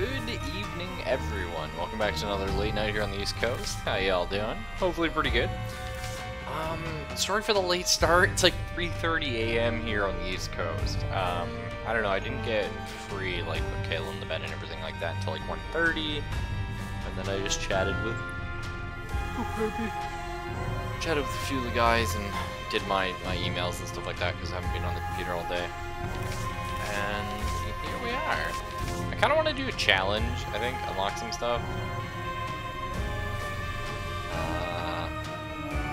Good evening, everyone. Welcome back to another late night here on the East Coast. How y'all doing? Hopefully pretty good. Um, sorry for the late start. It's like 3.30 a.m. here on the East Coast. Um, I don't know, I didn't get free, like, with Kayla in the bed and everything like that until like 1.30. And then I just chatted with... Oh, baby. Chatted with a few of the guys and did my, my emails and stuff like that because I haven't been on the computer all day. And here we are. I kind of want to do a challenge, I think, unlock some stuff. Uh,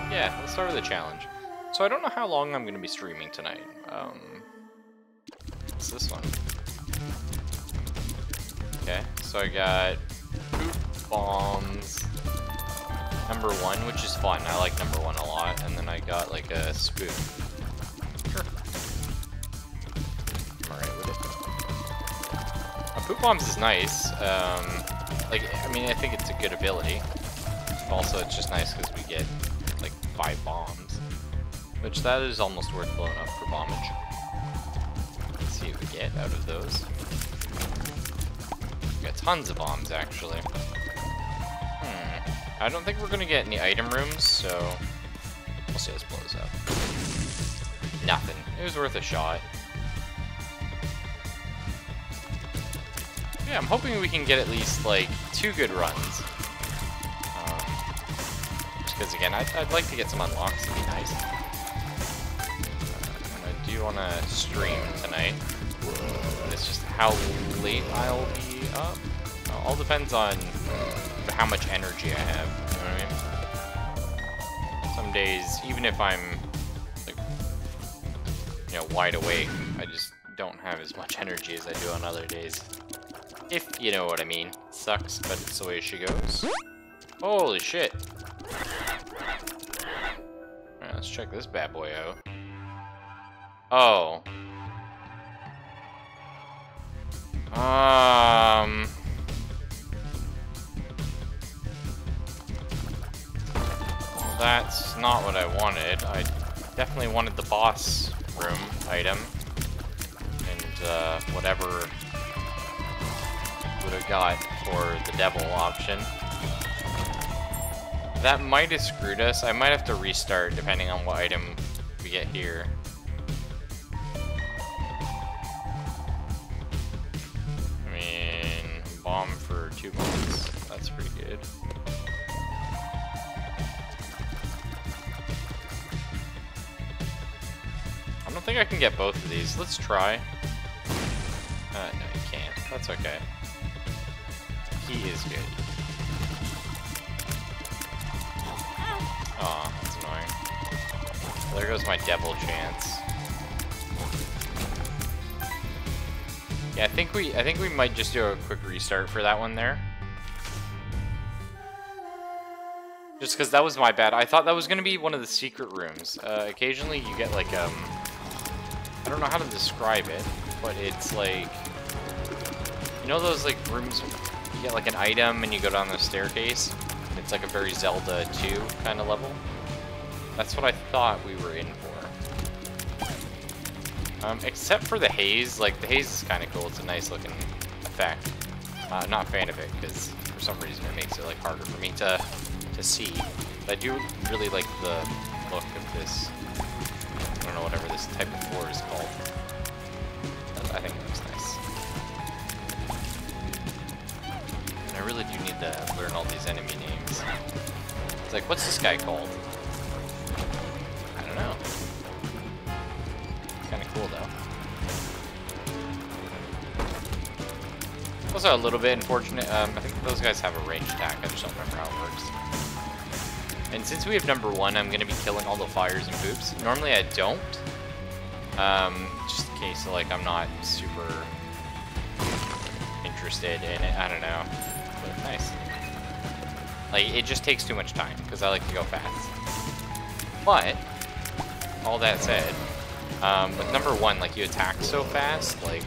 yeah, let's start with a challenge. So I don't know how long I'm going to be streaming tonight. Um, what's this one? Okay, so I got poop bombs, number one, which is fun. I like number one a lot. And then I got like a spoon. Uh, poop bombs is nice. Um, like, I mean, I think it's a good ability. Also, it's just nice because we get like five bombs, which that is almost worth blowing up for bombage. Let's see what we get out of those. We got tons of bombs actually. Hmm. I don't think we're gonna get any item rooms, so we'll see how this blows up. Nothing. It was worth a shot. Yeah, I'm hoping we can get at least, like, two good runs. Um, because, again, I'd, I'd, like to get some unlocks. It'd be nice. Uh, I do want to stream tonight. It's just how late I'll be up. Uh, all depends on how much energy I have. You know what I mean? Some days, even if I'm, like, you know, wide awake, I just don't have as much energy as I do on other days. If you know what I mean. Sucks, but it's the way she goes. Holy shit. Alright, let's check this bad boy out. Oh. Um... That's not what I wanted. I definitely wanted the boss room item. And, uh, whatever would have got for the devil option. That might have screwed us. I might have to restart depending on what item we get here. I mean, bomb for two months. That's pretty good. I don't think I can get both of these. Let's try. Uh, no, you can't. That's okay. He is good. Aw, that's annoying. There goes my devil chance. Yeah, I think we I think we might just do a quick restart for that one there. Just because that was my bad. I thought that was going to be one of the secret rooms. Uh, occasionally you get like, um... I don't know how to describe it, but it's like... You know those like rooms you get like an item and you go down the staircase. It's like a very Zelda 2 kind of level. That's what I thought we were in for. Um, except for the haze, like the haze is kind of cool. It's a nice looking effect. Uh, not a fan of it because for some reason it makes it like harder for me to to see. But I do really like the look of this. I don't know whatever this type of floor is called. I think it looks nice. I really do need to learn all these enemy names. It's like, what's this guy called? I don't know. Kind of cool, though. Also a little bit unfortunate, um, I think those guys have a range attack, I just don't remember how it works. And since we have number one, I'm going to be killing all the fires and poops. Normally I don't. Um, just in case, like, I'm not super interested in it. I don't know. Nice. Like, it just takes too much time, because I like to go fast. But, all that said, um, with number one, like, you attack so fast, like,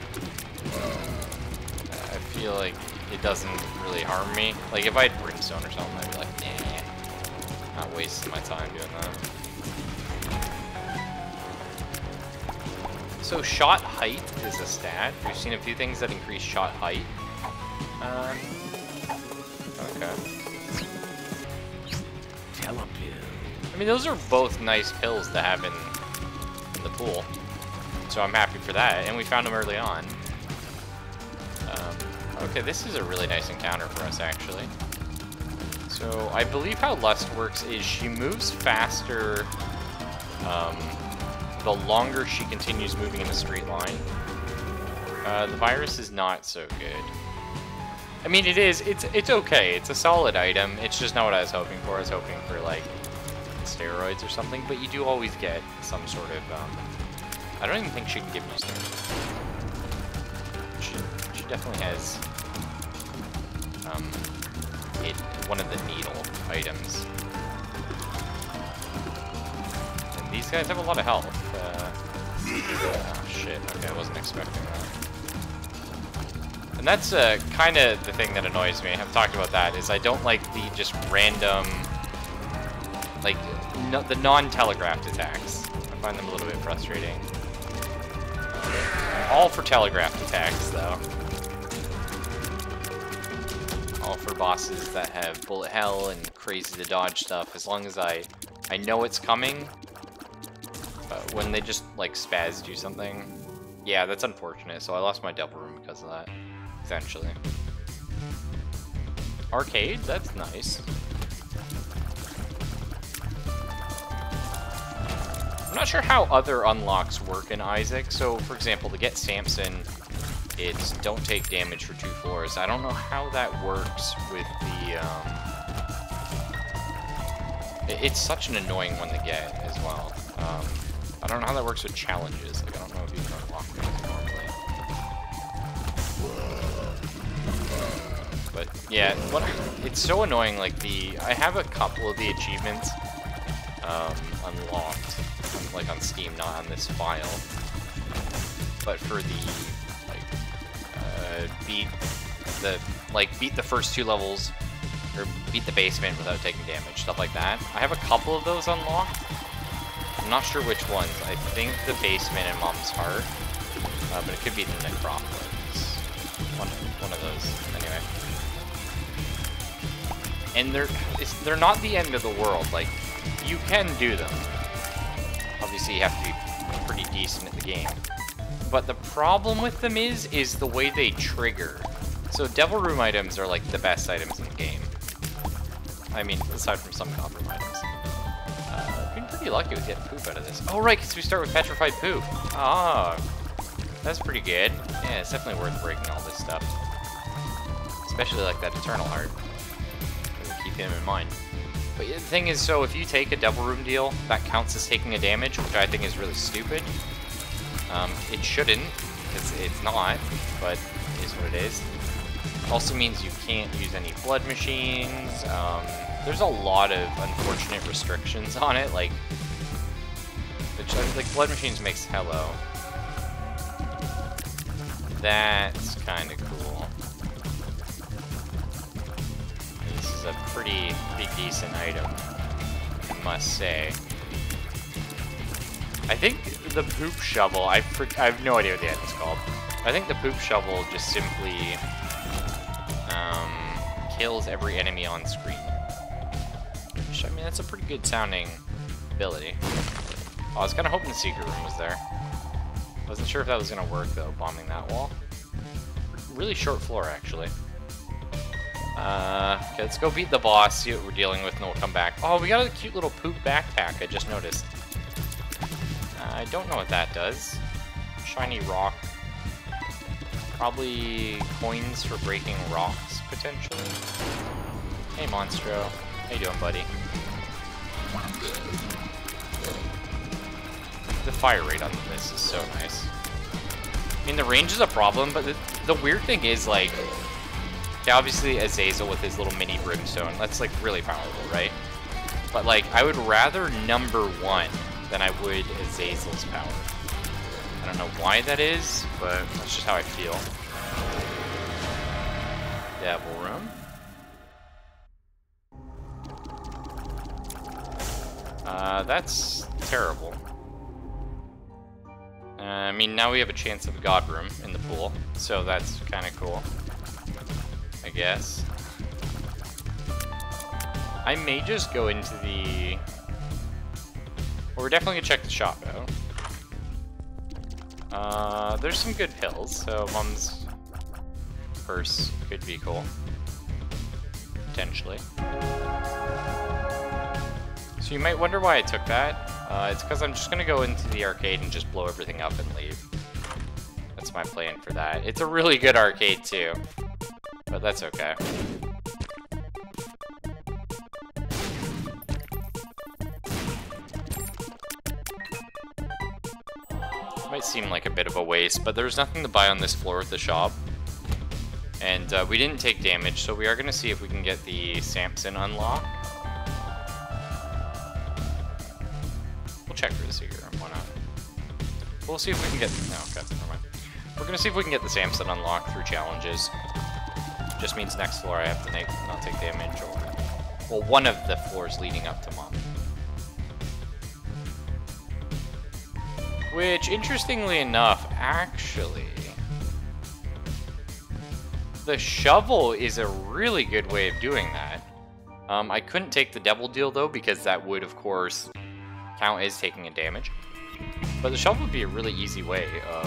I feel like it doesn't really harm me. Like, if I had Brimstone or something, I'd be like, nah, not wasting my time doing that. So shot height is a stat. We've seen a few things that increase shot height. Uh, okay. Telepill. I mean, those are both nice pills to have in, in the pool. So I'm happy for that, and we found them early on. Um, okay, this is a really nice encounter for us, actually. So I believe how Lust works is she moves faster um, the longer she continues moving in a straight line. Uh, the virus is not so good. I mean, it is. It's it's okay. It's a solid item. It's just not what I was hoping for. I was hoping for like steroids or something, but you do always get some sort of. Um, I don't even think she can give you steroids. She she definitely has. Um, it one of the needle items. And these guys have a lot of health. Uh, oh shit, okay, I wasn't expecting that. And that's uh, kind of the thing that annoys me. I've talked about that, is I don't like the just random, like, no, the non-telegraphed attacks. I find them a little bit frustrating. All for telegraphed attacks, though all for bosses that have bullet hell and crazy to dodge stuff, as long as I I know it's coming. But when they just like spaz do something, yeah, that's unfortunate. So I lost my devil room because of that, essentially. Arcade, that's nice. I'm not sure how other unlocks work in Isaac. So, for example, to get Samson, it's don't take damage for two floors. I don't know how that works with the, um... It's such an annoying one to get as well. Um, I don't know how that works with challenges. Like, I don't know if you can unlock things But, yeah, what, it's so annoying, like, the... I have a couple of the achievements um, unlocked, like, on Steam, not on this file. But for the like beat the like beat the first two levels or beat the basement without taking damage, stuff like that. I have a couple of those unlocked. I'm not sure which ones. I think the basement and Mom's Heart, uh, but it could be the Necropolis. One, one of those. And they're they're not the end of the world. Like you can do them. Obviously, you have to be pretty decent at the game. But the problem with them is, is the way they trigger. So Devil Room items are like the best items in the game. I mean, aside from some copper items. Uh, been pretty lucky with getting poop out of this. Oh right, because we start with petrified poop. Ah, that's pretty good. Yeah, it's definitely worth breaking all this stuff. Especially like that Eternal Heart. Him in mind. But the thing is, so if you take a Devil Room deal, that counts as taking a damage, which I think is really stupid. Um, it shouldn't, because it's not, but it is what it is. Also means you can't use any blood machines. Um, there's a lot of unfortunate restrictions on it, like, which, like, blood machines makes hello. That's kind of cool. Is a pretty, pretty decent item, I must say. I think the poop shovel, I, I have no idea what the item's called. I think the poop shovel just simply um, kills every enemy on screen. Which, I mean, that's a pretty good sounding ability. I was kind of hoping the secret room was there. Wasn't sure if that was going to work, though, bombing that wall. Really short floor, actually. Uh, okay, let's go beat the boss, see what we're dealing with, and we'll come back. Oh, we got a cute little poop backpack, I just noticed. I don't know what that does. Shiny rock. Probably coins for breaking rocks, potentially. Hey, Monstro. How you doing, buddy? The fire rate on this is so nice. I mean, the range is a problem, but the, the weird thing is, like, yeah, obviously Azazel with his little mini brimstone, that's, like, really powerful, right? But, like, I would rather number one than I would Azazel's power. I don't know why that is, but that's just how I feel. Devil Room. Uh, that's terrible. Uh, I mean, now we have a chance of God Room in the pool, so that's kind of cool. I guess. I may just go into the... Well, we're definitely gonna check the shop out. Uh, there's some good pills, so Mom's purse could be cool. Potentially. So you might wonder why I took that. Uh, it's because I'm just gonna go into the arcade and just blow everything up and leave. That's my plan for that. It's a really good arcade too, but that's okay. Might seem like a bit of a waste, but there's nothing to buy on this floor at the shop. And uh, we didn't take damage, so we are going to see if we can get the Samson unlock. We'll check for the secret room, why not? We'll see if we can get... No, okay, never mind. We're going to see if we can get the Samson unlock through challenges. Just means next floor I have to not take damage, or... Well, one of the floors leading up to Mom. Which, interestingly enough, actually... The shovel is a really good way of doing that. Um, I couldn't take the devil deal, though, because that would, of course, count as taking a damage. But the shovel would be a really easy way of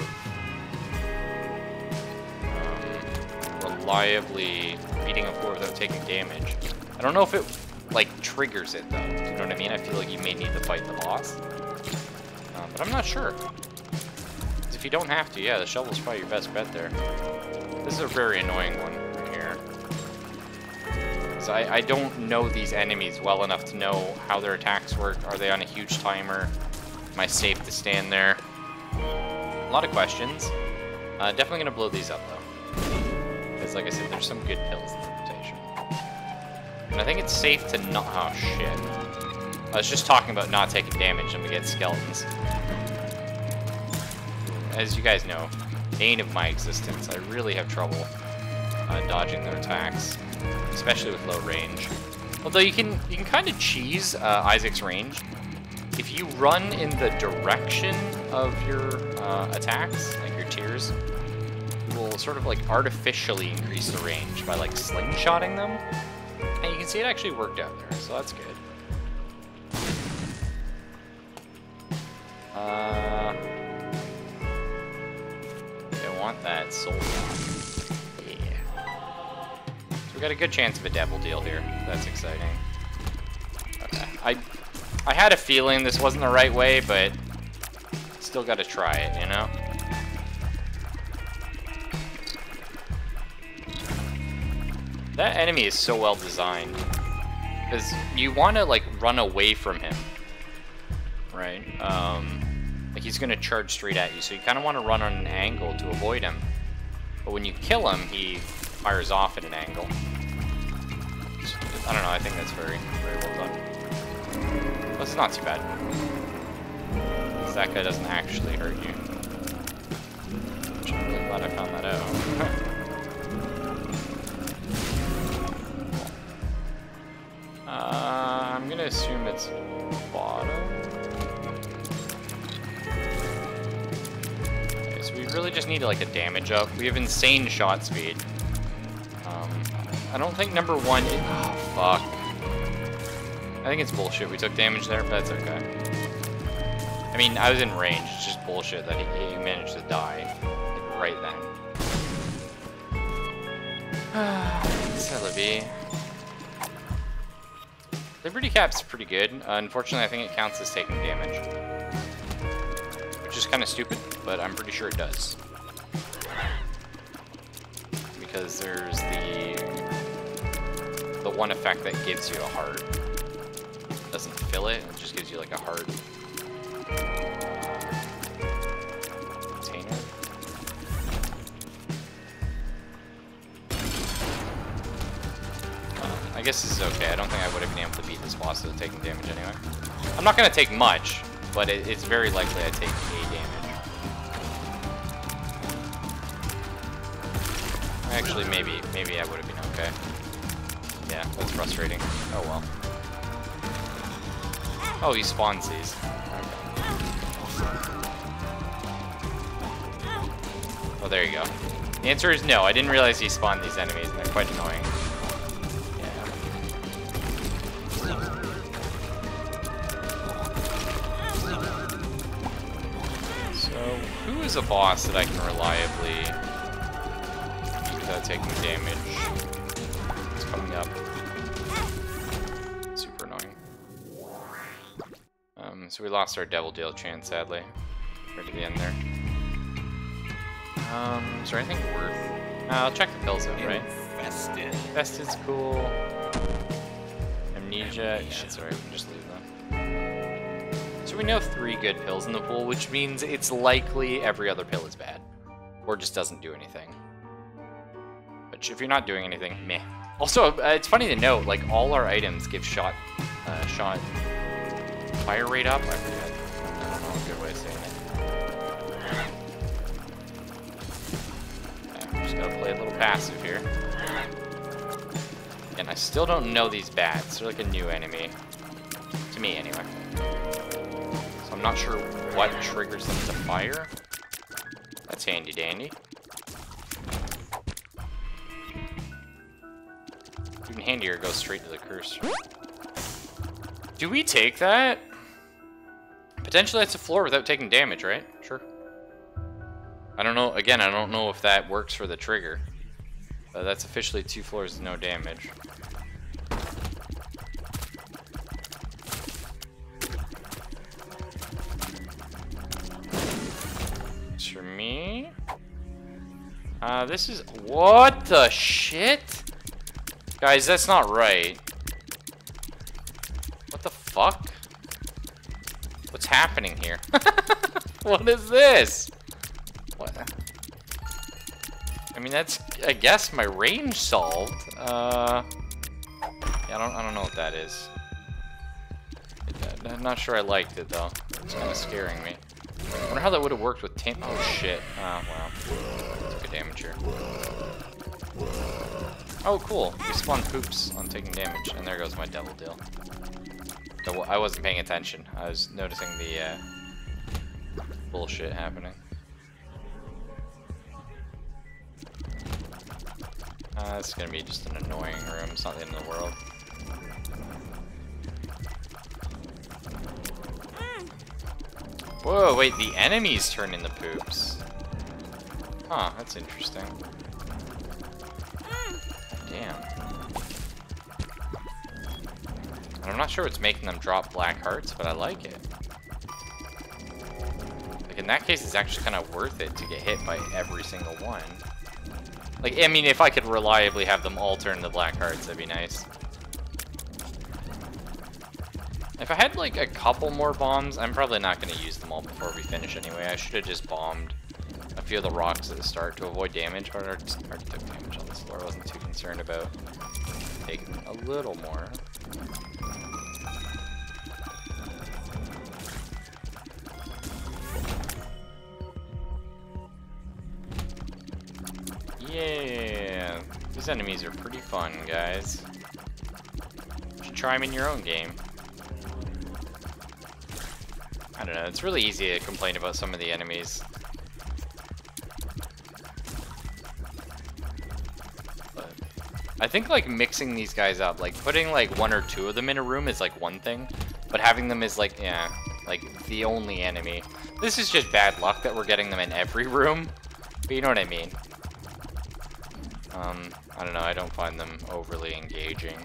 reliably beating a floor without taking damage. I don't know if it, like, triggers it, though. You know what I mean? I feel like you may need to fight the boss. Um, but I'm not sure. If you don't have to, yeah, the shovel's probably your best bet there. This is a very annoying one here. So I, I don't know these enemies well enough to know how their attacks work. Are they on a huge timer? Am I safe to stand there? A lot of questions. Uh, definitely gonna blow these up though. Because like I said, there's some good pills in the rotation. And I think it's safe to not- oh shit. I was just talking about not taking damage and we get skeletons as you guys know, bane of my existence. I really have trouble uh, dodging their attacks, especially with low range. Although you can you can kind of cheese uh, Isaac's range. If you run in the direction of your uh, attacks, like your tears, will sort of like artificially increase the range by like slingshotting them. And you can see it actually worked out there, so that's good. Uh, I want that soul Yeah. So we got a good chance of a devil deal here. That's exciting. Okay. I I had a feeling this wasn't the right way, but still got to try it, you know? That enemy is so well designed. Because you want to, like, run away from him. Right? Um, like he's gonna charge straight at you, so you kind of want to run on an angle to avoid him. But when you kill him, he fires off at an angle. I don't know, I think that's very, very well done. That's not too bad. That guy doesn't actually hurt you. Which I'm really glad I found that out. Uh, I'm gonna assume it's bottom. Okay, so we really just need like a damage up. We have insane shot speed. Um, I don't think number one. Is, oh fuck. I think it's bullshit. We took damage there, but that's okay. I mean, I was in range. It's just bullshit that he, he managed to die right then. Celebi. Liberty Cap's pretty good. Uh, unfortunately, I think it counts as taking damage which is kind of stupid, but I'm pretty sure it does. Because there's the the one effect that gives you a heart. Doesn't fill it, it just gives you like a heart. Guess this is okay. I don't think I would have been able to beat this boss without taking damage anyway. I'm not going to take much, but it, it's very likely I take A damage. Actually, maybe, maybe I would have been okay. Yeah, that's frustrating. Oh well. Oh, he spawns these. Okay. Oh, there you go. The answer is no. I didn't realize he spawned these enemies, and they're quite annoying. Is a boss that I can reliably beat without taking damage? It's coming up. Super annoying. Um, so we lost our Devil Deal chance, sadly. Right at the end there. Um, is there anything worth? Uh, I'll check the pills out, right? Infested. Infested's cool. Amnesia. Shit, sorry, we can just leave. So we know three good pills in the pool, which means it's likely every other pill is bad. Or just doesn't do anything. Which, if you're not doing anything, meh. Also, uh, it's funny to note, like, all our items give shot, uh, shot fire rate up. I forget. I don't know a good way of saying it. Okay, I'm just gonna play a little passive here. And I still don't know these bats. They're like a new enemy. To me, anyway. Not sure what triggers them to fire. That's handy dandy. Even handier, goes straight to the cursor. Do we take that? Potentially that's a floor without taking damage, right? Sure. I don't know, again, I don't know if that works for the trigger. Uh, that's officially two floors, no damage. Me. Uh, this is, what the shit? Guys, that's not right. What the fuck? What's happening here? what is this? What? I mean, that's, I guess, my range solved. Uh, yeah, I don't, I don't know what that is. I'm not sure I liked it, though. It's kind of scaring me. I wonder how that would have worked with Tim. Oh, shit. Oh, wow. Took a damage here. Oh, cool. We spawn poops on taking damage, and there goes my devil deal. I wasn't paying attention. I was noticing the uh, bullshit happening. Uh, it's gonna be just an annoying room. It's not the end of the world. Whoa, wait, the enemies turn into poops. Huh, that's interesting. Damn. I'm not sure what's making them drop black hearts, but I like it. Like, in that case, it's actually kind of worth it to get hit by every single one. Like, I mean, if I could reliably have them all turn to black hearts, that'd be nice. If I had, like, a couple more bombs, I'm probably not going to use them all before we finish anyway. I should have just bombed a few of the rocks at the start to avoid damage, I already took damage on this floor. I wasn't too concerned about taking a little more. Yeah, these enemies are pretty fun, guys. You should try them in your own game. I don't know, it's really easy to complain about some of the enemies. But I think like mixing these guys up, like putting like one or two of them in a room is like one thing, but having them is like, yeah, like the only enemy. This is just bad luck that we're getting them in every room, but you know what I mean. Um, I don't know, I don't find them overly engaging.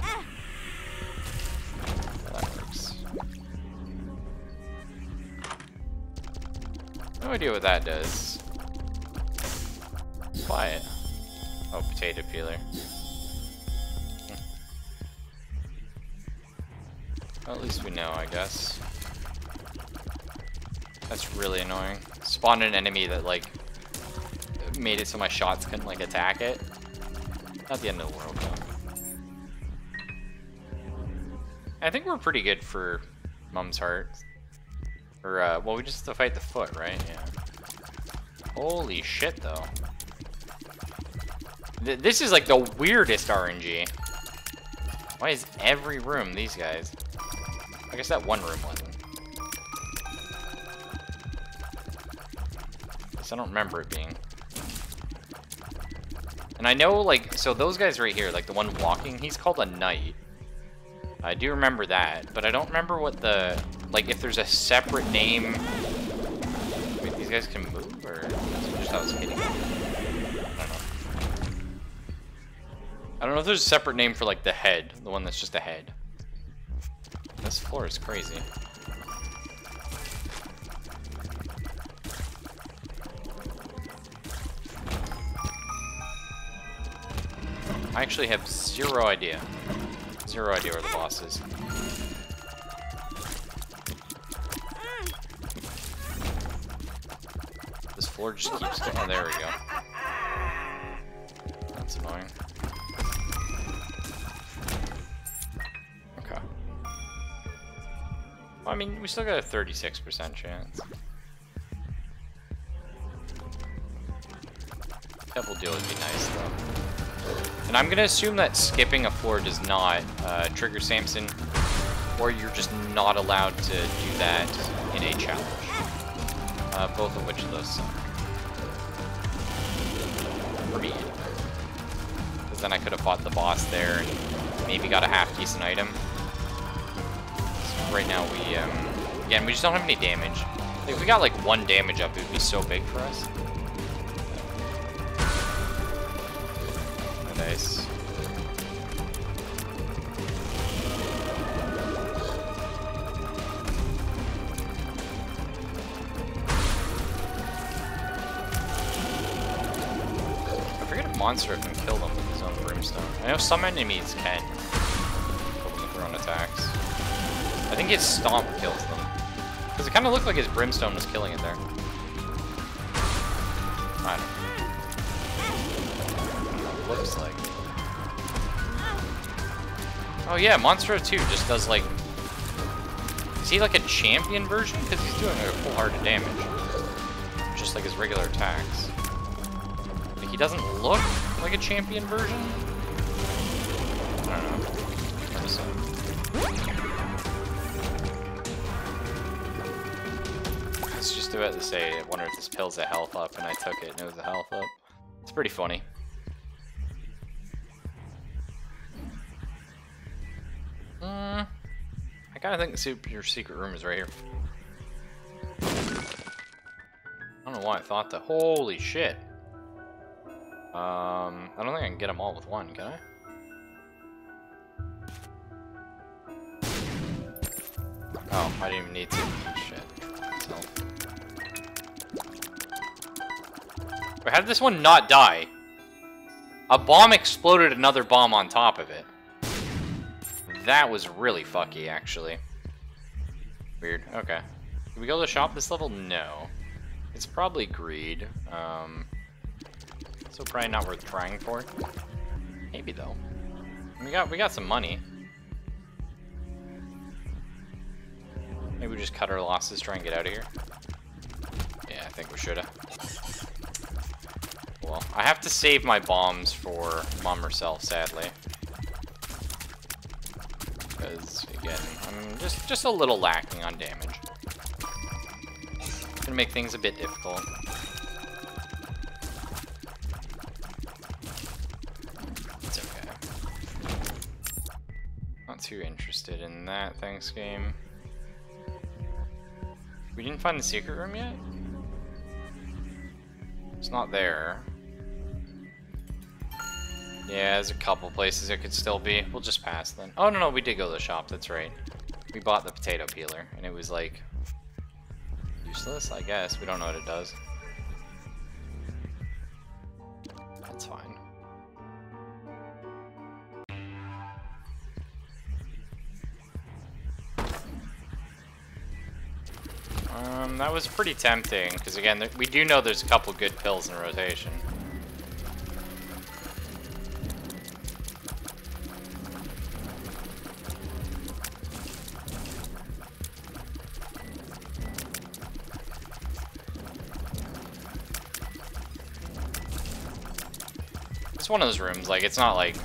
That No idea what that does. Buy it. Oh, potato peeler. Hmm. Well, at least we know, I guess. That's really annoying. Spawned an enemy that, like, made it so my shots couldn't, like, attack it. Not the end of the world, though. I think we're pretty good for Mum's Heart. Or, uh, well, we just have to fight the foot, right? Yeah. Holy shit, though. Th this is, like, the weirdest RNG. Why is every room these guys? I guess that one room wasn't. I don't remember it being. And I know, like, so those guys right here, like the one walking, he's called a knight. I do remember that, but I don't remember what the, like, if there's a separate name. Wait, these guys can move, or just how it's hitting? I don't know. I don't know if there's a separate name for, like, the head, the one that's just a head. This floor is crazy. I actually have zero idea. Zero idea where the boss is. Floor just keeps going. Oh, there we go. That's annoying. Okay. Well, I mean, we still got a 36% chance. Devil deal would be nice, though. And I'm gonna assume that skipping a floor does not uh, trigger Samson, or you're just not allowed to do that in a challenge. Uh, both of which of those suck. Then I could have fought the boss there and maybe got a half-decent item. So right now we, um, again, we just don't have any damage. If we got like one damage up, it would be so big for us. Nice. Monster can I know some enemies can. Own attacks. I think his stomp kills them. Because it kind of looked like his brimstone was killing it there. I don't know looks like. Oh yeah, Monstro 2 just does like... Is he like a champion version? Because he's doing like a full heart of damage. Just like his regular attacks. Like he doesn't look like a champion version? Know. I was just about to say, I wonder if this pill's a health up, and I took it and it was a health up. It's pretty funny. Mm, I kind of think the super secret room is right here. I don't know why I thought that. Holy shit. Um, I don't think I can get them all with one, can I? Oh, I didn't even need to. Shit. But how did this one not die? A bomb exploded another bomb on top of it. That was really fucky, actually. Weird. Okay. Can we go to the shop this level? No. It's probably greed. Um, so probably not worth trying for. Maybe though. We got we got some money. Maybe we just cut our losses, try and get out of here. Yeah, I think we shoulda. Well, I have to save my bombs for mom herself, sadly because again, I'm just just a little lacking on damage. Gonna make things a bit difficult. It's okay. Not too interested in that thanks game. We didn't find the secret room yet? It's not there. Yeah, there's a couple places it could still be. We'll just pass then. Oh, no, no, we did go to the shop. That's right. We bought the potato peeler, and it was, like, useless, I guess. We don't know what it does. That was pretty tempting, because again, we do know there's a couple good pills in rotation. It's one of those rooms. Like, it's not like...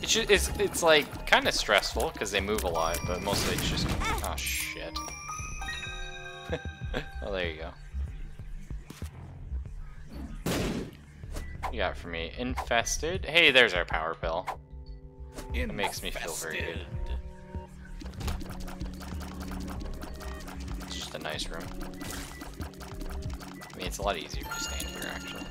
It's just, it's, it's like, kind of stressful, because they move a lot, but mostly it's just... me? Infested? Hey, there's our power pill. It makes me feel very good. It's just a nice room. I mean, it's a lot easier to stand here, actually.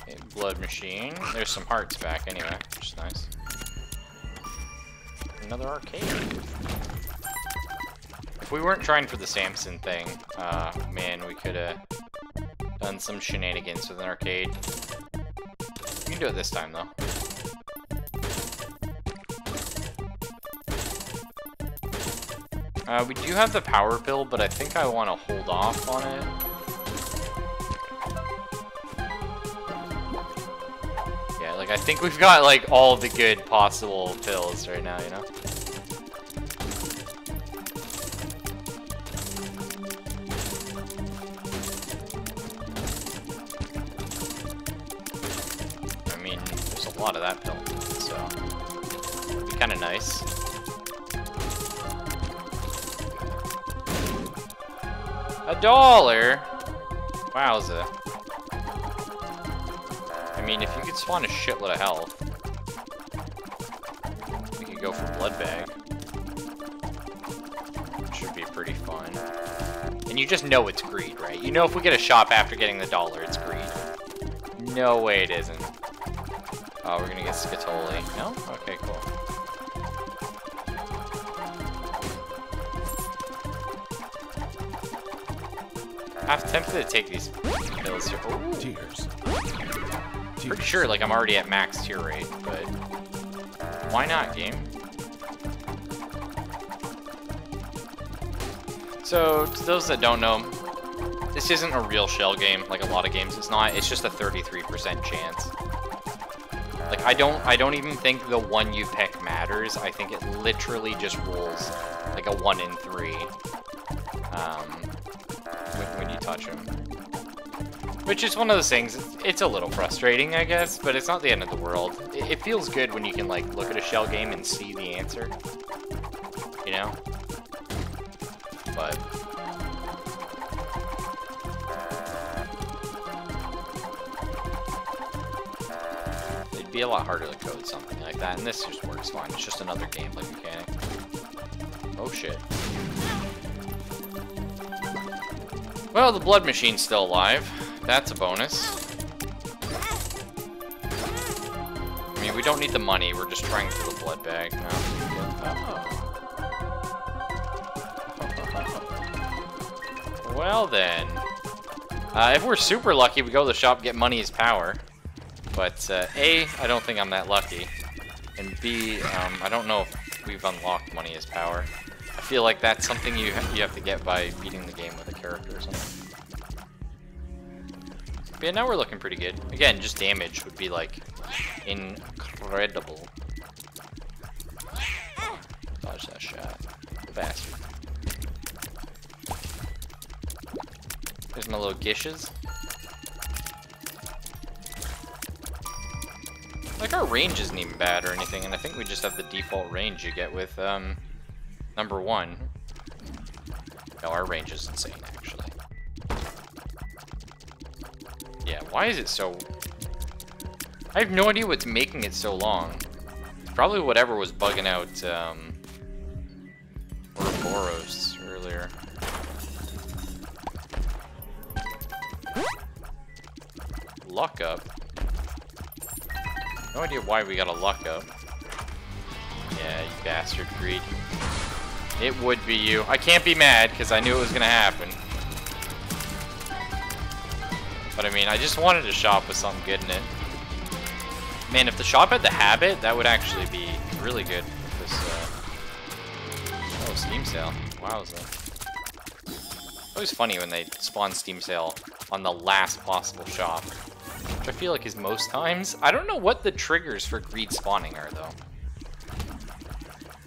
Okay, blood machine. There's some hearts back anyway, which is nice. Another arcade. We weren't trying for the Samson thing, uh, man, we could have done some shenanigans with an arcade. We can do it this time, though. Uh, we do have the power pill, but I think I want to hold off on it. Yeah, like, I think we've got, like, all the good possible pills right now, you know? A lot of that pill, so... It'd be kind of nice. A dollar? Wowza. I mean, if you could spawn a shitload of health, we could go for blood bag. Should be pretty fun. And you just know it's greed, right? You know if we get a shop after getting the dollar, it's greed. No way it isn't. Oh, we're gonna get Skatole. No? Okay, cool. half tempted to take these pills here. Ooh. Tears. Pretty sure, like, I'm already at max tear rate, but... Why not, game? So, to those that don't know, this isn't a real shell game, like a lot of games. It's not. It's just a 33% chance. I don't, I don't even think the one you pick matters. I think it literally just rolls like a 1 in 3. Um, when, when you touch them. Which is one of those things, it's a little frustrating, I guess, but it's not the end of the world. It, it feels good when you can, like, look at a shell game and see the answer. You know? But... be a lot harder to code something like that, and this just works fine. It's just another gameplay mechanic. Oh shit. Well, the blood machine's still alive. That's a bonus. I mean, we don't need the money. We're just trying for the blood bag. Well then. Uh, if we're super lucky, we go to the shop, get money as power. But uh, A, I don't think I'm that lucky. And B, um, I don't know if we've unlocked money as power. I feel like that's something you ha you have to get by beating the game with a character or something. But yeah, now we're looking pretty good. Again, just damage would be like incredible. Dodge that shot. Bastard. There's my little gishes. Like our range isn't even bad or anything, and I think we just have the default range you get with um, number one. No, our range is insane, actually. Yeah, why is it so... I have no idea what's making it so long. Probably whatever was bugging out, um... Ouroboros earlier. Lock up. No idea why we got a luck up. Yeah, you bastard greed. It would be you. I can't be mad, because I knew it was going to happen. But I mean, I just wanted to shop with something good in it. Man, if the shop had the habit, that would actually be really good. This, uh... Oh, Steam sale. Wowza. Always funny when they spawn Steam sale on the last possible shop. Which I feel like is most times. I don't know what the triggers for greed spawning are, though.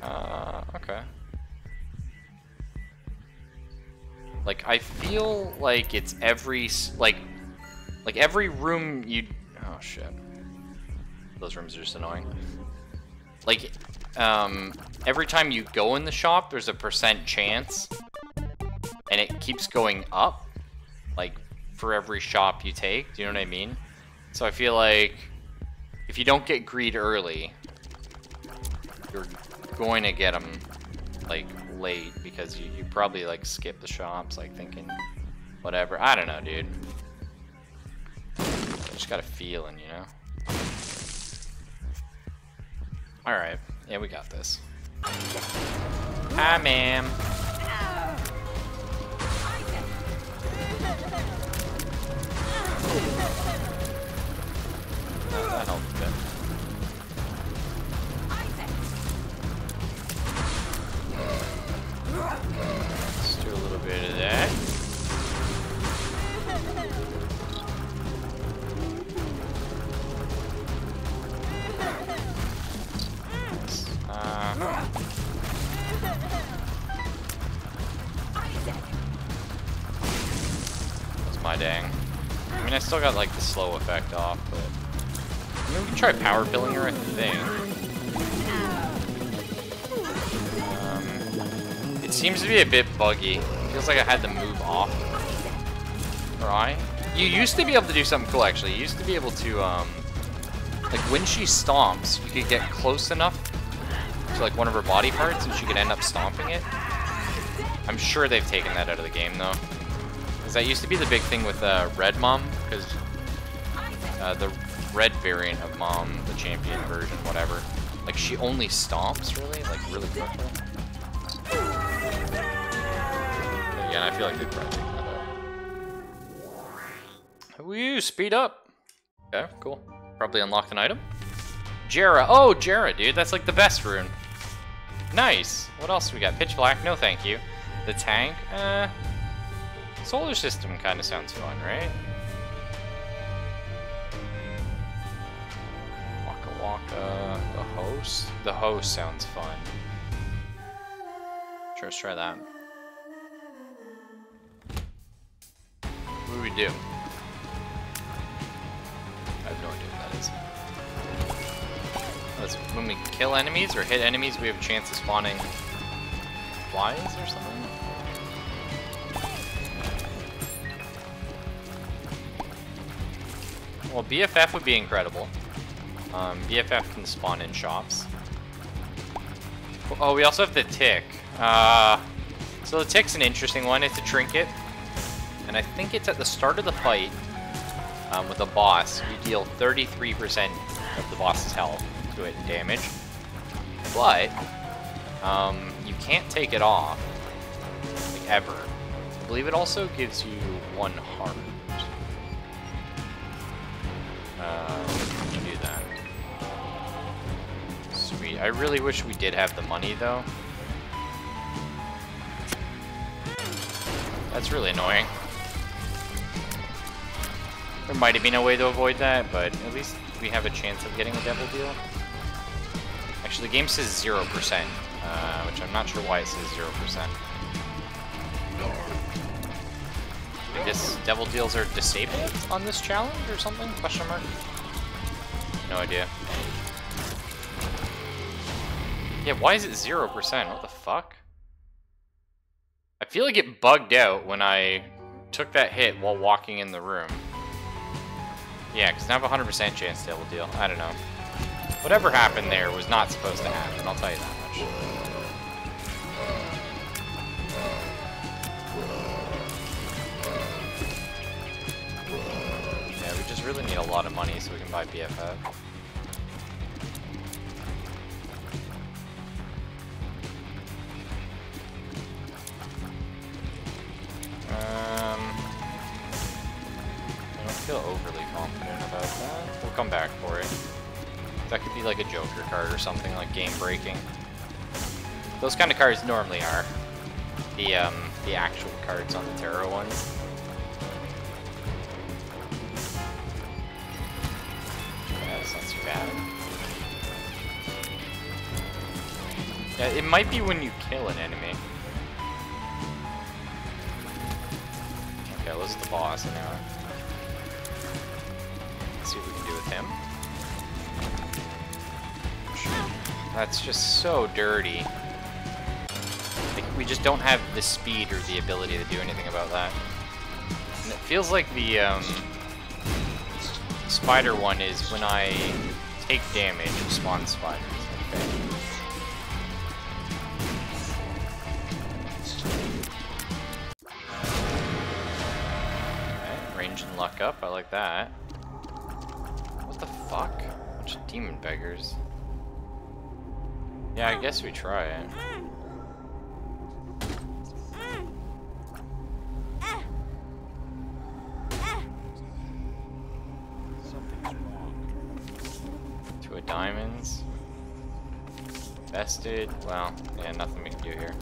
Uh, okay. Like, I feel like it's every, like, like every room you, oh shit. Those rooms are just annoying. Like, um, every time you go in the shop, there's a percent chance, and it keeps going up. like for every shop you take. Do you know what I mean? So I feel like if you don't get greed early, you're going to get them like late because you, you probably like skip the shops like thinking whatever. I don't know, dude. I just got a feeling, you know? Alright. Yeah, we got this. Hi, ma'am. That helped a bit. Let's do a little bit of that. That's my dang. I mean, I still got like the slow effect off, but Mean, we can try power pilling her, I think. Um, it seems to be a bit buggy. feels like I had to move off. Right? You used to be able to do something cool, actually. You used to be able to, um, like when she stomps, you could get close enough to like one of her body parts and she could end up stomping it. I'm sure they've taken that out of the game though. Because that used to be the big thing with uh, Red Mom, because uh, the red variant of Mom, the champion version, whatever, like she only stomps really, like really quickly. Again, I feel like they'd probably take that out. Woo, speed up. Okay, cool. Probably unlock an item. Jera. Oh, Jera, dude. That's like the best rune. Nice. What else we got? Pitch Black. No, thank you. The tank. Uh, solar system kind of sounds fun, right? Waka Waka. Uh, the host. The host sounds fun. Sure, let's try that. What do we do? I have no idea what that is. That's when we kill enemies or hit enemies, we have a chance of spawning flies or something. Well, BFF would be incredible. Um, BFF can spawn in shops. Oh, we also have the tick. Uh, so the tick's an interesting one. It's a trinket. And I think it's at the start of the fight um, with a boss. You deal 33% of the boss's health to it in damage. But, um, you can't take it off. Like, ever. I believe it also gives you one heart. Uh, I really wish we did have the money, though. That's really annoying. There might have been a way to avoid that, but at least we have a chance of getting a devil deal. Actually, the game says 0%, uh, which I'm not sure why it says 0%. I guess devil deals are disabled on this challenge or something? Question mark? No idea. Yeah, why is it 0%? What the fuck? I feel like it bugged out when I took that hit while walking in the room. Yeah, because now I have a 100% chance to deal. I don't know. Whatever happened there was not supposed to happen, I'll tell you that much. Yeah, we just really need a lot of money so we can buy BFF. Um, I don't feel overly confident about that. We'll come back for it. That could be like a Joker card or something, like game breaking. Those kind of cards normally are. The, um, the actual cards on the tarot ones. Yeah, that's bad. Yeah, it might be when you kill an enemy. Okay, let's the boss now. Let's see what we can do with him. That's just so dirty. Like, we just don't have the speed or the ability to do anything about that. And it feels like the um, spider one is when I take damage, spawn spiders. Okay. Luck up, I like that. What the fuck? Bunch of demon beggars. Yeah, I guess we try it. Two of diamonds. Vested. Well, yeah, nothing we can do here.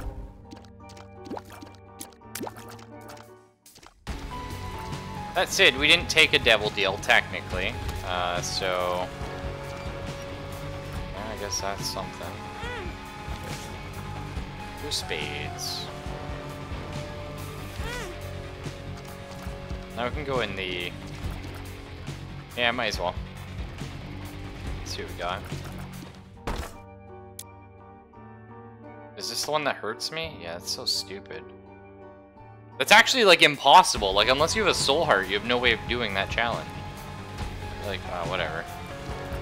That said, we didn't take a devil deal, technically. Uh, so... I guess that's something. Two spades. Now we can go in the... Yeah, might as well. Let's see what we got. Is this the one that hurts me? Yeah, that's so stupid. That's actually, like, impossible. Like, unless you have a soul heart, you have no way of doing that challenge. Like, uh, whatever.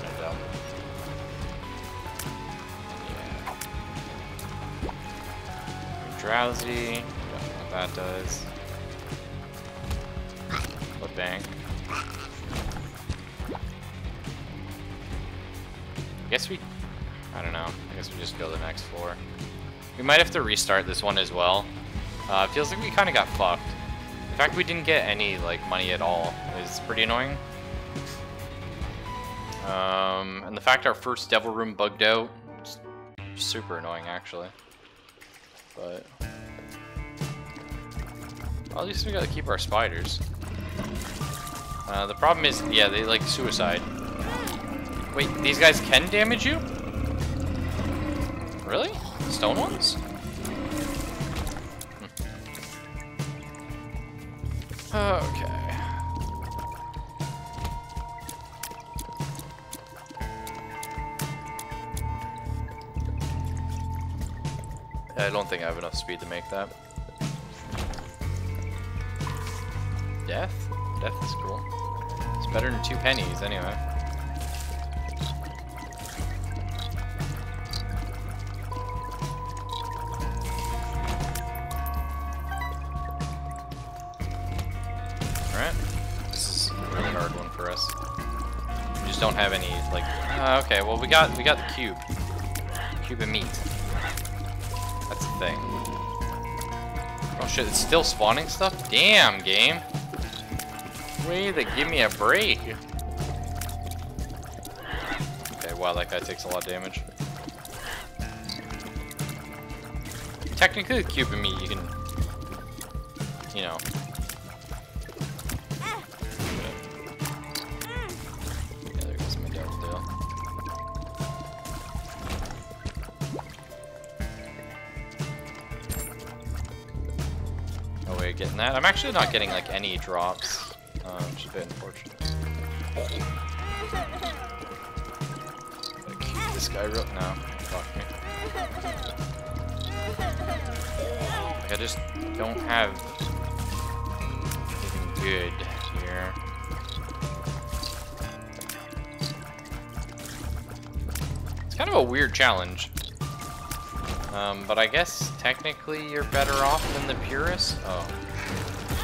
Yeah. Drowsy. Don't know what that does. Blood bank. Guess we... I don't know. I guess we just go to the next floor. We might have to restart this one as well. Uh, feels like we kind of got fucked. In fact, we didn't get any, like, money at all. It's pretty annoying. Um, and the fact our first devil room bugged out, super annoying, actually. But... Well, at least we gotta keep our spiders. Uh, the problem is, yeah, they like suicide. Wait, these guys can damage you? Really? Stone ones? Okay. I don't think I have enough speed to make that. Death? Death is cool. It's better than two pennies, anyway. For us. We just don't have any, like... Uh, okay, well we got we got the cube. Cube of meat. That's the thing. Oh shit, it's still spawning stuff? Damn, game. Way to give me a break. Okay, wow, that guy takes a lot of damage. Technically, the cube of meat, you can, you know. Getting that. I'm actually not getting like any drops, um, which is a bit unfortunate. Gotta this guy real. No, fuck me. Like, I just don't have anything good here. It's kind of a weird challenge. Um, but I guess technically you're better off than the purist. Oh.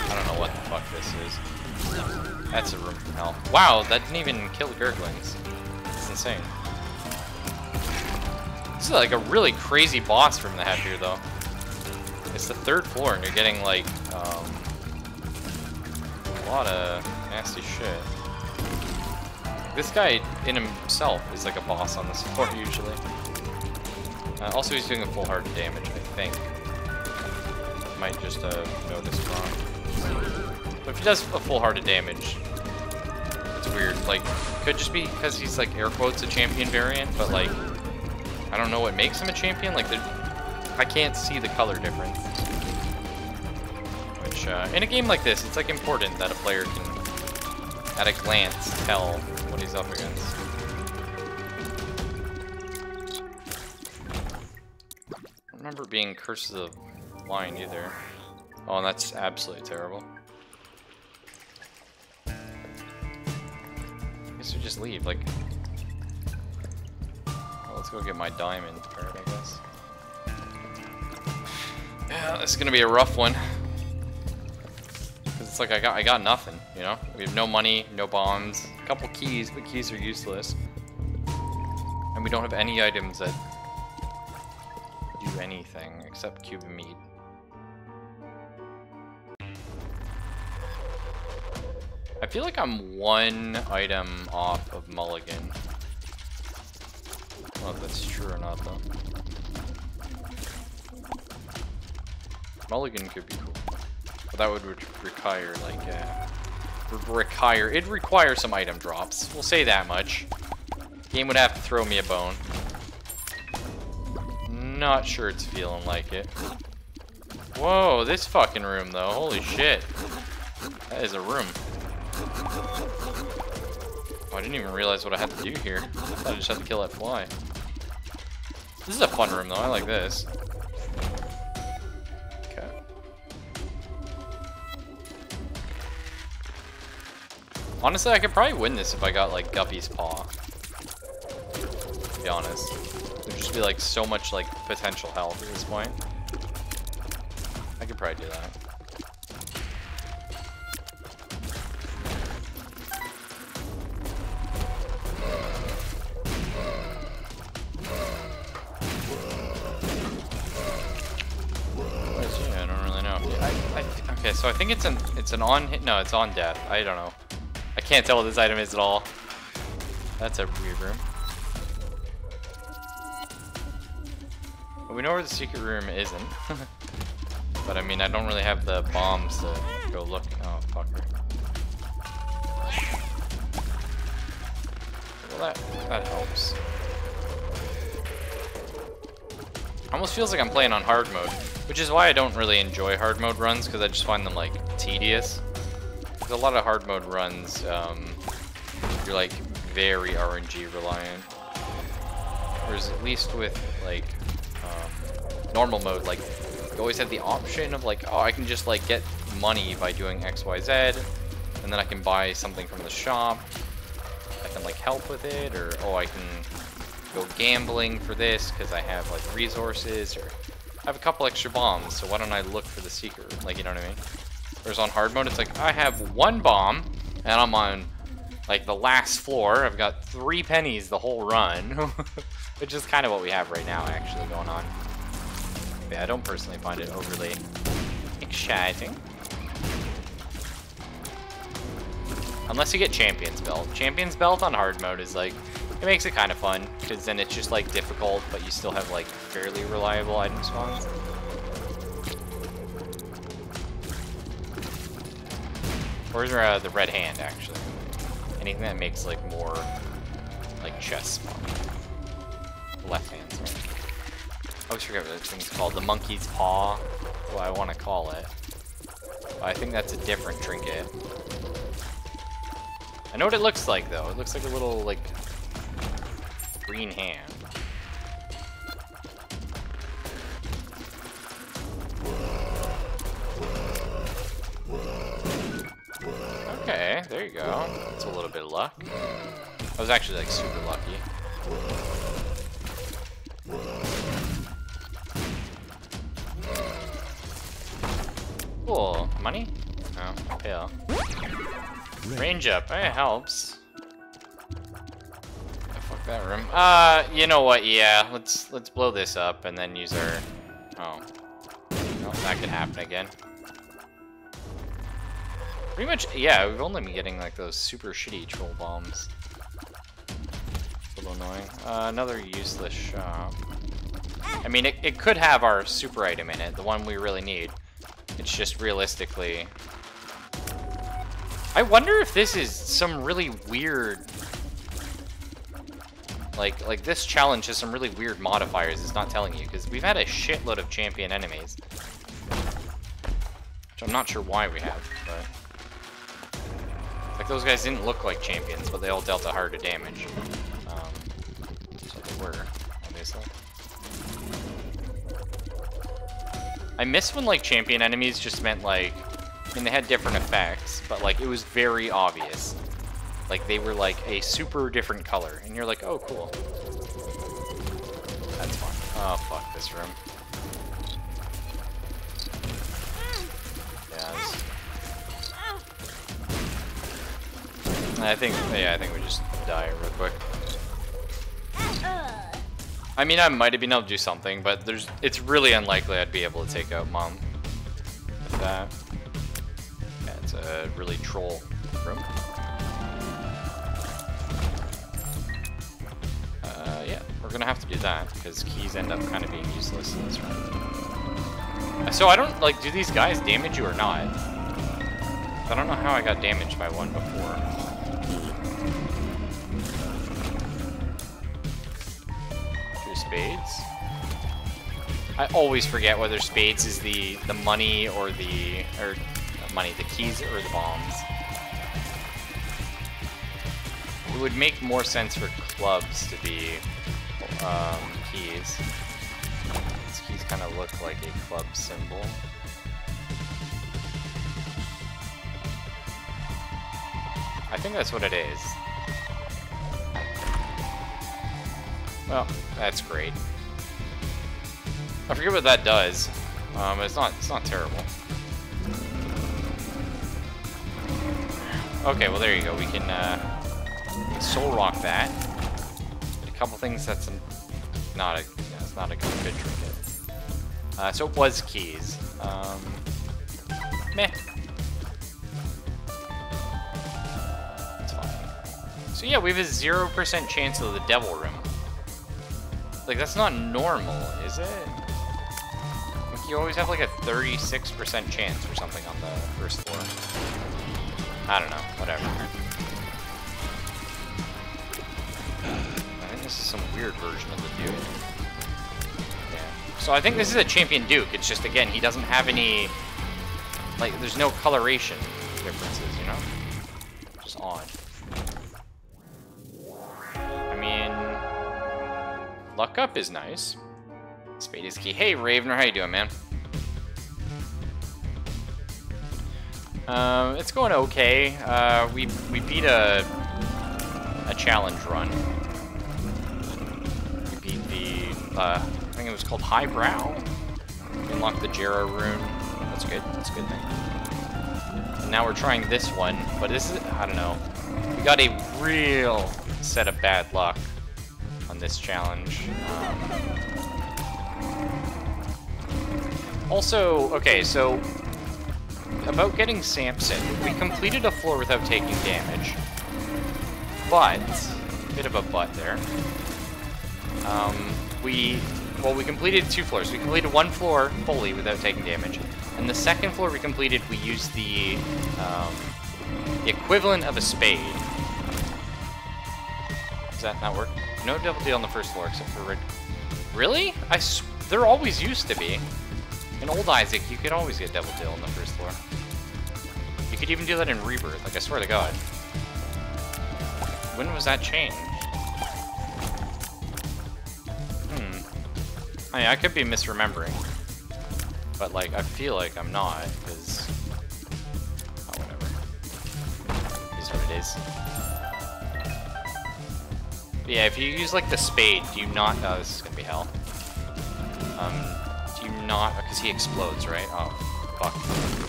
I don't know what the fuck this is. That's a room from hell. Wow, that didn't even kill the gurglings. It's insane. This is like a really crazy boss room they have here, though. It's the third floor, and you're getting, like, um, a lot of nasty shit. This guy, in himself, is like a boss on this floor, usually. Uh, also, he's doing a full heart of damage, think. Might just uh, notice wrong. But if he does a full heart of damage, it's weird. Like, could just be because he's like air quotes a champion variant, but like, I don't know what makes him a champion. Like, I can't see the color difference. Which, uh, in a game like this, it's like important that a player can, at a glance, tell what he's up against. remember being Curse of the Blind either. Oh, and that's absolutely terrible. I guess we just leave, like... Well, let's go get my diamond bird, I guess. Yeah, this is gonna be a rough one. Cause it's like I got I got nothing, you know? We have no money, no bombs, a couple keys, but keys are useless. And we don't have any items that anything except cube of meat. I feel like I'm one item off of Mulligan. I don't know if that's true or not though. Mulligan could be cool. But that would re require like uh, re require it'd require some item drops. We'll say that much. Game would have to throw me a bone. Not sure it's feeling like it. Whoa, this fucking room though. Holy shit. That is a room. Oh, I didn't even realize what I had to do here. I I just had to kill that fly. This is a fun room though. I like this. Okay. Honestly, I could probably win this if I got like Guppy's Paw. To be honest. There'd just be like so much like potential health at this point. I could probably do that. I okay, so I think it's an it's an on hit. No, it's on death. I don't know. I can't tell what this item is at all. That's a weird room. We know where the secret room isn't. but I mean, I don't really have the bombs to go look. Oh, fucker. Well, that that helps. Almost feels like I'm playing on hard mode. Which is why I don't really enjoy hard mode runs, because I just find them, like, tedious. There's a lot of hard mode runs, um, you're, like, very RNG reliant. Whereas at least with, like, um, normal mode, like, you always have the option of, like, oh, I can just, like, get money by doing X, Y, Z, and then I can buy something from the shop. I can, like, help with it, or, oh, I can go gambling for this because I have, like, resources, or I have a couple extra bombs, so why don't I look for the secret? Like, you know what I mean? Whereas on hard mode, it's like, I have one bomb, and I'm on, like, the last floor. I've got three pennies the whole run. Which is kind of what we have right now, actually, going on. Yeah, I don't personally find it overly exciting. Unless you get Champion's Belt. Champion's Belt on hard mode is like, it makes it kind of fun, because then it's just like difficult, but you still have like fairly reliable item spawns. Where's uh, the red hand, actually? Anything that makes like more like chest spawn. Left hand, sorry. I always forget what this thing's called. The monkey's paw, what I want to call it. But I think that's a different trinket. I know what it looks like, though. It looks like a little, like, green hand. Okay, there you go. That's a little bit of luck. I was actually like super lucky. Money? No. Pill. Range up. It helps Fuck that room. Uh, you know what? Yeah, let's let's blow this up and then use our. Oh, no, that could happen again. Pretty much, yeah. We've only been getting like those super shitty troll bombs. A little annoying. Uh, another useless shop. I mean, it, it could have our super item in it, the one we really need. It's just realistically... I wonder if this is some really weird like, like this challenge has some really weird modifiers it's not telling you, because we've had a shitload of champion enemies. Which I'm not sure why we have, but... Like, those guys didn't look like champions, but they all dealt a harder damage. Um, so they were, obviously. I miss when, like, champion enemies just meant, like... I mean, they had different effects, but, like, it was very obvious. Like they were like a super different color, and you're like, oh cool. That's fun. Oh fuck this room. Yeah. I think yeah, I think we just die real quick. I mean, I might have been able to do something, but there's it's really unlikely I'd be able to take out Mom that. Yeah, it's a really troll room. Uh, yeah, we're gonna have to do that, because keys end up kind of being useless in this round. So I don't, like, do these guys damage you or not? I don't know how I got damaged by one before. Spades? I always forget whether spades is the, the money or the, or money, the keys or the bombs. It would make more sense for clubs to be um, keys. These keys kind of look like a club symbol. I think that's what it is. Well, that's great. I forget what that does. Um, it's not it's not terrible. Okay, well there you go. We can uh, soul rock that. A couple things that's not a that's not a good trinket. Uh, so it was keys. Um, meh. So yeah, we have a zero percent chance of the devil room. Like that's not normal, is it? Like you always have like a 36% chance or something on the first floor. I don't know, whatever. I think this is some weird version of the Duke. Yeah. So I think this is a Champion Duke, it's just, again, he doesn't have any... Like, there's no coloration differences, you know? Just odd. Luck Up is nice. Spade is key. Hey, Ravener, how you doing, man? Um, it's going okay. Uh, we we beat a a challenge run. We beat the uh, I think it was called Highbrow. We unlocked the Jera rune. That's good. That's a good thing. And now we're trying this one, but this is I don't know. We got a real set of bad luck on this challenge. Um, also, okay, so about getting Samson, we completed a floor without taking damage, but, bit of a butt there. Um, we, well, we completed two floors. We completed one floor fully without taking damage, and the second floor we completed, we used the, um, the equivalent of a spade. Does that not work? No devil deal on the first floor except for red. Really? I there always used to be. In Old Isaac, you could always get devil deal on the first floor. You could even do that in Rebirth, like I swear to god. When was that changed? Hmm. I mean, I could be misremembering. But, like, I feel like I'm not, because... Oh, whatever. It is what it is. Yeah, if you use, like, the spade, do you not... Oh, this is gonna be hell. Um, do you not... Because he explodes, right? Oh, fuck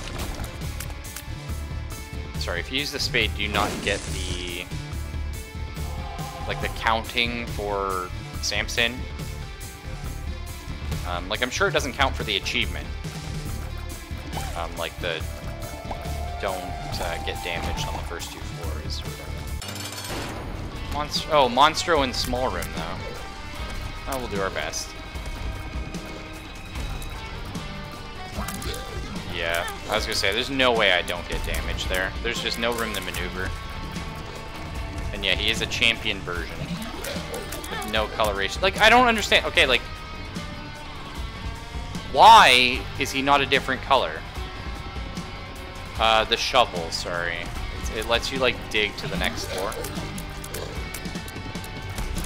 sorry, if you use the spade, do you not get the, like, the counting for Samson? Um, like, I'm sure it doesn't count for the achievement. Um, like the don't uh, get damaged on the first two floors Monstro, oh, Monstro in small room, though. Oh, we'll do our best. Yeah, I was gonna say, there's no way I don't get damage there. There's just no room to maneuver. And yeah, he is a champion version. With no coloration. Like, I don't understand. Okay, like... Why is he not a different color? Uh, the shovel, sorry. it lets you, like, dig to the next floor.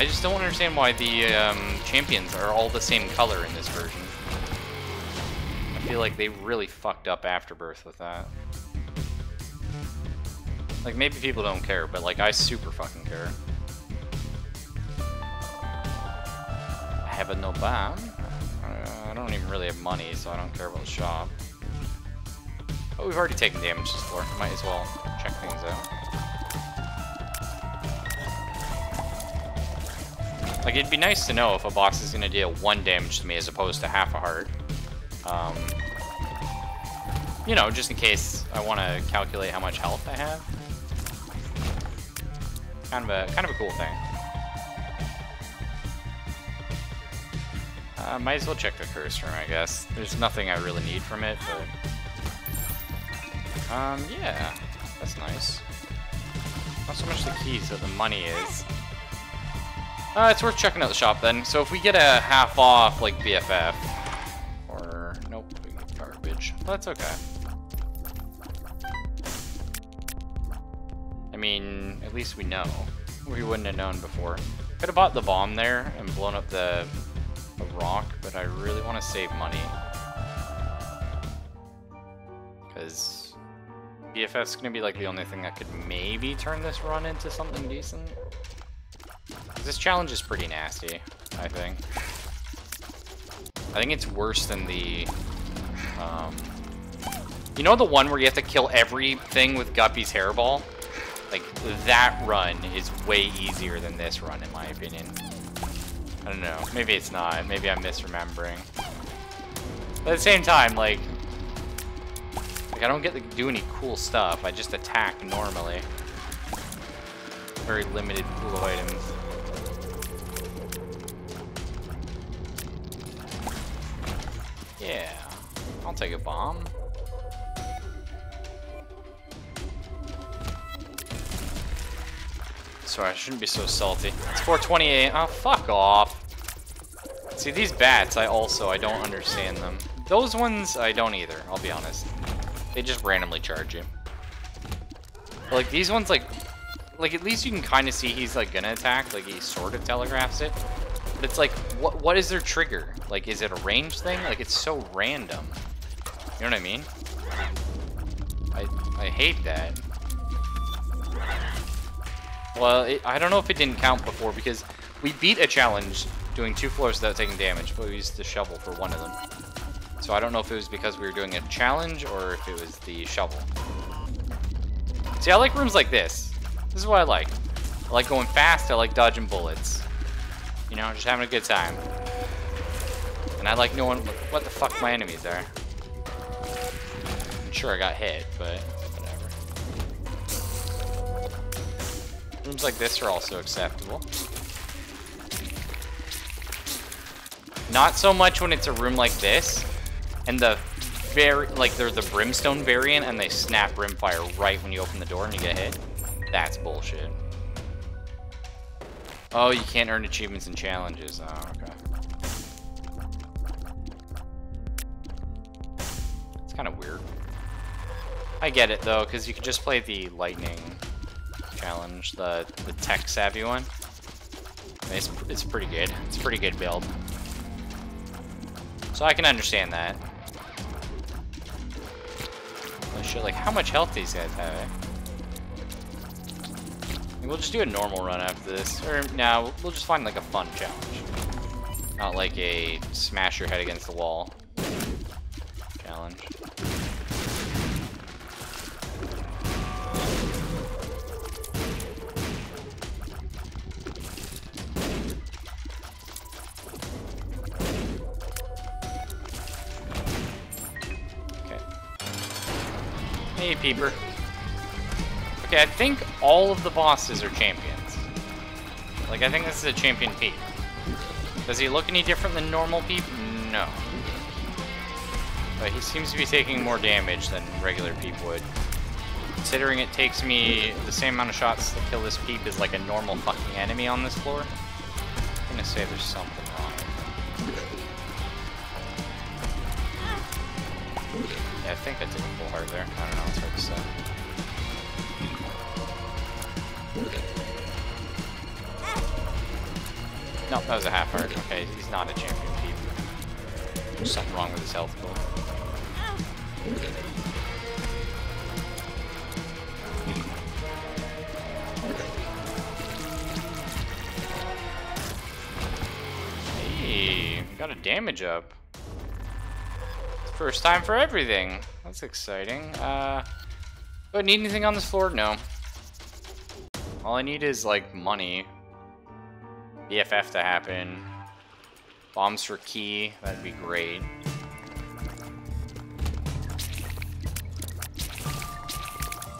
I just don't understand why the um, champions are all the same color in this version I feel like they really fucked up Afterbirth with that. Like, maybe people don't care, but, like, I super fucking care. I have a no bomb. I don't even really have money, so I don't care about the shop. But we've already taken damage this floor. Might as well check things out. Like, it'd be nice to know if a boss is going to deal one damage to me as opposed to half a heart. Um, you know, just in case I want to calculate how much health I have. Kind of a kind of a cool thing. Uh, might as well check the curse room, I guess. There's nothing I really need from it, but... Um, yeah. That's nice. Not so much the keys, but the money is. Uh, it's worth checking out the shop then. So if we get a half off, like, BFF, or... Nope, garbage. That's okay. I mean, at least we know. We wouldn't have known before. Could have bought the bomb there and blown up the a rock, but I really want to save money. Because BFF's going to be like the only thing that could maybe turn this run into something decent. This challenge is pretty nasty, I think. I think it's worse than the... Um, you know the one where you have to kill everything with Guppy's hairball? Like, that run is way easier than this run, in my opinion. I don't know. Maybe it's not. Maybe I'm misremembering. But at the same time, like... Like, I don't get to do any cool stuff. I just attack normally. Very limited cool items. Yeah. I'll take a bomb. Sorry, I shouldn't be so salty. It's 428. Oh, fuck off. See, these bats, I also, I don't understand them. Those ones, I don't either, I'll be honest. They just randomly charge you. But, like, these ones, like, like, at least you can kind of see he's, like, gonna attack. Like, he sort of telegraphs it. But it's like, what, what is their trigger? Like, is it a range thing? Like, it's so random. You know what I mean? I, I hate that. Well, it, I don't know if it didn't count before because we beat a challenge doing two floors without taking damage, but we used the shovel for one of them. So I don't know if it was because we were doing a challenge or if it was the shovel. See, I like rooms like this. This is what I like. I like going fast, I like dodging bullets. You know, just having a good time. And I like knowing what the fuck my enemies are. I'm sure I got hit, but... Whatever. Rooms like this are also acceptable. Not so much when it's a room like this, and the very, like they're the brimstone variant, and they snap rimfire right when you open the door and you get hit. That's bullshit. Oh, you can't earn achievements and challenges. Oh, okay. It's kind of weird. I get it, though, because you can just play the lightning challenge, the, the tech savvy one. It's, it's pretty good. It's a pretty good build. So I can understand that. Oh shit, like how much health these guys have, eh? We'll just do a normal run after this. Or, now we'll just find like a fun challenge. Not like a smash your head against the wall challenge. Okay. Hey, Peeper. Okay, I think all of the bosses are champions. Like, I think this is a champion Peep. Does he look any different than normal Peep? No. But he seems to be taking more damage than regular Peep would. Considering it takes me the same amount of shots to kill this Peep as like a normal fucking enemy on this floor, I'm gonna say there's something wrong. Yeah, I think I did a full heart there. I don't know, it's hard to say. No, that was a half heart. Okay, he's not a champion thief. There's something wrong with his health pool. Hey, got a damage up. First time for everything. That's exciting. Uh, do I need anything on this floor? No. All I need is, like, money. BFF to happen. Bombs for key. That'd be great.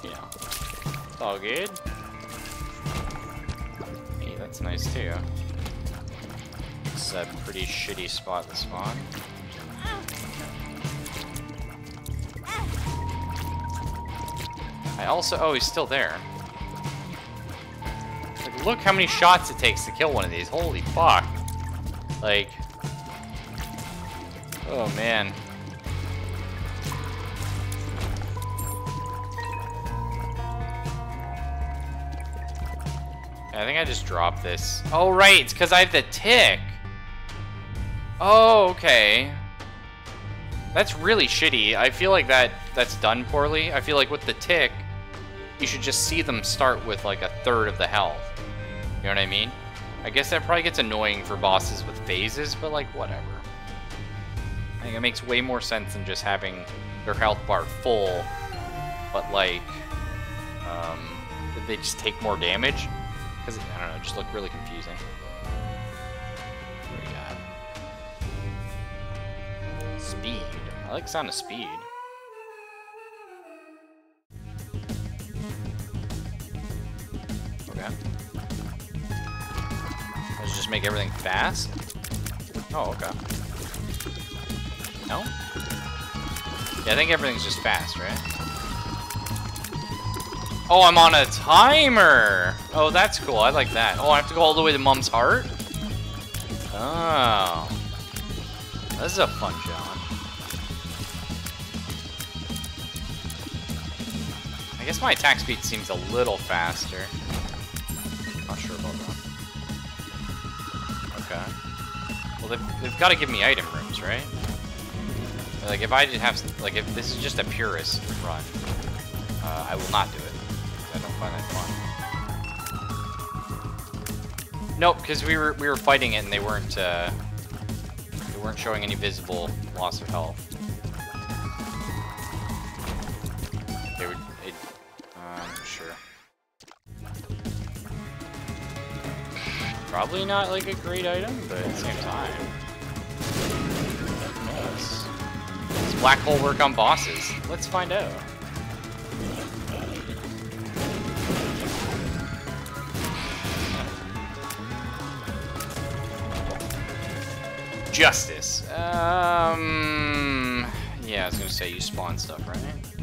Yeah. It's all good. Hey, that's nice, too. It's a pretty shitty spot to spawn. I also... Oh, he's still there. Like, look how many shots it takes to kill one of these. Holy fuck. Like... Oh, man. I think I just dropped this. Oh, right. It's because I have the tick. Oh, okay. That's really shitty. I feel like that that's done poorly. I feel like with the tick, you should just see them start with like a third of the health. You know what I mean? I guess that probably gets annoying for bosses with phases, but like, whatever. I think it makes way more sense than just having their health bar full, but like, um, they just take more damage. Because, I don't know, it just look really confusing. What do we got? Speed. I like the sound of speed. Okay. Let's just make everything fast? Oh, okay. No? Yeah, I think everything's just fast, right? Oh, I'm on a timer! Oh, that's cool. I like that. Oh, I have to go all the way to Mom's heart? Oh. This is a fun challenge. I guess my attack speed seems a little faster. Not sure about that. Okay. Well, they've, they've got to give me item rooms, right? Like, if I didn't have... Like, if this is just a purist run, uh, I will not do it. I don't find that fun. Nope, because we were we were fighting it and they weren't uh, they weren't showing any visible loss of health. Probably not like a great item, but at the same time. Does black hole work on bosses? Let's find out. Justice. Um, yeah, I was gonna say you spawn stuff, right?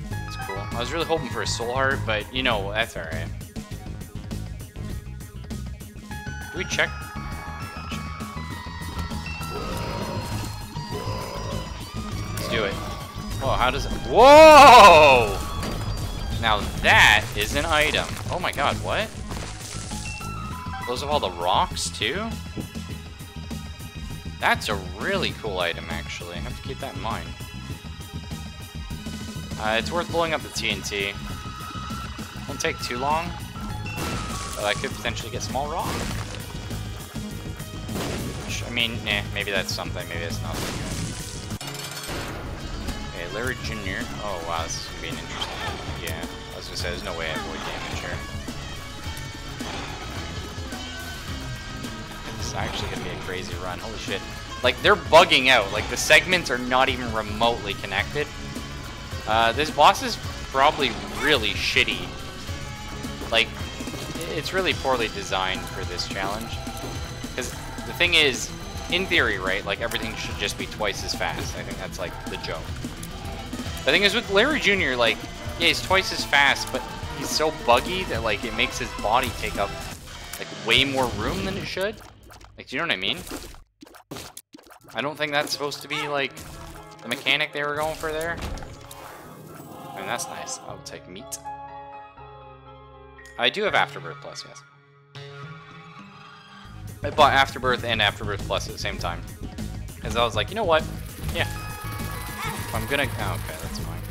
That's cool. I was really hoping for a soul heart, but you know, that's alright. We check? Let's do it. Whoa, how does it? Whoa! Now that is an item. Oh my god, what? Those are all the rocks too? That's a really cool item, actually. I have to keep that in mind. Uh, it's worth blowing up the TNT. Won't take too long, but I could potentially get small rock. Which, I mean, eh, maybe that's something, maybe that's nothing. Okay, Larry Jr. Oh, wow, this is gonna be an interesting... Yeah, I was gonna say, there's no way I avoid damage here. This is actually gonna be a crazy run. Holy shit. Like, they're bugging out. Like, the segments are not even remotely connected. Uh, this boss is probably really shitty. Like, it's really poorly designed for this challenge. Because the thing is, in theory, right, like, everything should just be twice as fast. I think that's, like, the joke. The thing is, with Larry Jr., like, yeah, he's twice as fast, but he's so buggy that, like, it makes his body take up, like, way more room than it should. Like, do you know what I mean? I don't think that's supposed to be, like, the mechanic they were going for there. I mean, that's nice. I'll take meat. I do have Afterbirth Plus, yes. I bought Afterbirth and Afterbirth Plus at the same time. Because I was like, you know what? Yeah. If I'm gonna... Oh, okay, that's fine.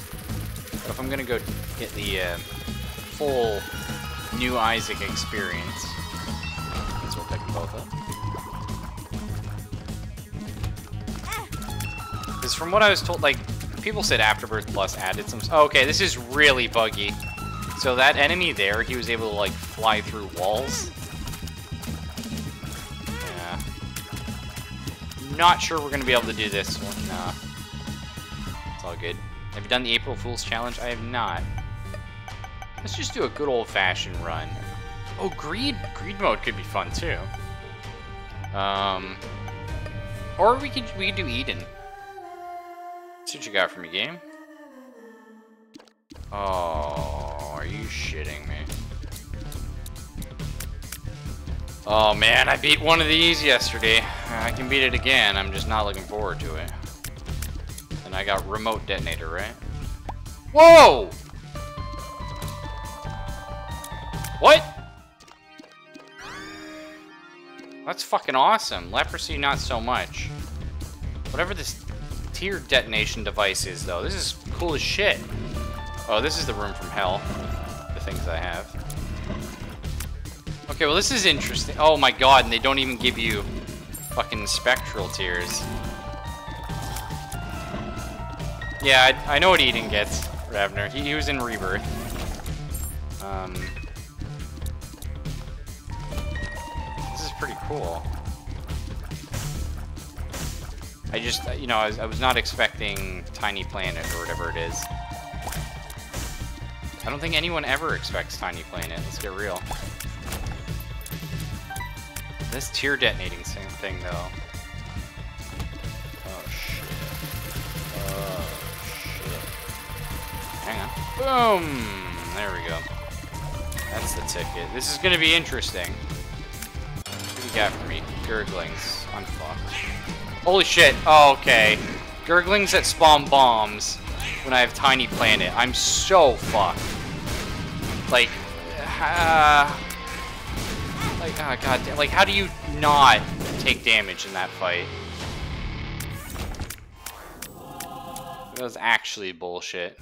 But if I'm gonna go get the uh, full new Isaac experience, I guess we'll pick both up. Because from what I was told, like, people said Afterbirth Plus added some... Oh, okay, this is really buggy. So that enemy there, he was able to, like, fly through walls. Not sure we're going to be able to do this one. Nah. It's all good. Have you done the April Fool's Challenge? I have not. Let's just do a good old-fashioned run. Oh, greed, greed mode could be fun too. Um, or we could we could do Eden. See what you got for me, game. Oh, are you shitting me? Oh man, I beat one of these yesterday. Uh, I can beat it again. I'm just not looking forward to it. And I got remote detonator, right? Whoa! What? That's fucking awesome. Leprosy, not so much. Whatever this tear detonation device is, though, this is cool as shit. Oh, this is the room from hell. The things I have. Okay, well, this is interesting. Oh my god, and they don't even give you fucking spectral tears. Yeah, I, I know what Eden gets, Ravner. He, he was in Rebirth. Um, this is pretty cool. I just, you know, I was, I was, not expecting Tiny Planet or whatever it is. I don't think anyone ever expects Tiny Planet, let's get real. This tear detonating same thing, though. Oh, shit. Oh, shit. Hang on. Boom! There we go. That's the ticket. This is gonna be interesting What do you got for me? Gurglings. I'm fucked. Holy shit. Oh, okay. Gurglings that spawn bombs when I have Tiny Planet. I'm so fucked. Like, uh, like, oh god, like, how do you not take damage in that fight? That was actually bullshit.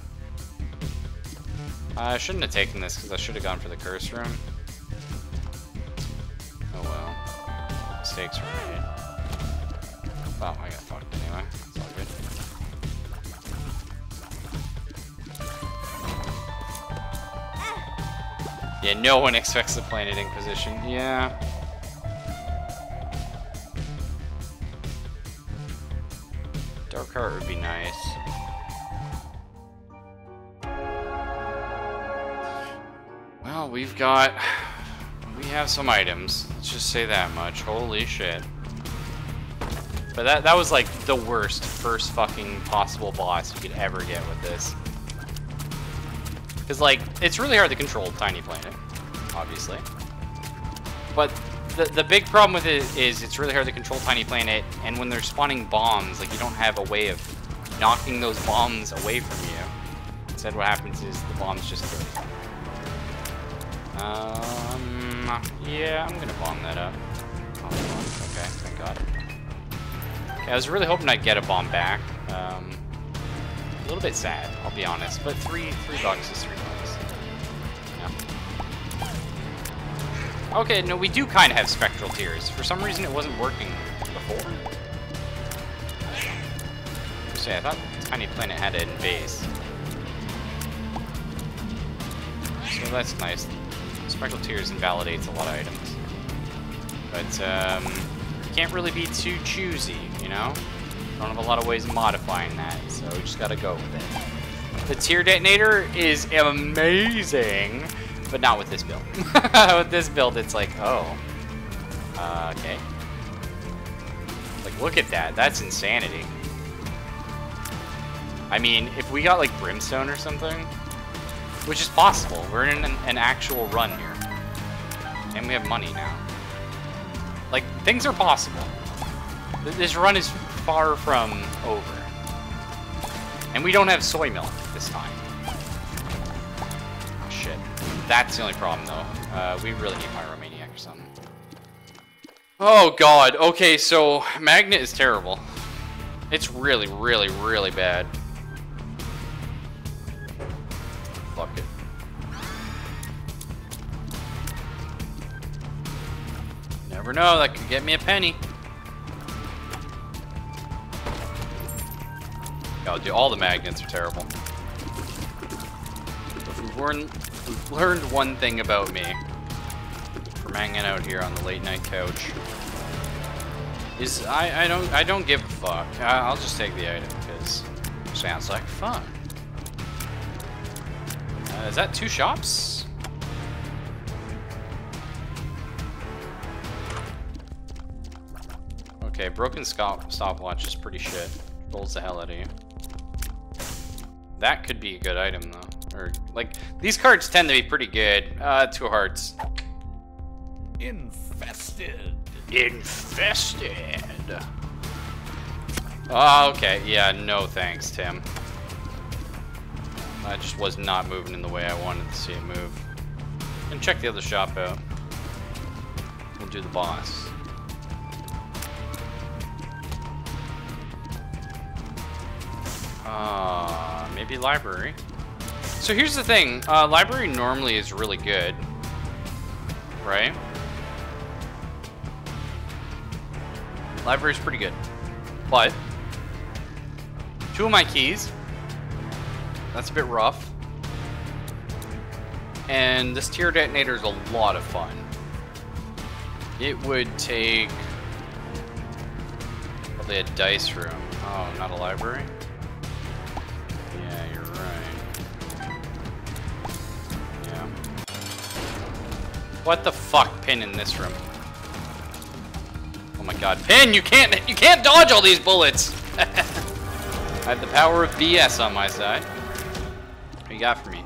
I shouldn't have taken this because I should have gone for the curse room. Oh well. Mistakes were made. Oh well, I got fucked Yeah, no one expects the Planet Inquisition. Yeah. Dark Heart would be nice. Well, we've got we have some items. Let's just say that much. Holy shit. But that, that was like the worst first fucking possible boss you could ever get with this. Because like, it's really hard to control Tiny Planet, obviously. But the, the big problem with it is it's really hard to control Tiny Planet, and when they're spawning bombs, like you don't have a way of knocking those bombs away from you. Instead what happens is the bombs just kill you. Um, yeah, I'm gonna bomb that up. Oh, okay, thank god. Okay, I was really hoping I'd get a bomb back. Um, a little bit sad, I'll be honest, but three three bucks is three Okay, no, we do kind of have spectral tears. For some reason, it wasn't working before. So yeah, I thought Tiny Planet had it in base. So that's nice. Spectral Tears invalidates a lot of items. But, um, you can't really be too choosy, you know? Don't have a lot of ways of modifying that, so we just gotta go with it. The Tear Detonator is amazing, but not with this build. with this build, it's like, oh, uh, okay. Like, look at that. That's insanity. I mean, if we got, like, Brimstone or something, which is possible. We're in an, an actual run here. And we have money now. Like, things are possible. This run is far from over. And we don't have soy milk this time. That's the only problem, though. Uh, we really need Pyromaniac or something. Oh, God. Okay, so Magnet is terrible. It's really, really, really bad. Fuck it. Never know, that could get me a penny. Oh, dude, all the magnets are terrible. If we've learned, learned one thing about me from hanging out here on the late night couch is I, I don't I don't give a fuck. I, I'll just take the item because sounds like fun. Uh, is that two shops? Okay, broken stop stopwatch is pretty shit. Pulls the hell out of you. That could be a good item though. Or like these cards tend to be pretty good. Uh two hearts. Infested. Infested. Oh, okay. Yeah, no thanks, Tim. I just was not moving in the way I wanted to see it move. And check the other shop out. We'll do the boss. Uh, maybe library. So here's the thing. Uh, library normally is really good. Right? Library's pretty good. But, two of my keys. That's a bit rough. And this tear detonator is a lot of fun. It would take probably a dice room. Oh, not a library? What the fuck pin in this room? Oh my god. Pin, you can't you can't dodge all these bullets! I have the power of BS on my side. What you got for me?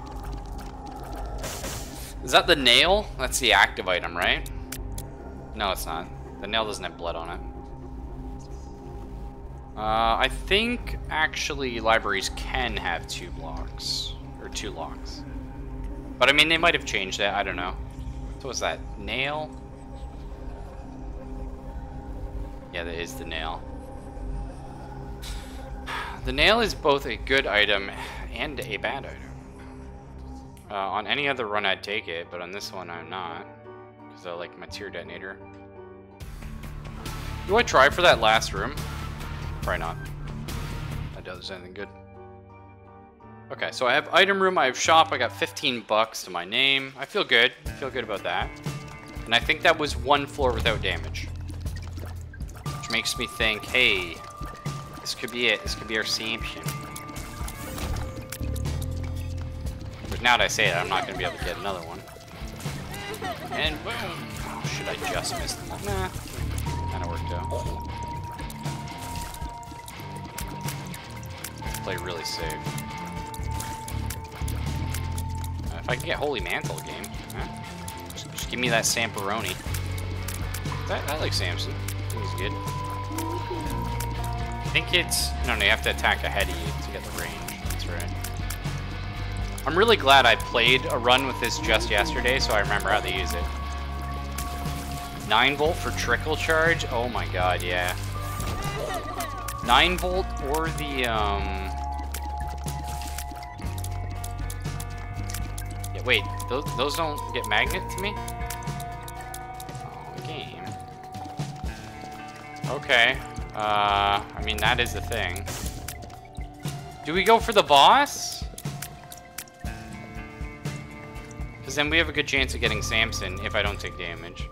Is that the nail? That's the active item, right? No, it's not. The nail doesn't have blood on it. Uh, I think actually libraries can have two blocks or two locks, but I mean they might have changed that. I don't know. So what's that? Nail? Yeah, that is the nail. The nail is both a good item and a bad item. Uh, on any other run, I'd take it, but on this one, I'm not. Because I like my tear detonator. Do I try for that last room? Probably not. I doubt there's anything good. Okay, so I have item room, I have shop, I got 15 bucks to my name. I feel good. I feel good about that. And I think that was one floor without damage. Which makes me think, hey, this could be it. This could be our Samson. But now that I say it, I'm not going to be able to get another one. And boom! Should I just miss them? Nah. Kind of worked out. Play really safe. If I can get Holy Mantle game, just, just give me that Samperoni. That, I like Samson. He's good. I think it's... No, no, you have to attack ahead of you to get the range. That's right. I'm really glad I played a run with this just yesterday, so I remember how to use it. 9 volt for trickle charge? Oh my god, yeah. 9 volt or the, um... wait, those, those don't get magnet to me? Oh, game. Okay. Uh, I mean, that is the thing. Do we go for the boss? Because then we have a good chance of getting Samson if I don't take damage.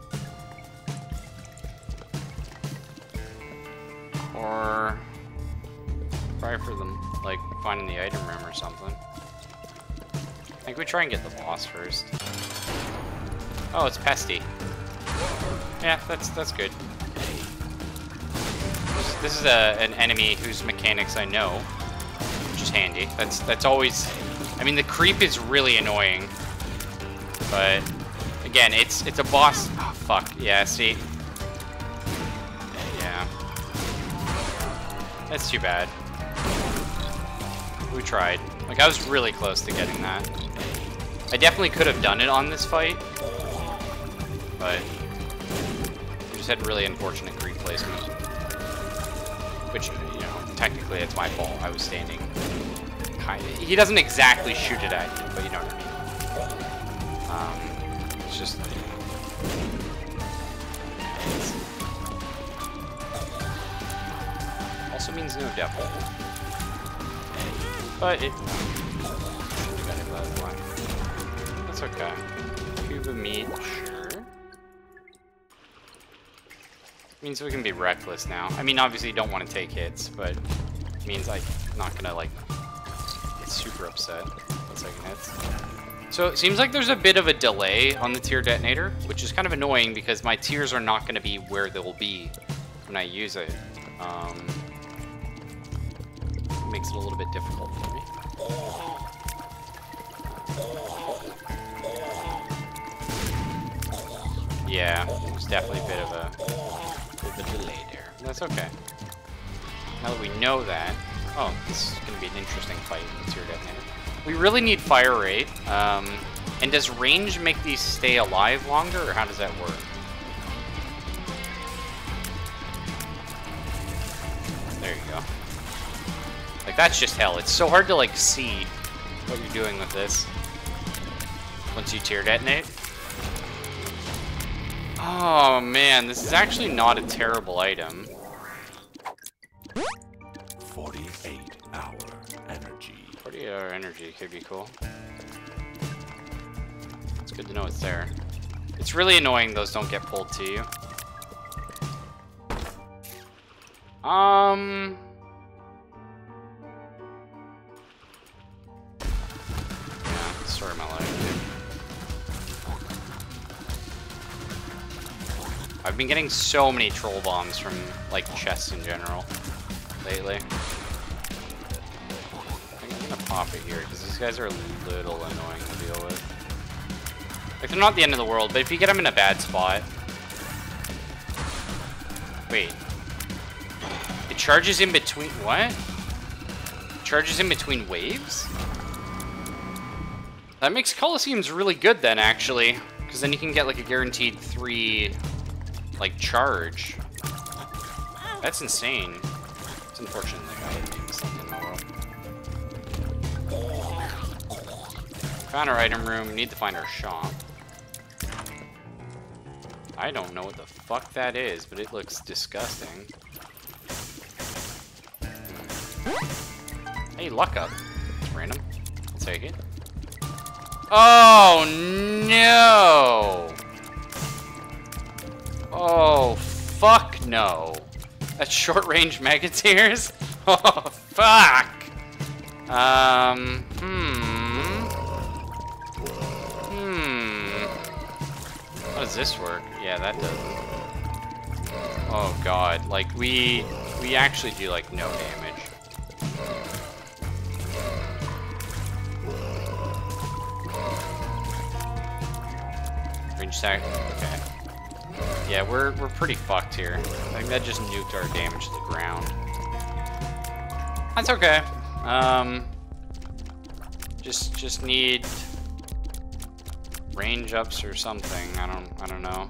Or... Try for them, like, finding the item room or something. Think we try and get the boss first. Oh, it's Pesty. Yeah, that's that's good. This, this is a, an enemy whose mechanics I know, which is handy. That's that's always. I mean, the creep is really annoying, but again, it's it's a boss. Oh, fuck yeah. See. Yeah. That's too bad. We tried. Like I was really close to getting that. I definitely could have done it on this fight, but we just had really unfortunate creep placement. Which, you know, technically it's my fault. I was standing. He doesn't exactly shoot it at you, but you know what I mean. Um, it's just... also means no devil. But it... That's okay. Cube of meat, sure. Means we can be reckless now. I mean, obviously you don't want to take hits, but means I'm not gonna, like, get super upset when taking hits. So it seems like there's a bit of a delay on the tear detonator, which is kind of annoying because my tears are not gonna be where they'll be when I use it. Um, makes it a little bit difficult for me. Yeah, there's definitely a bit of a, bit of a delay there. That's okay. Now that we know that... Oh, this is going to be an interesting fight Tear Detonator. We really need fire rate. Um, and does range make these stay alive longer, or how does that work? There you go. Like, that's just hell. It's so hard to, like, see what you're doing with this. Once you tear detonate. Oh, man. This is actually not a terrible item. 48 hour energy. 48 hour energy could be cool. It's good to know it's there. It's really annoying those don't get pulled to you. Um... my life. I've been getting so many troll bombs from, like, chests in general lately. I think I'm gonna pop it here, because these guys are a little annoying to deal with. Like, they're not the end of the world, but if you get them in a bad spot... Wait. It charges in between... What? It charges in between waves? That makes Colosseums really good then, actually. Because then you can get, like, a guaranteed three, like, charge. That's insane. It's unfortunate that guy didn't do something in the world. Found our item room. Need to find our shop. I don't know what the fuck that is, but it looks disgusting. Hey, luck up. It's random. I'll take it. Oh, no! Oh, fuck no. That's short-range Mega Tears? Oh, fuck! Um, hmm... Hmm... How does this work? Yeah, that doesn't. Oh god, like, we... We actually do, like, no damage. Range attack, okay. Yeah, we're, we're pretty fucked here. I think that just nuked our damage to the ground. That's okay. Um, just just need range ups or something. I don't I don't know.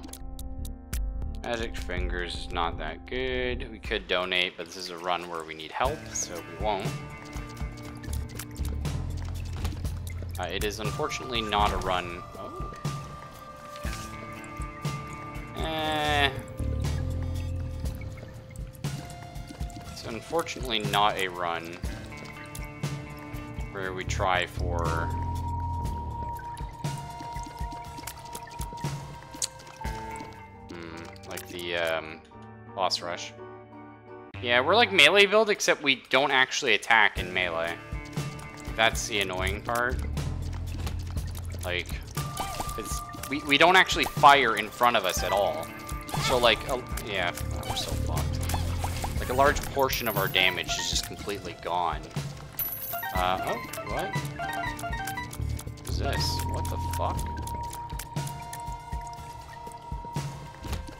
Magic fingers is not that good. We could donate, but this is a run where we need help, so we won't. Uh, it is unfortunately not a run. Eh. It's unfortunately not a run where we try for hmm, like the um, boss rush. Yeah, we're like melee build, except we don't actually attack in melee. That's the annoying part. Like, it's we, we don't actually fire in front of us at all. So like, uh, yeah, so fucked. Like a large portion of our damage is just completely gone. Uh, oh, what? What's this? What the fuck?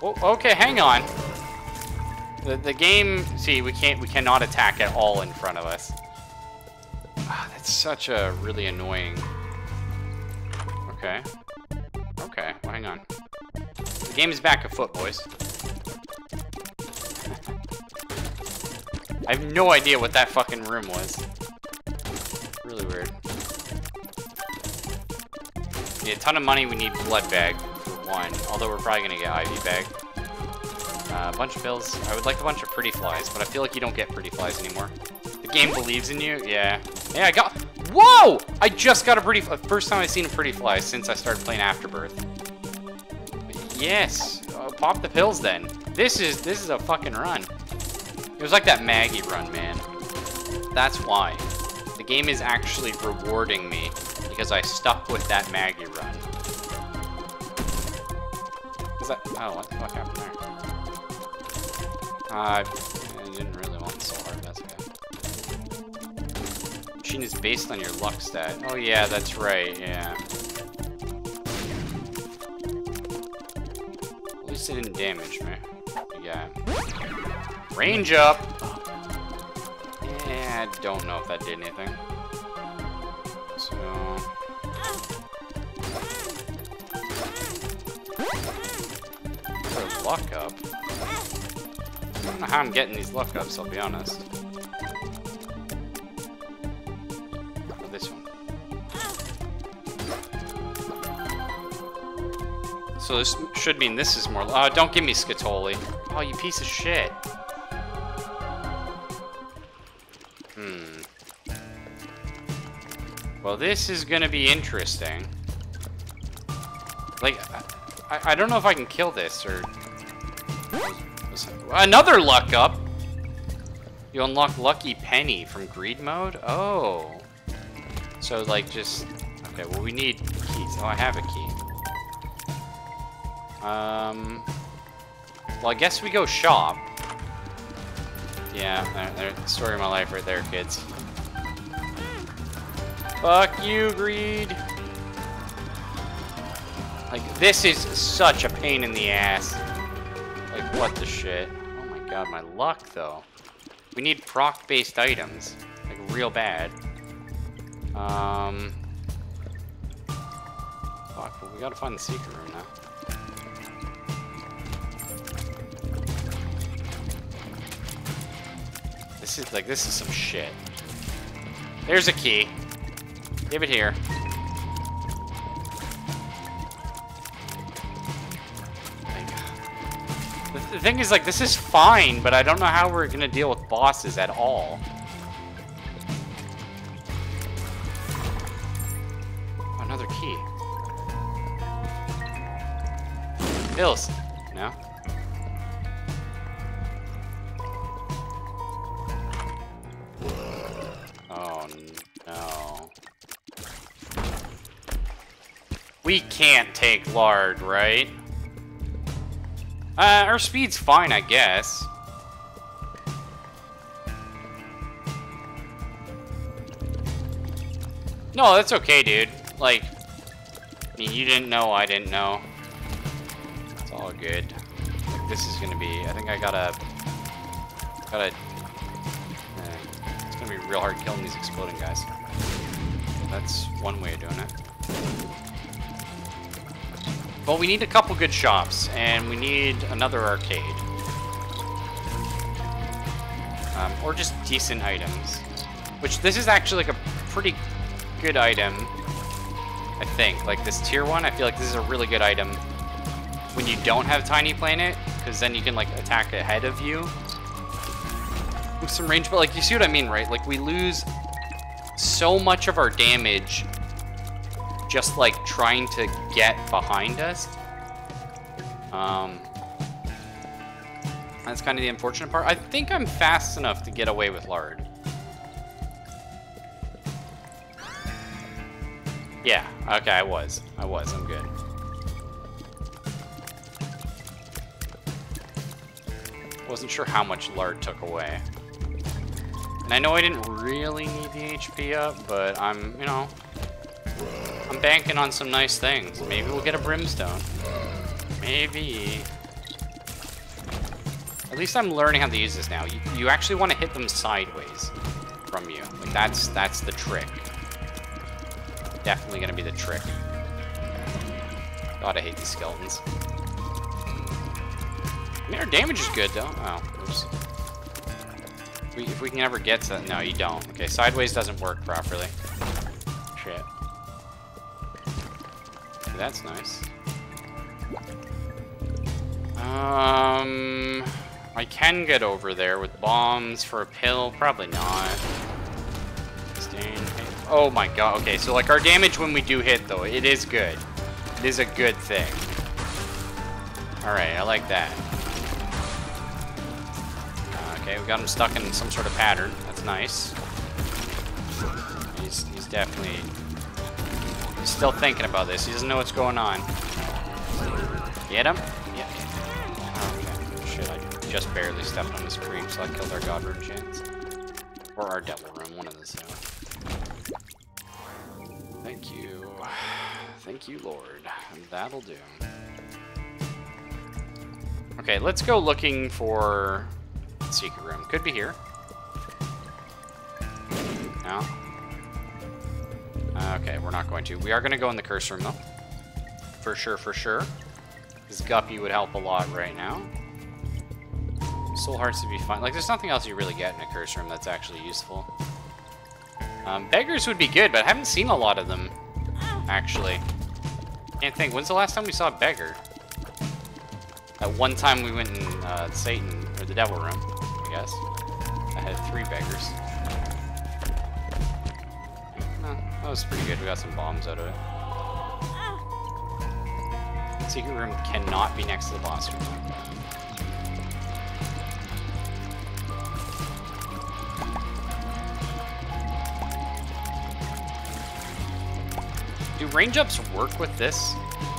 Oh, okay, hang on. The, the game, see, we can't, we cannot attack at all in front of us. Ah, that's such a really annoying... Okay. Hang on. The game is back afoot, boys. I have no idea what that fucking room was. Really weird. Need a ton of money, we need blood bag for one. Although we're probably gonna get IV bag. Uh, a bunch of bills. I would like a bunch of pretty flies, but I feel like you don't get pretty flies anymore. The game believes in you? Yeah. Yeah, I got... Whoa! I just got a pretty... First time I've seen a pretty fly since I started playing Afterbirth. Yes. Uh, pop the pills then. This is this is a fucking run. It was like that Maggie run, man. That's why. The game is actually rewarding me because I stuck with that Maggie run. Is that... Oh, what the fuck happened there? Uh, I didn't really want so hard, that's okay. Machine is based on your luck stat. Oh yeah, that's right, yeah. At least it didn't damage me. Yeah. Range up! Yeah, I don't know if that did anything. So... Luck up. I don't know how I'm getting these luck ups, I'll be honest. So this should mean this is more. Oh, don't give me Skatole. Oh, you piece of shit. Hmm. Well, this is gonna be interesting. Like, I, I don't know if I can kill this or. Another luck up! You unlock Lucky Penny from Greed Mode? Oh. So, like, just... Okay, well, we need keys. Oh, I have a key. Um... Well, I guess we go shop. Yeah, there, there, story of my life right there, kids. Fuck you, Greed! Like, this is such a pain in the ass. Like, what the shit? Oh my god, my luck, though. We need proc-based items. Like, real bad. Um... Fuck, well, we gotta find the secret room now. This is, like, this is some shit. There's a key. Give it here. The thing is, like, this is fine, but I don't know how we're gonna deal with bosses at all. Another key. Pills. We can't take lard, right? Uh, our speed's fine, I guess. No, that's okay, dude. Like, I mean, you didn't know, I didn't know. It's all good. Like, this is gonna be, I think I gotta, gotta, uh, it's gonna be real hard killing these exploding guys. That's one way of doing it. But we need a couple good shops, and we need another arcade. Um, or just decent items. Which, this is actually like a pretty good item, I think. Like this tier one, I feel like this is a really good item when you don't have Tiny Planet, because then you can like attack ahead of you with some range. But like, you see what I mean, right? Like we lose so much of our damage just like trying to get behind us. Um, that's kind of the unfortunate part. I think I'm fast enough to get away with Lard. Yeah, okay, I was. I was, I'm good. Wasn't sure how much Lard took away. And I know I didn't really need the HP up, but I'm, you know, I'm banking on some nice things. Maybe we'll get a brimstone. Maybe. At least I'm learning how to use this now. You, you actually want to hit them sideways from you. Like that's that's the trick. Definitely gonna be the trick. God, I hate these skeletons. Our damage is good though. Oh, oops. If we, if we can ever get to that, no, you don't. Okay, sideways doesn't work properly. That's nice. Um, I can get over there with bombs for a pill. Probably not. Oh my god. Okay, so like our damage when we do hit though, it is good. It is a good thing. Alright, I like that. Uh, okay, we got him stuck in some sort of pattern. That's nice. He's, he's definitely... He's still thinking about this. He doesn't know what's going on. Get him? Yeah. Oh, okay. Shit, I just barely stepped on his creep, so I killed our God Room chance. Or our Devil Room, one of the two. Thank you. Thank you, Lord. That'll do. Okay, let's go looking for secret room. Could be here. No? Okay, we're not going to. We are going to go in the curse room, though. For sure, for sure. This Guppy would help a lot right now. Soul Hearts would be fun. Like, there's nothing else you really get in a curse room that's actually useful. Um, beggars would be good, but I haven't seen a lot of them, actually. Can't think. When's the last time we saw a beggar? At one time we went in uh, Satan, or the Devil Room, I guess. I had three beggars. That was pretty good. We got some bombs out of it. Secret room cannot be next to the boss room. Do range ups work with this,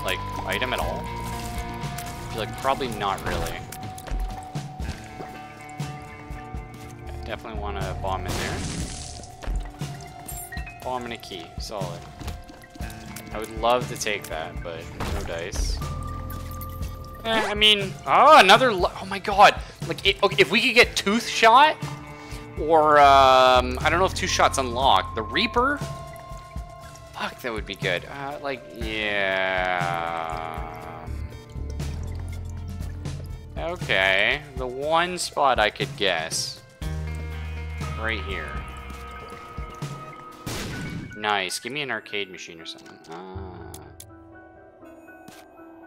like, item at all? I feel like probably not really. Definitely want to bomb in there. Bomb and a key, solid. I would love to take that, but no dice. Eh, I mean, oh, another, oh my god. Like, it, okay, if we could get Tooth Shot, or, um, I don't know if Tooth Shot's unlocked. The Reaper? Fuck, that would be good. Uh, like, yeah. Okay, the one spot I could guess. Right here. Nice. Give me an arcade machine or something. Uh,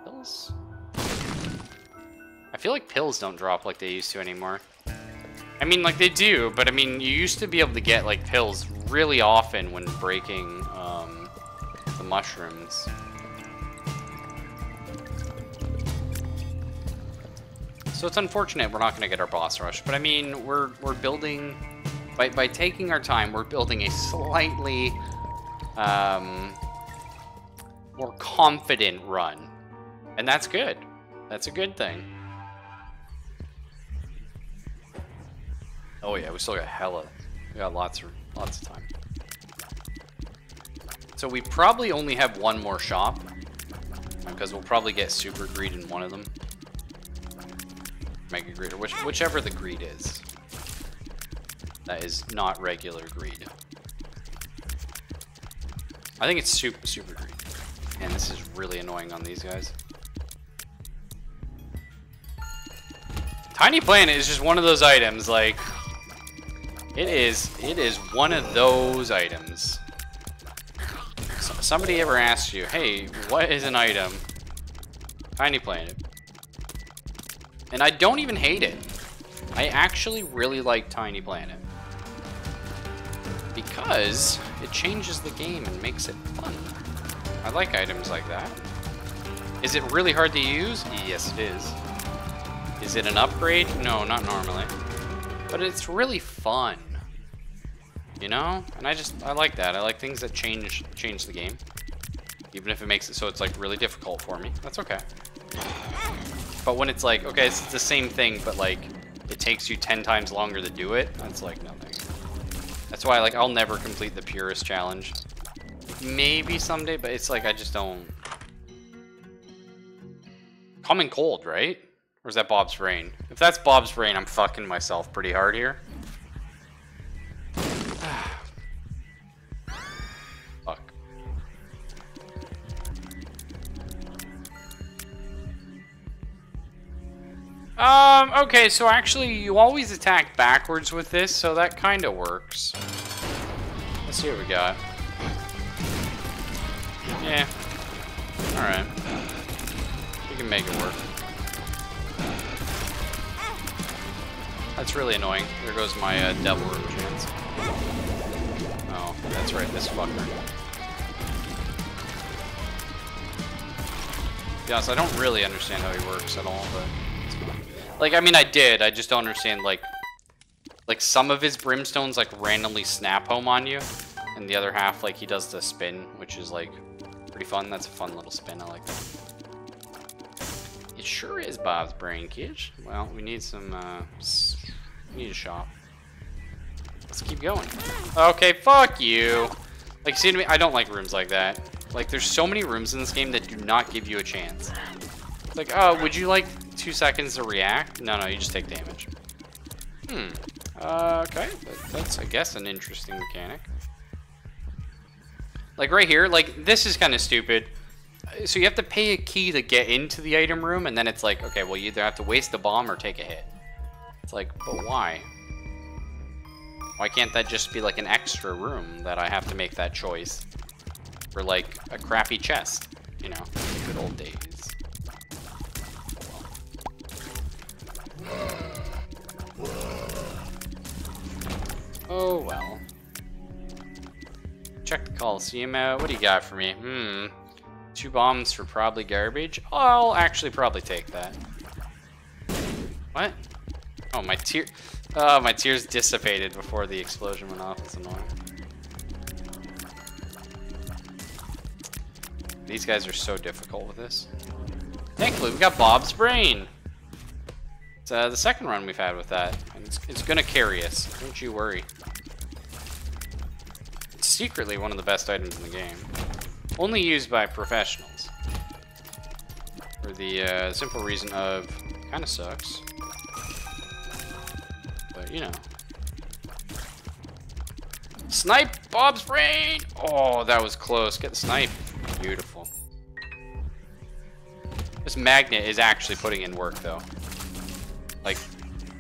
pills? I feel like pills don't drop like they used to anymore. I mean, like they do, but I mean, you used to be able to get like pills really often when breaking um, the mushrooms. So it's unfortunate we're not going to get our boss rush, but I mean, we're we're building by by taking our time, we're building a slightly um, more confident run, and that's good. That's a good thing. Oh yeah, we still got hella. We got lots of lots of time. So we probably only have one more shop because we'll probably get super greed in one of them. Mega greed or which, whichever the greed is. That is not regular greed. I think it's super super greed. And this is really annoying on these guys. Tiny Planet is just one of those items, like, it is, it is one of those items. So, somebody ever asks you, hey, what is an item? Tiny Planet. And I don't even hate it. I actually really like Tiny Planet. Because it changes the game and makes it fun. I like items like that. Is it really hard to use? Yes, it is. Is it an upgrade? No, not normally. But it's really fun. You know? And I just, I like that. I like things that change change the game. Even if it makes it so it's like really difficult for me. That's okay. But when it's like, okay, it's the same thing, but like, it takes you 10 times longer to do it, that's like nothing. That's why like I'll never complete the purist challenge. Maybe someday, but it's like I just don't. Common cold, right? Or is that Bob's brain? If that's Bob's brain, I'm fucking myself pretty hard here. Um, okay, so actually you always attack backwards with this, so that kind of works. Let's see what we got. Yeah. Alright. We can make it work. that's really annoying. There goes my uh, devil room chance. Oh, that's right, this fucker. Yeah, so I don't really understand how he works at all, but... Like, I mean, I did, I just don't understand, like... Like, some of his brimstones, like, randomly snap home on you, and the other half, like, he does the spin, which is, like, pretty fun. That's a fun little spin, I like that. It sure is Bob's brain, kids. Well, we need some, uh... We need a shop. Let's keep going. Okay, fuck you! Like, see to me, I don't like rooms like that. Like, there's so many rooms in this game that do not give you a chance. Like, oh, would you like two seconds to react? No, no, you just take damage. Hmm. Uh, okay, that, that's, I guess, an interesting mechanic. Like, right here, like, this is kind of stupid. So you have to pay a key to get into the item room, and then it's like, okay, well, you either have to waste the bomb or take a hit. It's like, but why? Why can't that just be like an extra room that I have to make that choice? For like a crappy chest, you know, good old days. Oh well. Check the Coliseum out. What do you got for me? Hmm. Two bombs for probably garbage. I'll actually probably take that. What? Oh, my tear. Oh, my tears dissipated before the explosion went off. It's annoying. These guys are so difficult with this. Thankfully, we got Bob's Brain. It's uh, the second run we've had with that. And it's, it's gonna carry us. Don't you worry. It's secretly one of the best items in the game. Only used by professionals. For the uh, simple reason of, kinda sucks. But, you know. Snipe Bob's brain! Oh, that was close. Get the snipe. Beautiful. This magnet is actually putting in work, though. Like,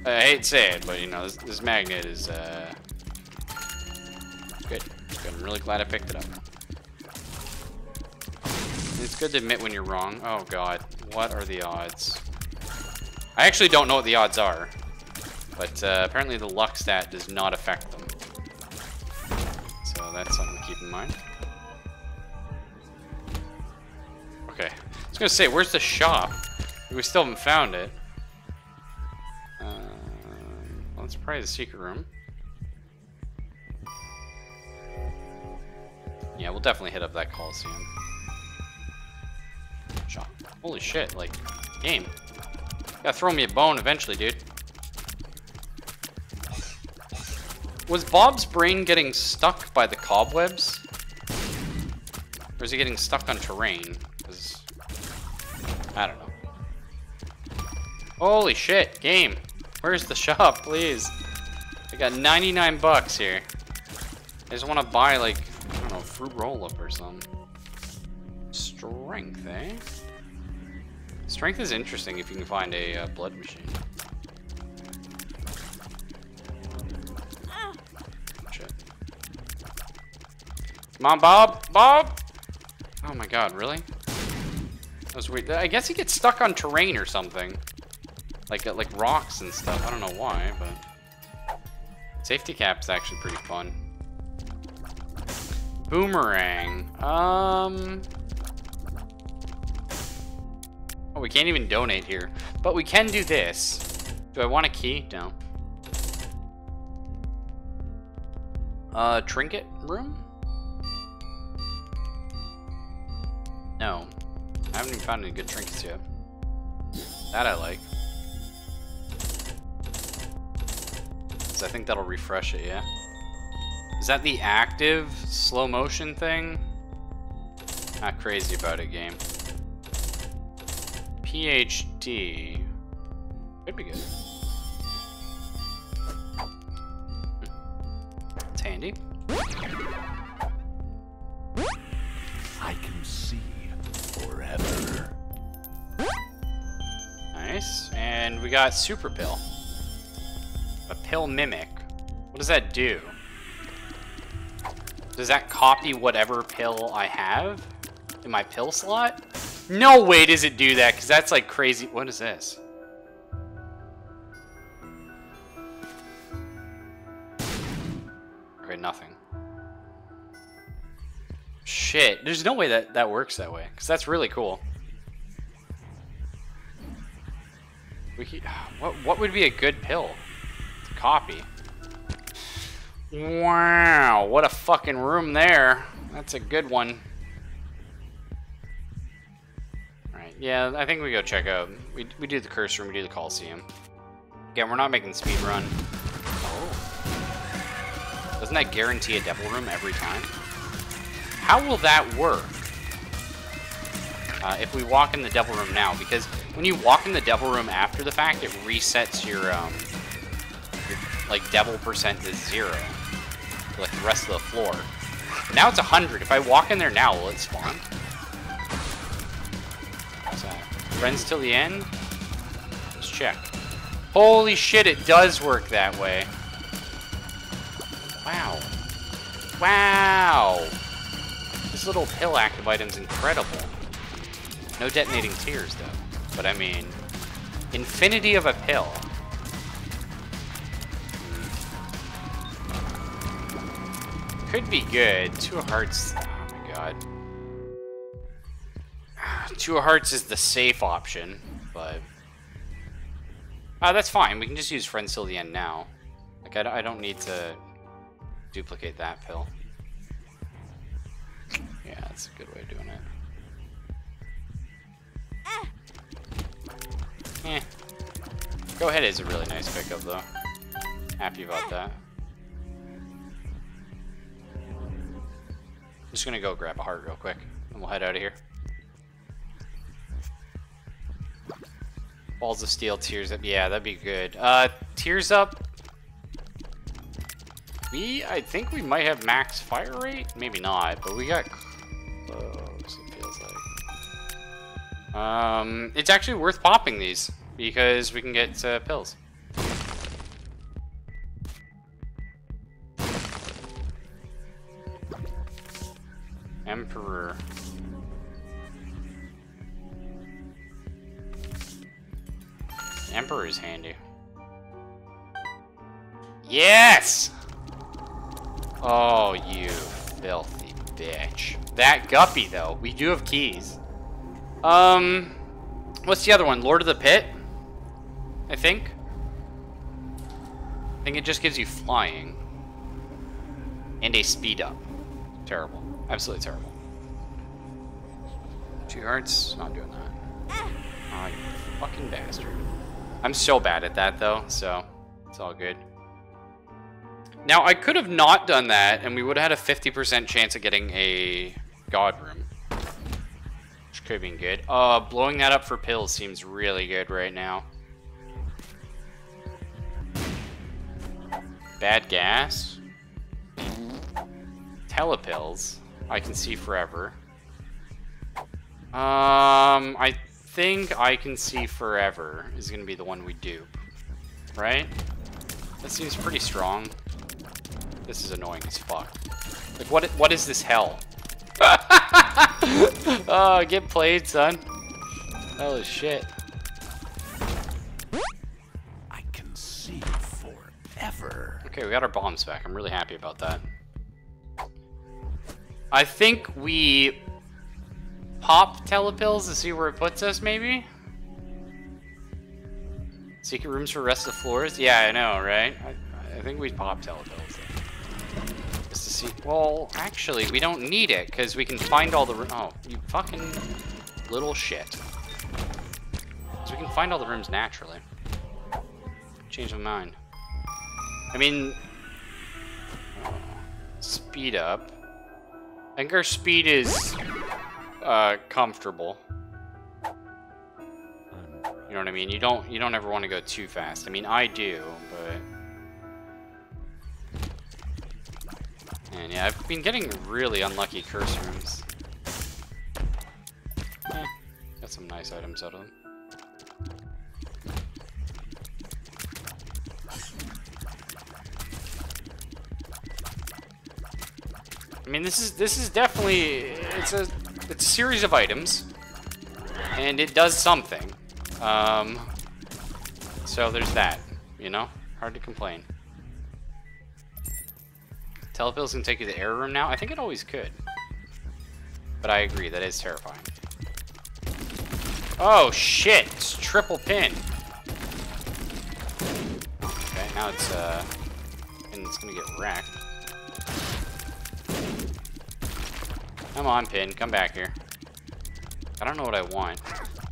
I hate to say it, but, you know, this, this magnet is, uh... Good. good. I'm really glad I picked it up. It's good to admit when you're wrong. Oh, God. What are the odds? I actually don't know what the odds are. But uh, apparently the luck stat does not affect them. So that's something to keep in mind. Okay. I was gonna say, where's the shop? We still haven't found it. Well, it's probably the secret room. Yeah, we'll definitely hit up that Coliseum. Shop. Holy shit, like, game. gotta throw me a bone eventually, dude. Was Bob's brain getting stuck by the cobwebs? Or is he getting stuck on terrain? Because, I don't know. Holy shit, game. Where's the shop, please? I got 99 bucks here. I just want to buy, like, I don't know, fruit roll-up or something. Strength, eh? Strength is interesting if you can find a uh, blood machine. Shit. Come on, Bob! Bob! Oh my god, really? That was weird. I guess he gets stuck on terrain or something. Like, uh, like rocks and stuff. I don't know why, but... Safety cap's actually pretty fun. Boomerang. Um... Oh, we can't even donate here. But we can do this. Do I want a key? No. Uh, trinket room? No. I haven't even found any good trinkets yet. That I like. Because I think that'll refresh it, yeah? Is that the active slow motion thing? Not crazy about it, game. PhD. Could be good. Hmm. It's handy. I can see forever. Nice. And we got Super Pill. A pill mimic. What does that do? Does that copy whatever pill I have in my pill slot? No way does it do that, because that's like crazy. What is this? Okay, nothing. Shit, there's no way that that works that way, because that's really cool. We could, what, what would be a good pill copy? Wow, what a fucking room there. That's a good one. Alright, yeah, I think we go check out. We, we do the curse room, we do the Coliseum. Again, we're not making speed run. Oh. Doesn't that guarantee a devil room every time? How will that work? Uh, if we walk in the devil room now, because when you walk in the devil room after the fact, it resets your, um, your like, devil percent is zero. Like the rest of the floor. Now it's 100. If I walk in there now, will it spawn? That? Friends till the end? Let's check. Holy shit, it does work that way. Wow. Wow! This little pill active item's incredible. No detonating tears, though. But I mean, infinity of a pill. Could be good. Two hearts. Oh my god. Two hearts is the safe option, but. Uh, that's fine. We can just use friends till the end now. Like, I, I don't need to duplicate that pill. Yeah, that's a good way of doing it. Eh. Go ahead is a really nice pickup, though. Happy about that. Just gonna go grab a heart real quick, and we'll head out of here. Balls of Steel, Tears Up. Yeah, that'd be good. Uh, Tears Up. We, I think we might have max fire rate. Maybe not, but we got close, it feels like. Um, it's actually worth popping these, because we can get uh, pills. Emperor. Emperor's handy. Yes! Oh, you filthy bitch. That guppy, though. We do have keys. Um, what's the other one? Lord of the Pit? I think? I think it just gives you flying. And a speed up. Terrible. Absolutely terrible. Two hearts? Not doing that. Oh, you fucking bastard. I'm so bad at that, though, so it's all good. Now, I could have not done that, and we would have had a 50% chance of getting a God Room. Which could have been good. Uh, blowing that up for pills seems really good right now. Bad gas. Telepills. I can see forever. Um, I think I can see forever is going to be the one we dupe. Right? That seems pretty strong. This is annoying as fuck. Like, what? what is this hell? oh, get played, son. Hell is shit. I can see forever. Okay, we got our bombs back. I'm really happy about that. I think we pop telepills to see where it puts us, maybe? Secret rooms for rest of the floors? Yeah, I know, right? I, I think we pop telepills. Just to see. Well, actually, we don't need it, because we can find all the Oh, you fucking little shit. Because we can find all the rooms naturally. Change my mind. I mean... speed up. I think our speed is uh, comfortable. You know what I mean? You don't you don't ever want to go too fast. I mean, I do, but and yeah, I've been getting really unlucky curse rooms. Eh, got some nice items out of them. I mean, this is this is definitely it's a it's a series of items, and it does something. Um, so there's that. You know, hard to complain. Telepills can take you to the error room now? I think it always could. But I agree, that is terrifying. Oh, shit! It's triple pin. Okay, now it's, uh... And it's gonna get wrecked. Come on, Pin, come back here. I don't know what I want.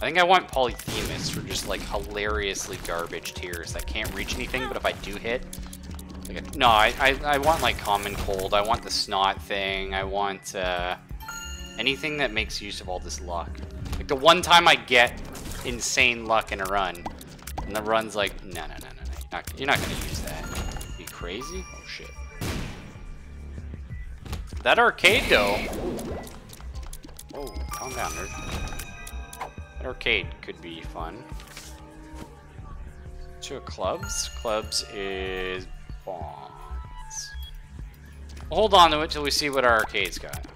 I think I want Polyphemus for just, like, hilariously garbage tears that can't reach anything, but if I do hit... Like no, I, I, I want, like, Common Cold. I want the Snot thing. I want, uh... Anything that makes use of all this luck. Like, the one time I get insane luck in a run, and the run's like, no, no, no, no, no. You're not, you're not gonna use that. You crazy? That arcade, though. Oh, calm down, nerd. That arcade could be fun. Two clubs. Clubs is bonds. We'll hold on to it till we see what our arcade's got.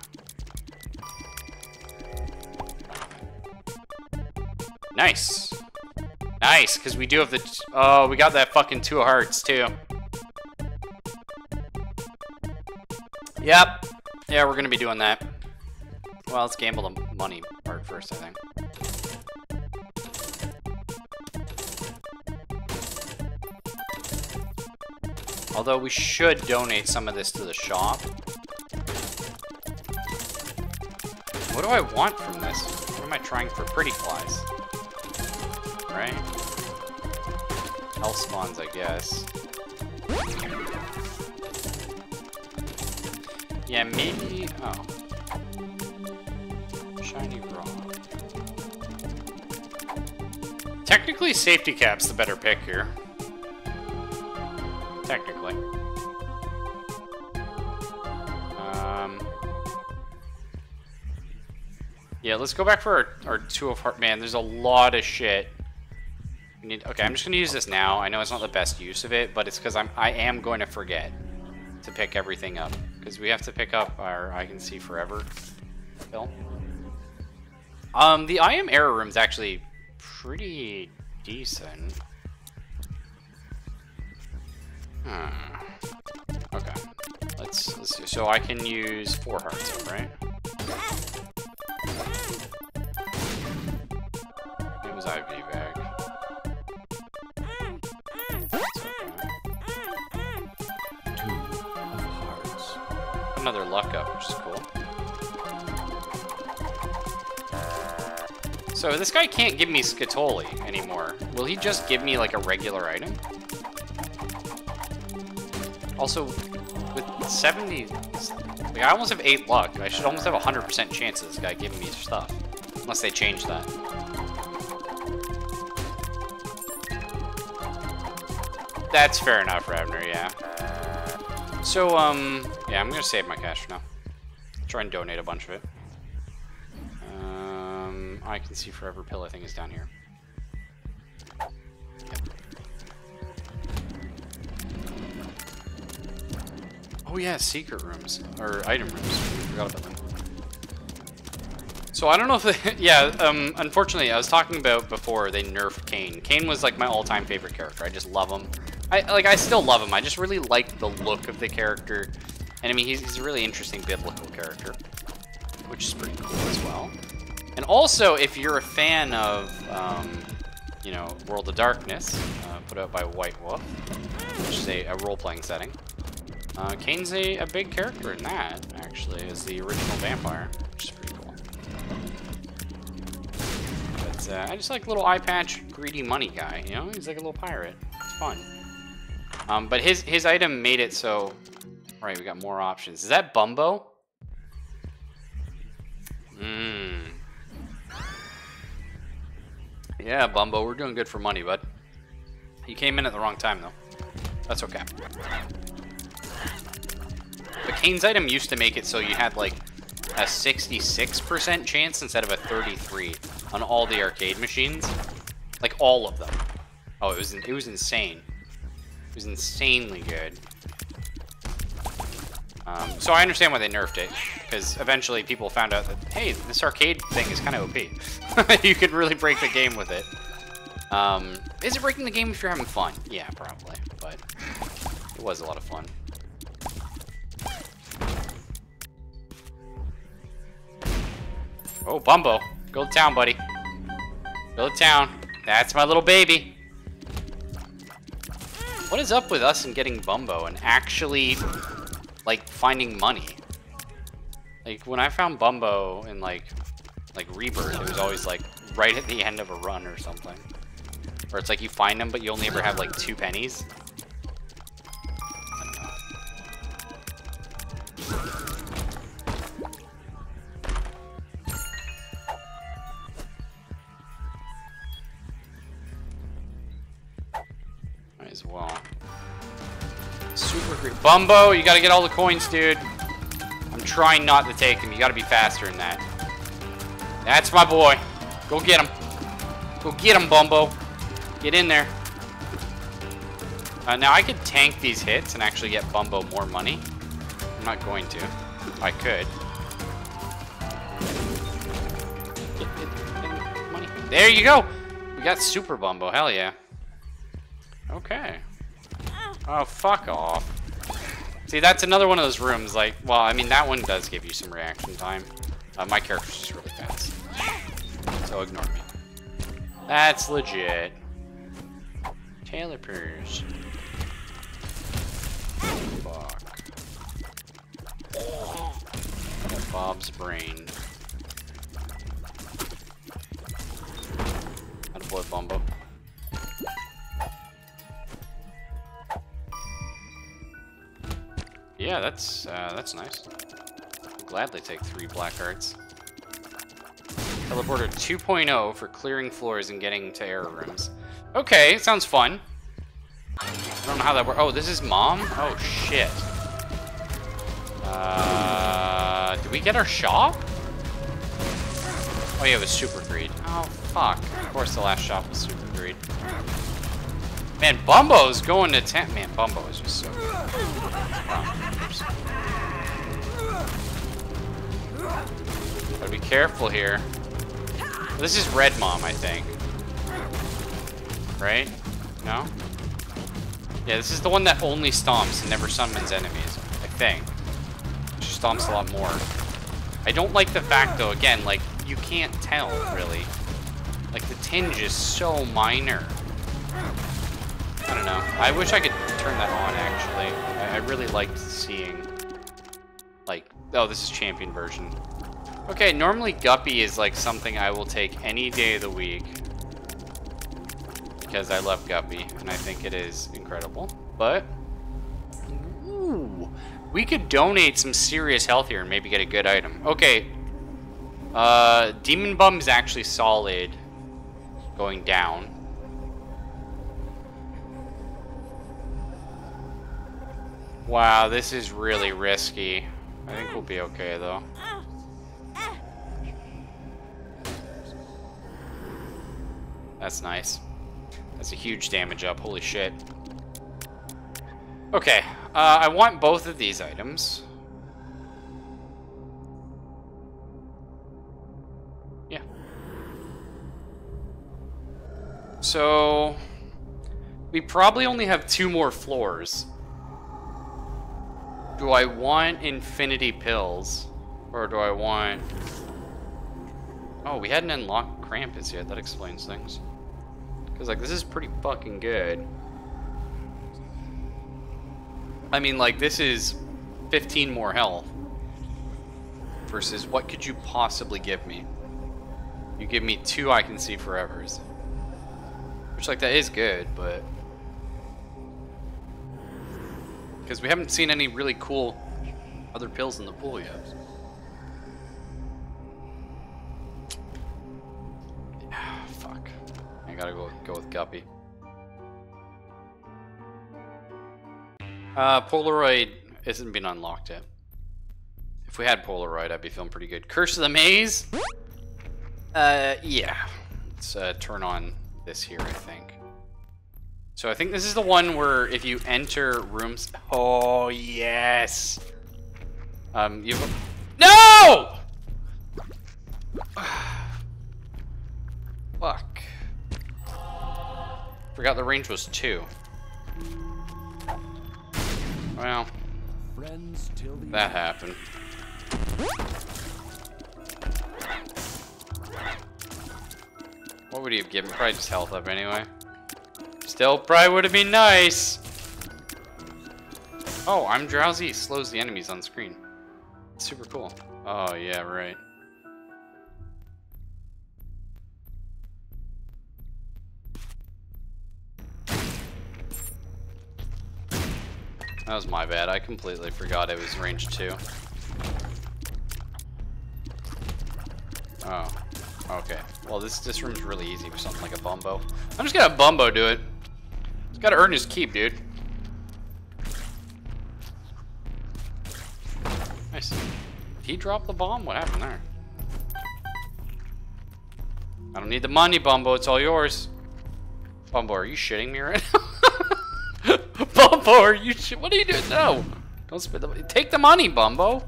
Nice. Nice, because we do have the... Oh, we got that fucking two hearts, too. Yep. Yeah, we're gonna be doing that. Well, let's gamble the money part first, I think. Although we should donate some of this to the shop. What do I want from this? What am I trying for? Pretty flies. Right? Health spawns, I guess. Yeah, maybe... Oh. Shiny rock. Technically, safety cap's the better pick here. Technically. Um... Yeah, let's go back for our, our two of heart. Man, there's a lot of shit. Need, okay, I'm just gonna use this now. I know it's not the best use of it, but it's because I'm I am going to forget to pick everything up because we have to pick up our I can see forever Bill. Um, the I am error room is actually pretty decent. Hmm. Okay. Let's, let's. So I can use four hearts, right? It was IV bag. Another luck up, which is cool. So this guy can't give me Skatole anymore. Will he just give me like a regular item? Also, with 70, like I almost have 8 luck. I should almost have a 100% chance of this guy giving me stuff. Unless they change that. That's fair enough, Ravner, yeah. So, um, yeah, I'm gonna save my cash for now. Try and donate a bunch of it. Um, I can see forever pill, I think, is down here. Yep. Oh yeah, secret rooms, or item rooms, forgot about them. So I don't know if, they, yeah, um, unfortunately, I was talking about before they nerfed Cain. Cain was like my all-time favorite character. I just love him. I like, I still love him. I just really like the look of the character, and I mean, he's, he's a really interesting biblical character, which is pretty cool as well. And also, if you're a fan of, um, you know, World of Darkness, uh, put out by White Wolf, which is a, a role-playing setting, uh, Cain's a, a big character in that, actually, as the original vampire, which is pretty cool. But uh, I just like little eye patch, greedy money guy, you know? He's like a little pirate. It's fun. Um, but his, his item made it so... Alright, we got more options. Is that Bumbo? Mmm. Yeah, Bumbo, we're doing good for money, bud. You came in at the wrong time, though. That's okay. But Cain's item used to make it so you had, like, a 66% chance instead of a 33 on all the arcade machines. Like, all of them. Oh, it was, it was insane was insanely good. Um, so I understand why they nerfed it, because eventually people found out that, hey, this arcade thing is kind of OP. you could really break the game with it. Um, is it breaking the game if you're having fun? Yeah, probably, but it was a lot of fun. Oh, Bumbo. Go to town, buddy. Go to town. That's my little baby. What is up with us and getting Bumbo and actually, like, finding money? Like, when I found Bumbo in, like, like Rebirth, it was always, like, right at the end of a run or something. Or it's like you find them, but you only ever have, like, two pennies. Well. Super. Bumbo, you gotta get all the coins, dude. I'm trying not to take him. You gotta be faster than that. That's my boy. Go get him. Go get him, Bumbo. Get in there. Uh, now I could tank these hits and actually get Bumbo more money. I'm not going to. I could. Get, get, get. There you go. We got Super Bumbo. Hell yeah. Okay. Oh, fuck off. See, that's another one of those rooms, like, well, I mean, that one does give you some reaction time. Uh, my character's just really fast. So ignore me. That's legit. Taylor Purse. Fuck. Bob's brain. Attaboy Bumbo. Yeah, that's uh, that's nice. Gladly take three black hearts. Teleporter 2.0 for clearing floors and getting to error rooms. Okay, sounds fun. I don't know how that works. Oh, this is mom? Oh, shit. Uh, did we get our shop? Oh, yeah, it was Super Greed. Oh, fuck. Of course the last shop was Super Greed. Man, Bumbo's going to tent. Man, Bumbo is just so Gotta be careful here. This is Red Mom, I think. Right? No? Yeah, this is the one that only stomps and never summons enemies, I think. She stomps a lot more. I don't like the fact, though, again, like, you can't tell, really. Like, the tinge is so minor. I don't know. I wish I could turn that on, actually. I, I really liked seeing, like, oh, this is champion version. Okay, normally Guppy is like something I will take any day of the week. Because I love Guppy, and I think it is incredible. But, ooh, we could donate some serious health here and maybe get a good item. Okay, uh, Demon Bum is actually solid going down. Wow, this is really risky. I think we'll be okay, though. That's nice. That's a huge damage up, holy shit. Okay, uh, I want both of these items. Yeah. So, we probably only have two more floors. Do I want infinity pills? Or do I want... Oh, we hadn't unlocked Krampus yet. That explains things. Because, like, this is pretty fucking good. I mean, like, this is 15 more health. Versus, what could you possibly give me? You give me two I can see forevers. Which, like, that is good, but... Because we haven't seen any really cool other pills in the pool yet. Fuck. I gotta go, go with Guppy. Uh, Polaroid isn't been unlocked yet. If we had Polaroid, I'd be feeling pretty good. Curse of the Maze? Uh, yeah. Let's uh, turn on this here, I think. So I think this is the one where if you enter rooms... Oh, yes! Um, you... No! Fuck. Forgot the range was two. Well, that happened. What would he have given? Probably just health up anyway. Still, probably would have been nice. Oh, I'm drowsy. Slows the enemies on screen. Super cool. Oh, yeah, right. That was my bad. I completely forgot it was range 2. Oh. Okay. Well, this this room's really easy for something like a Bumbo. I'm just gonna Bumbo do it. He's gotta earn his keep, dude. Nice. Did he drop the bomb? What happened there? I don't need the money, Bumbo. It's all yours. Bumbo, are you shitting me right now? Bumbo, are you What are you doing? No. Don't spend the. Take the money, Bumbo.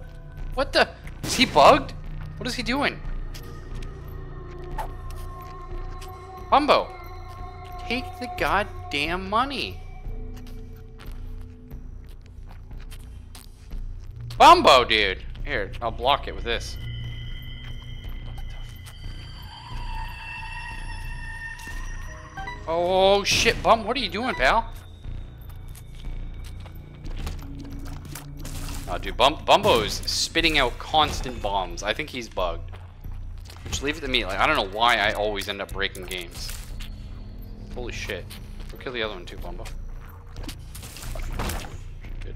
What the? Is he bugged? What is he doing? Bumbo, take the goddamn money. Bumbo, dude. Here, I'll block it with this. Oh shit, Bum, what are you doing, pal? Oh, dude, Bum Bumbo's spitting out constant bombs. I think he's bugged. Just leave it to me. Like, I don't know why I always end up breaking games. Holy shit. We'll kill the other one too, Bumbo. Good.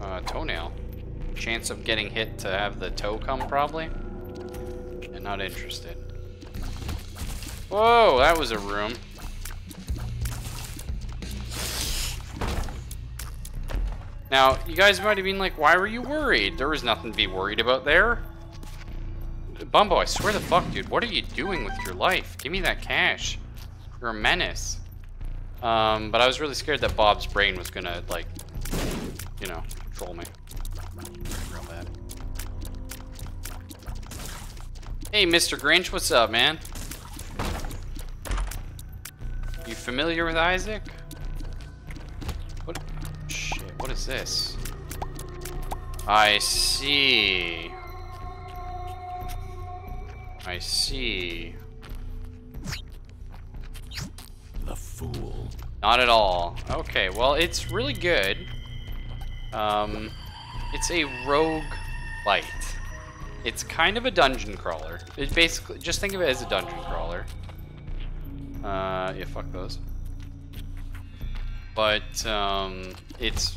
Uh, toenail. Chance of getting hit to have the toe come, probably. And not interested. Whoa, that was a room. Now, you guys might have been like, why were you worried? There was nothing to be worried about there. Bumbo, I swear to fuck, dude, what are you doing with your life? Give me that cash. You're a menace. Um, but I was really scared that Bob's brain was gonna, like, you know, troll me. Real bad. Hey, Mr. Grinch, what's up, man? You familiar with Isaac? What? Shit, what is this? I see. I see. The fool. Not at all. Okay, well, it's really good. Um, it's a rogue light. It's kind of a dungeon crawler. It basically, just think of it as a dungeon crawler. Uh, yeah, fuck those. But, um, it's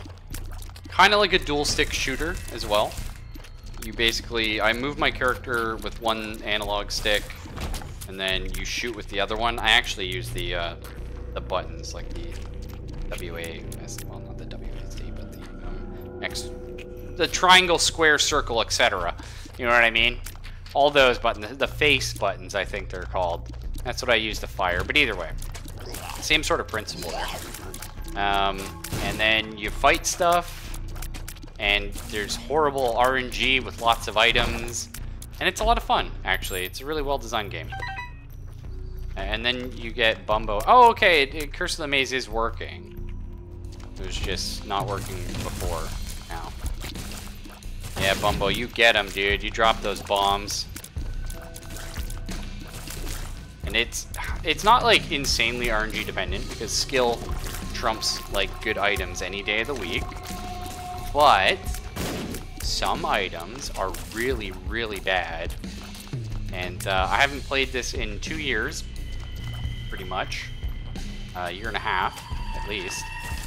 kind of like a dual stick shooter as well you basically, I move my character with one analog stick, and then you shoot with the other one. I actually use the uh, the buttons, like the WA, well, not the WASD, but the um, X, the triangle, square, circle, etc. You know what I mean? All those buttons, the face buttons, I think they're called. That's what I use to fire, but either way, same sort of principle there. Um, and then you fight stuff, and there's horrible RNG with lots of items, and it's a lot of fun, actually. It's a really well-designed game. And then you get Bumbo. Oh, okay, Curse of the Maze is working. It was just not working before now. Yeah, Bumbo, you get him, dude. You drop those bombs. And it's it's not like insanely RNG dependent because skill trumps like good items any day of the week. But some items are really, really bad. And uh, I haven't played this in two years, pretty much. A year and a half, at least.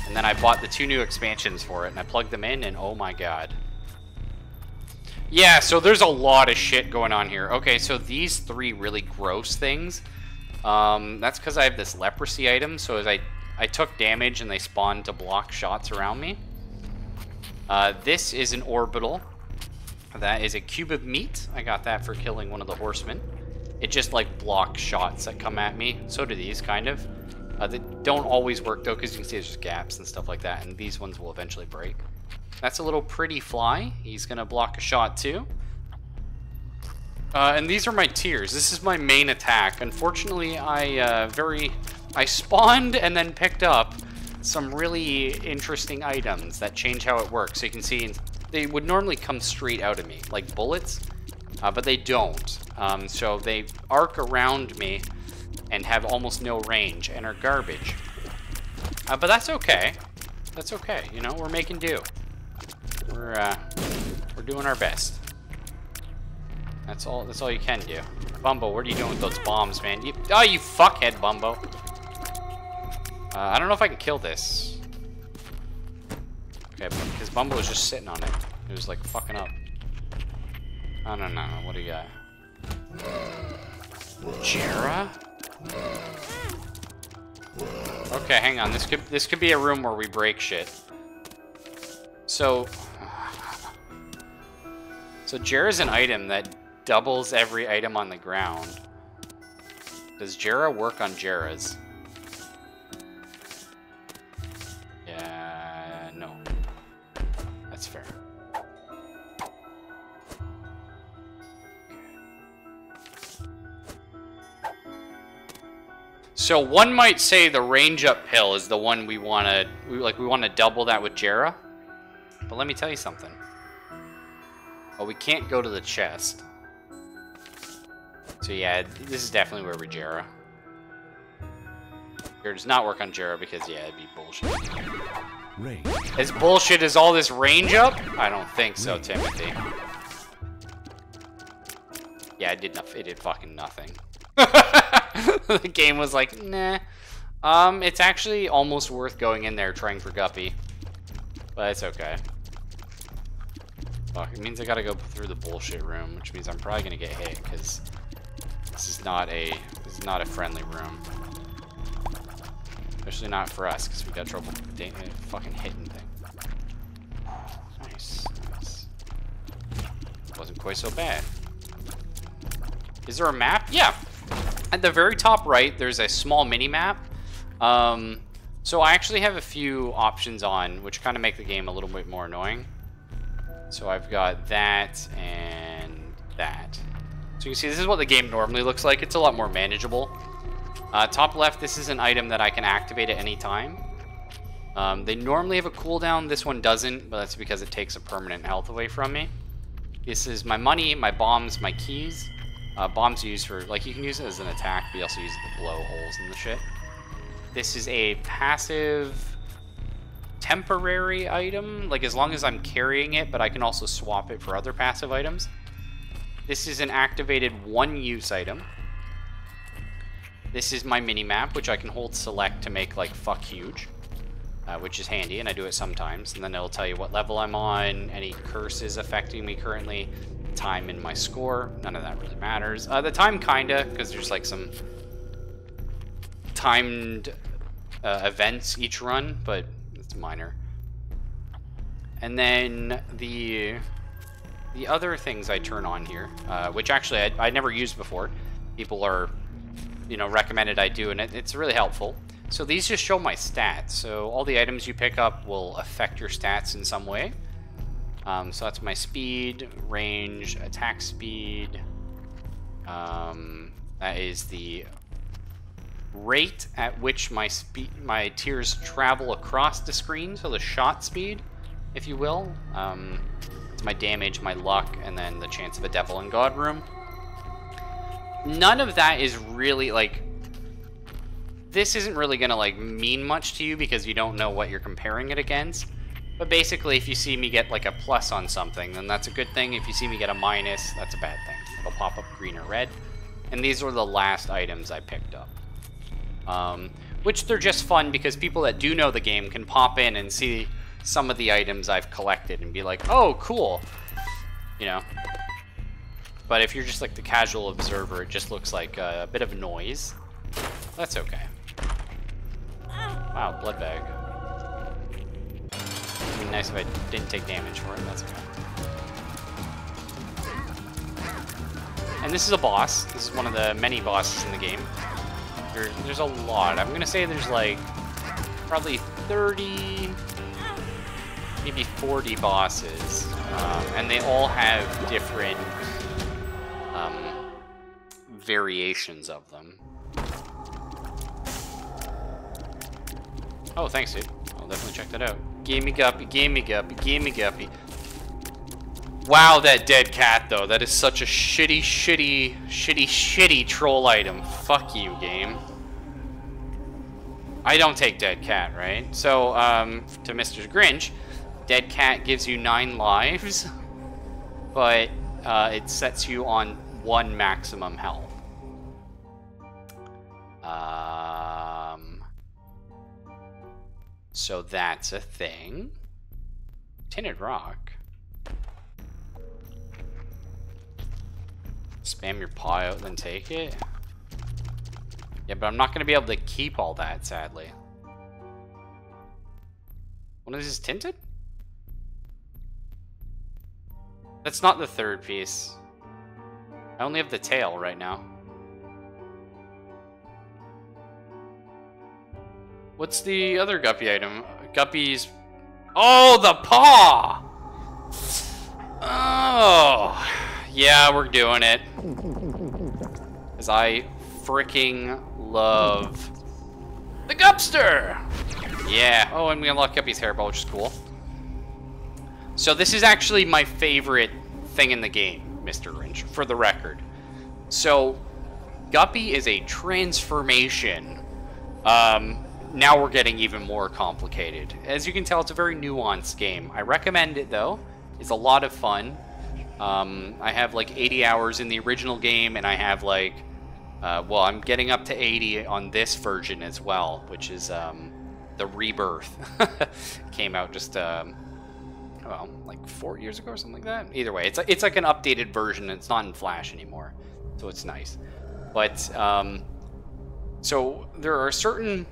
And then I bought the two new expansions for it, and I plugged them in, and oh my god. Yeah, so there's a lot of shit going on here. Okay, so these three really gross things, um, that's because I have this leprosy item, so as I, I took damage and they spawned to block shots around me. Uh, this is an orbital. That is a cube of meat. I got that for killing one of the horsemen. It just like blocks shots that come at me. So do these, kind of. Uh, they don't always work though, because you can see there's just gaps and stuff like that, and these ones will eventually break. That's a little pretty fly. He's gonna block a shot too. Uh, and these are my tears. This is my main attack. Unfortunately, I uh, very I spawned and then picked up some really interesting items that change how it works. So you can see they would normally come straight out of me, like bullets. uh, but they don't. Um, so they arc around me and have almost no range and are garbage. Uh, but that's okay. That's okay. You know, we're making do. We're uh, we're doing our best. That's all. That's all you can do. Bumbo, what are you doing with those bombs, man? You, oh, you fuckhead, Bumbo. Uh, I don't know if I can kill this. Okay, because Bumbo was just sitting on it. It was like fucking up. I don't know. What do you got? Jera? Okay, hang on. This could this could be a room where we break shit. So, so Jera is an item that doubles every item on the ground. Does Jera work on Jera's? So one might say the range up pill is the one we want to, like we want to double that with Jera. But let me tell you something. Oh, we can't go to the chest. So yeah, this is definitely where we Jera. Here does not work on Jera because yeah, it'd be bullshit. Range. As bullshit as all this range up? I don't think so, Timothy. Yeah, it did, not it did fucking nothing. the game was like, nah. Um, it's actually almost worth going in there trying for Guppy. But it's okay. Fuck, it means I gotta go through the bullshit room, which means I'm probably gonna get hit, because this is not a this is not a friendly room. Especially not for us, because we got trouble fucking hitting thing. Nice, nice. Wasn't quite so bad. Is there a map? Yeah. At the very top right, there's a small mini map. Um, so I actually have a few options on, which kind of make the game a little bit more annoying. So I've got that and that. So you can see this is what the game normally looks like. It's a lot more manageable. Uh, top left, this is an item that I can activate at any time. Um, they normally have a cooldown. This one doesn't, but that's because it takes a permanent health away from me. This is my money, my bombs, my keys. Uh, bombs used for, like, you can use it as an attack, but you also use it to blow holes in the shit. This is a passive temporary item, like as long as I'm carrying it, but I can also swap it for other passive items. This is an activated one-use item. This is my mini-map, which I can hold select to make, like, fuck huge. Uh, which is handy, and I do it sometimes. And then it'll tell you what level I'm on, any curses affecting me currently, time in my score. None of that really matters. Uh, the time kinda, because there's like some timed uh, events each run, but it's minor. And then the the other things I turn on here, uh, which actually I, I never used before, people are, you know, recommended I do, and it, it's really helpful. So these just show my stats. So all the items you pick up will affect your stats in some way. Um, so that's my speed, range, attack speed. Um, that is the rate at which my speed, my tears travel across the screen. So the shot speed, if you will. Um, it's my damage, my luck, and then the chance of a devil and god room. None of that is really like. This isn't really gonna like mean much to you because you don't know what you're comparing it against. But basically, if you see me get like a plus on something, then that's a good thing. If you see me get a minus, that's a bad thing. It'll pop up green or red. And these were the last items I picked up. Um, which they're just fun because people that do know the game can pop in and see some of the items I've collected and be like, oh, cool. You know? But if you're just like the casual observer, it just looks like a, bit of noise. That's okay. Wow, blood bag be nice if I didn't take damage for it, that's okay. And this is a boss. This is one of the many bosses in the game. There, there's a lot. I'm gonna say there's like probably 30, maybe 40 bosses. Um, and they all have different um, variations of them. Oh, thanks, dude. I'll definitely check that out. Gimme guppy, gimme guppy, gimme guppy. Wow, that dead cat, though. That is such a shitty, shitty, shitty, shitty troll item. Fuck you, game. I don't take dead cat, right? So, um, to Mr. Grinch, dead cat gives you nine lives, but uh, it sets you on one maximum health. So that's a thing. Tinted rock. Spam your paw out, and then take it? Yeah, but I'm not going to be able to keep all that, sadly. One of these is tinted? That's not the third piece. I only have the tail right now. What's the other guppy item? Guppy's... Oh, the paw! Oh... Yeah, we're doing it. Because I freaking love the Gupster! Yeah. Oh, and we unlock Guppy's hairball, which is cool. So this is actually my favorite thing in the game, Mr. Grinch, for the record. So, Guppy is a transformation. Um, now we're getting even more complicated. As you can tell, it's a very nuanced game. I recommend it, though. It's a lot of fun. Um, I have like 80 hours in the original game, and I have like, uh, well, I'm getting up to 80 on this version as well, which is um, the Rebirth. Came out just, um, well, like four years ago or something like that. Either way, it's it's like an updated version. It's not in Flash anymore, so it's nice. But um, so there are certain,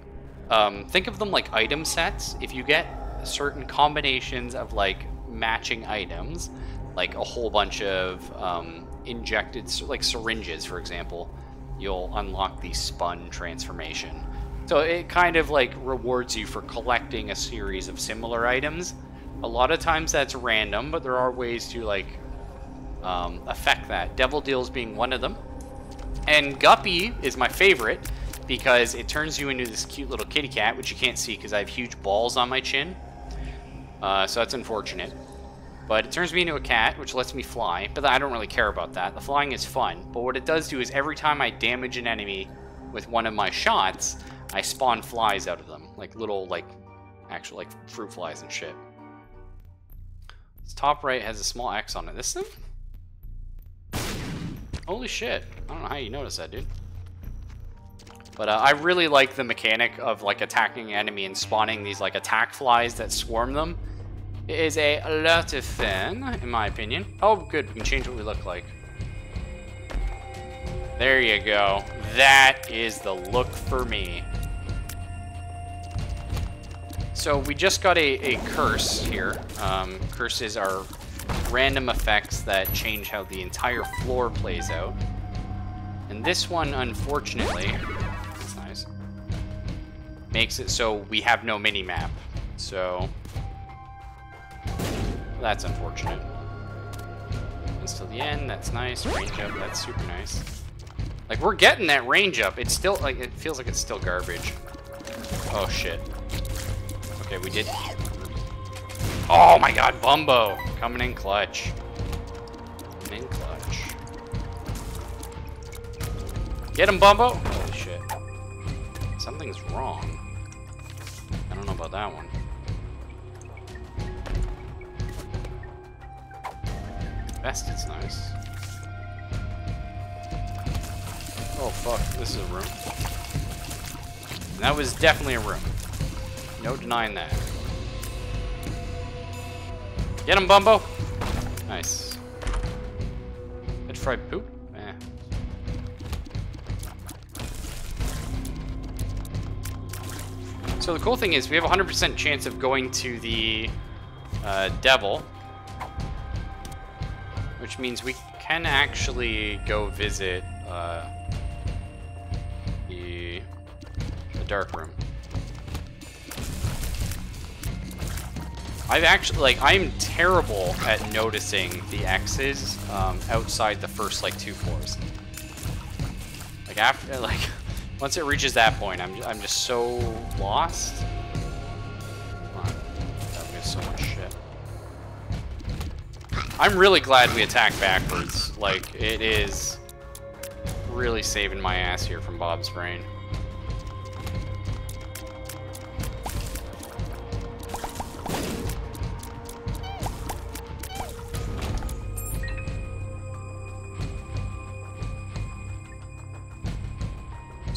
um, think of them like item sets. If you get certain combinations of like matching items like a whole bunch of um, injected, like syringes, for example, you'll unlock the spun transformation. So it kind of like rewards you for collecting a series of similar items. A lot of times that's random, but there are ways to like um, affect that. Devil Deals being one of them. And Guppy is my favorite because it turns you into this cute little kitty cat, which you can't see because I have huge balls on my chin. Uh, so that's unfortunate. But it turns me into a cat, which lets me fly, but I don't really care about that. The flying is fun, but what it does do is every time I damage an enemy with one of my shots, I spawn flies out of them. Like little, like, actual, like, fruit flies and shit. This top right has a small X on it. This thing? Holy shit. I don't know how you noticed that, dude. But uh, I really like the mechanic of, like, attacking enemy and spawning these, like, attack flies that swarm them. It is a lot of fun, in my opinion. Oh, good. We can change what we look like. There you go. That is the look for me. So we just got a, a curse here. Um, curses are random effects that change how the entire floor plays out. And this one, unfortunately, makes it so we have no mini-map. So that's unfortunate. It's till the end, that's nice. Range up, that's super nice. Like, we're getting that range up. It's still, like, it feels like it's still garbage. Oh, shit. Okay, we did... Oh my god, Bumbo! Coming in clutch. Coming in clutch. Get him, Bumbo! Holy shit. Something's wrong. Don't know about that one. Vest is nice. Oh fuck, this is a room. That was definitely a room. No denying that. Get him, Bumbo! Nice. Fish fried poop? So the cool thing is we have a 100% chance of going to the uh, devil which means we can actually go visit uh, the, the dark room. I've actually, like, I'm terrible at noticing the X's um, outside the first, like, two floors. Like, after, like, once it reaches that point, I'm, I'm just so lost. Come on. So much shit. I'm really glad we attacked backwards. Like, it is really saving my ass here from Bob's brain.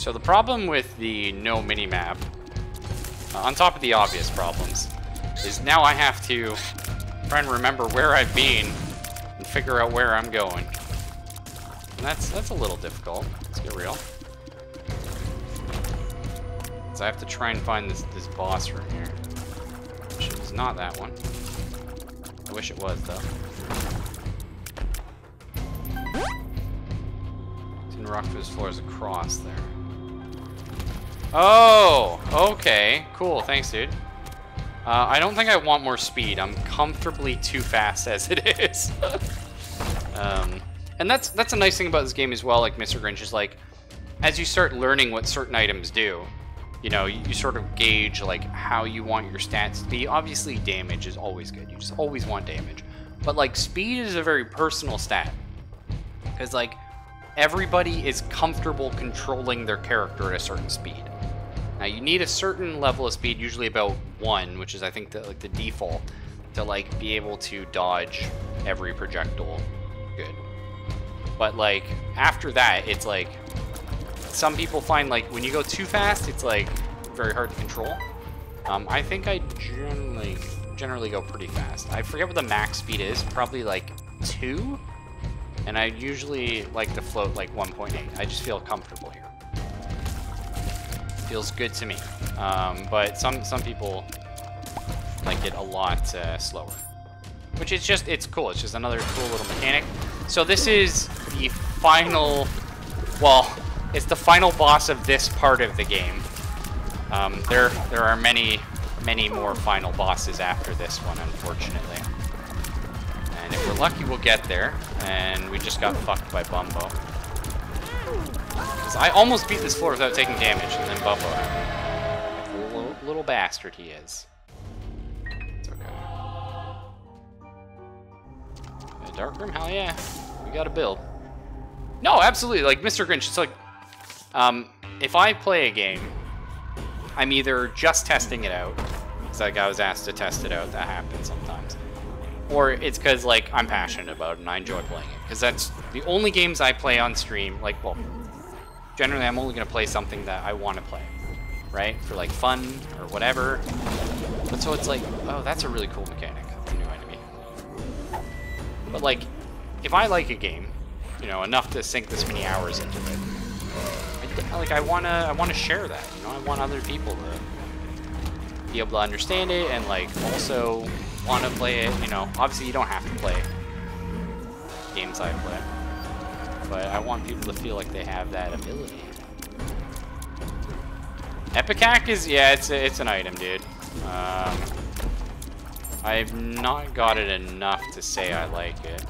So the problem with the no minimap, uh, on top of the obvious problems, is now I have to try and remember where I've been and figure out where I'm going. And that's that's a little difficult. Let's get real. So I have to try and find this this boss room here. Which is not that one. I wish it was though. Tin rock through floors across there. Oh, okay. Cool, thanks, dude. Uh, I don't think I want more speed. I'm comfortably too fast as it is. um, and that's that's a nice thing about this game as well, like Mr. Grinch, is like, as you start learning what certain items do, you know, you, you sort of gauge like how you want your stats to be. Obviously, damage is always good. You just always want damage. But like, speed is a very personal stat. Because like, everybody is comfortable controlling their character at a certain speed. Now you need a certain level of speed, usually about one, which is I think the, like the default, to like be able to dodge every projectile good. But like after that, it's like some people find like when you go too fast, it's like very hard to control. Um, I think I generally generally go pretty fast. I forget what the max speed is, probably like two, and I usually like to float like 1.8. I just feel comfortable here feels good to me. Um, but some some people like it a lot uh, slower, which is just it's cool. It's just another cool little mechanic. So this is the final, well, it's the final boss of this part of the game. Um, there there are many many more final bosses after this one, unfortunately. And if we're lucky, we'll get there. And we just got fucked by Bumbo. I almost beat this floor without taking damage, and then Bumbo Like the little, little bastard he is. It's okay. Dark room? Hell yeah. We got a build. No, absolutely. Like, Mr. Grinch, it's like... Um, if I play a game, I'm either just testing it out, because like I was asked to test it out, that happens sometimes. Or it's because like I'm passionate about it and I enjoy playing it. Because that's the only games I play on stream, like, well, generally I'm only going to play something that I want to play, right? For like fun or whatever. But so it's like, oh, that's a really cool mechanic. A new enemy. But like, if I like a game, you know, enough to sink this many hours into it, I, like I wanna, I wanna share that. You know, I want other people to be able to understand it and like also want to play it. You know, obviously you don't have to play games I play but I want people to feel like they have that ability. Ipecac is, yeah, it's a, it's an item, dude. Um, I've not got it enough to say I like it.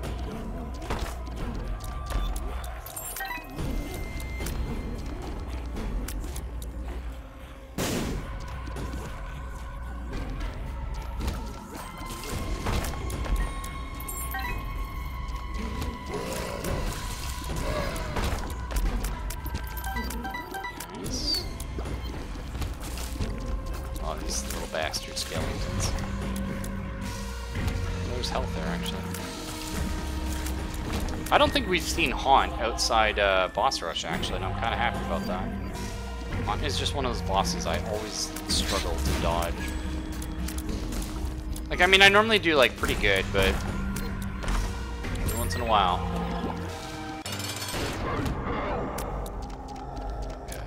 I don't think we've seen Haunt outside uh, Boss Rush, actually, and I'm kind of happy about that. Haunt is just one of those bosses I always struggle to dodge. Like, I mean, I normally do, like, pretty good, but every once in a while. Okay.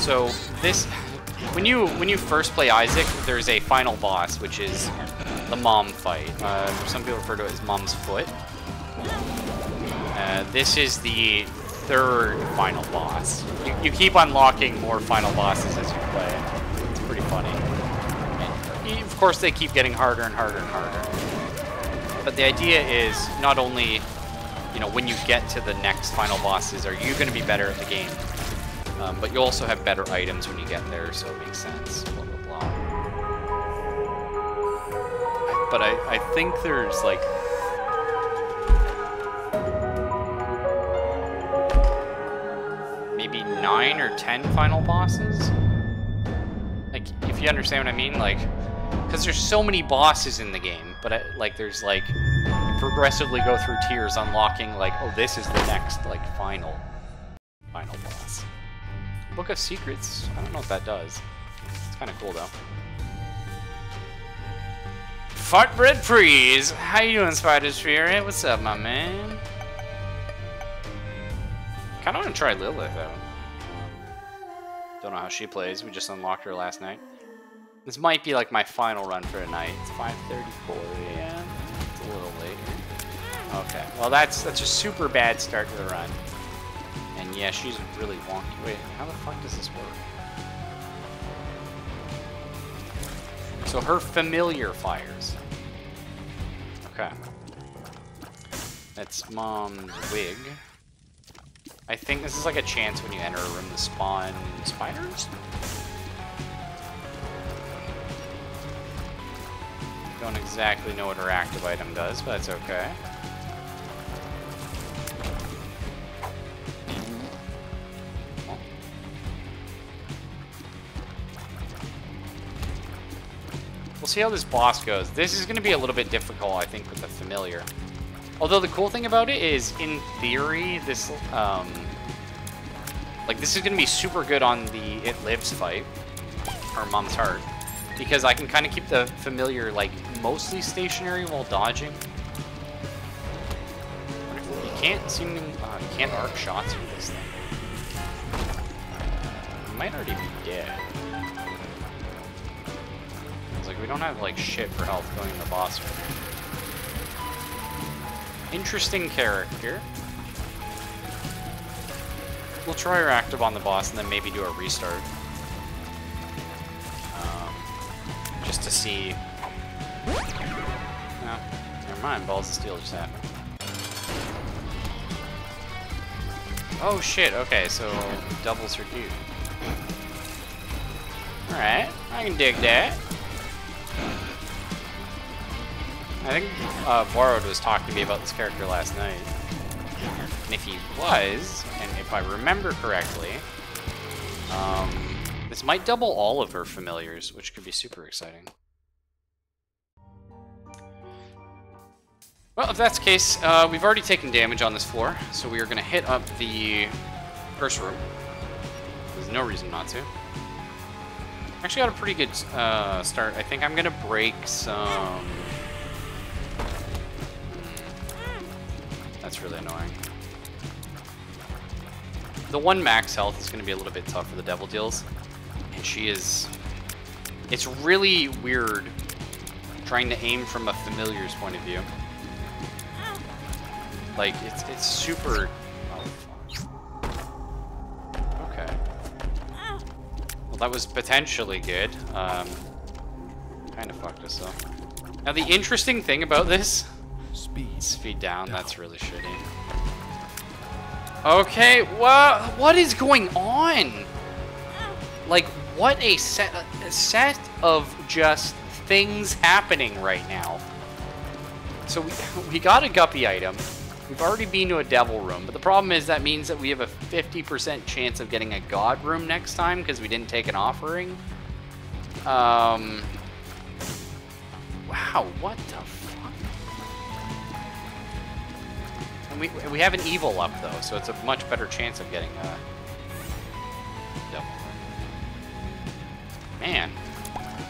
So, this... When you when you first play Isaac, there's a final boss, which is the mom fight. Uh, some people refer to it as mom's foot. Uh, this is the third final boss. You, you, keep unlocking more final bosses as you play. It's pretty funny. And of course, they keep getting harder and harder and harder. But the idea is not only, you know, when you get to the next final bosses, are you going to be better at the game? Um, but you also have better items when you get there, so it makes sense. But I, I think there's like maybe nine or ten final bosses. Like, if you understand what I mean, like, because there's so many bosses in the game, but I, like, there's like progressively go through tiers, unlocking like, oh, this is the next like final, final boss. Book of Secrets. I don't know what that does. It's kind of cool though. Fartbread Freeze! How you doing, Spider Spirit? What's up, my man? Kinda wanna try Lilith though. Don't know how she plays, we just unlocked her last night. This might be like my final run for tonight. It's 5.34 a.m. It's a little late. Okay, well that's that's a super bad start to the run. And yeah, she's really wonky. Wait, how the fuck does this work? So her familiar fires. Okay. That's mom's wig. I think this is like a chance when you enter a room to spawn spiders? Don't exactly know what her active item does, but that's okay. We'll see how this boss goes. This is going to be a little bit difficult, I think, with the familiar. Although the cool thing about it is, in theory, this, um, like, this is going to be super good on the It Lives fight, or Mom's Heart, because I can kind of keep the familiar, like, mostly stationary while dodging. You can't seem uh, you can't arc shots with this thing. You might already be dead. Like, we don't have, like, shit for health going in the boss room. Interesting character. We'll try our active on the boss and then maybe do a restart. Um, just to see... No, never mind, Balls of Steel just happened. Oh shit, okay, so doubles her dude. Alright, I can dig that. I think uh, Borrowed was talking to me about this character last night. And if he was, and if I remember correctly, um, this might double all of her familiars, which could be super exciting. Well, if that's the case, uh, we've already taken damage on this floor, so we are going to hit up the first room. There's no reason not to. Actually got a pretty good uh, start. I think I'm going to break some... That's really annoying. The one max health is going to be a little bit tough for the Devil Deals. And she is... It's really weird trying to aim from a familiar's point of view. Like, it's, it's super... Oh. Okay. Well, that was potentially good. Um, kind of fucked us up. Now, the interesting thing about this Speed. Speed down, that's really shitty. Okay, what what is going on? Like, what a set a set of just things happening right now. So we, we got a guppy item. We've already been to a devil room, but the problem is that means that we have a 50% chance of getting a god room next time because we didn't take an offering. Um, wow, what the And we, we have an evil up, though, so it's a much better chance of getting a devil. Man.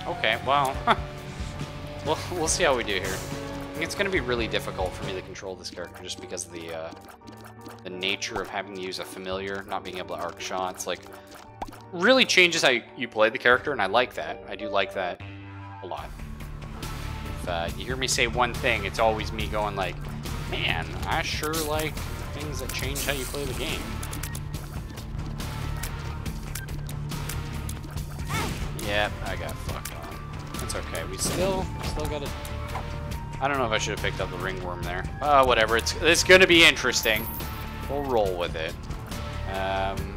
Okay, well, we'll, we'll see how we do here. It's going to be really difficult for me to control this character just because of the, uh, the nature of having to use a familiar, not being able to arc shots. Like, really changes how you play the character, and I like that. I do like that a lot. If uh, you hear me say one thing, it's always me going like, Man, I sure like things that change how you play the game. Yep, I got fucked on. That's okay. We still, still got it. I don't know if I should have picked up the ringworm there. Uh, whatever. It's it's gonna be interesting. We'll roll with it. Um,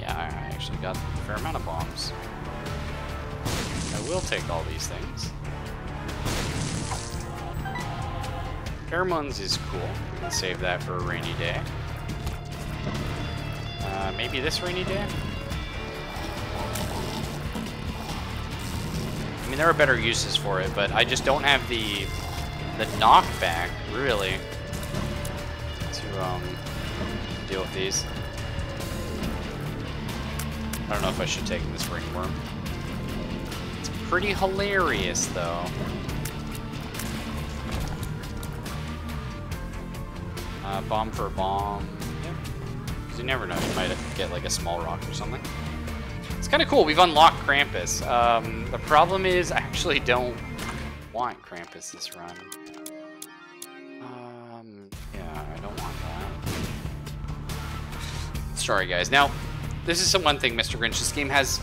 yeah, I actually got a fair amount of bombs. I will take all these things. Pheromones is cool. Can save that for a rainy day. Uh, maybe this rainy day? I mean, there are better uses for it, but I just don't have the the knockback, really, to um, deal with these. I don't know if I should take this ringworm. It's pretty hilarious, though. Uh, bomb for a bomb. Yeah. You never know, you might get like a small rock or something. It's kind of cool. We've unlocked Krampus. Um, the problem is, I actually don't want Krampus this run. Um, yeah, I don't want that. Sorry, guys. Now, this is one thing, Mr. Grinch. This game has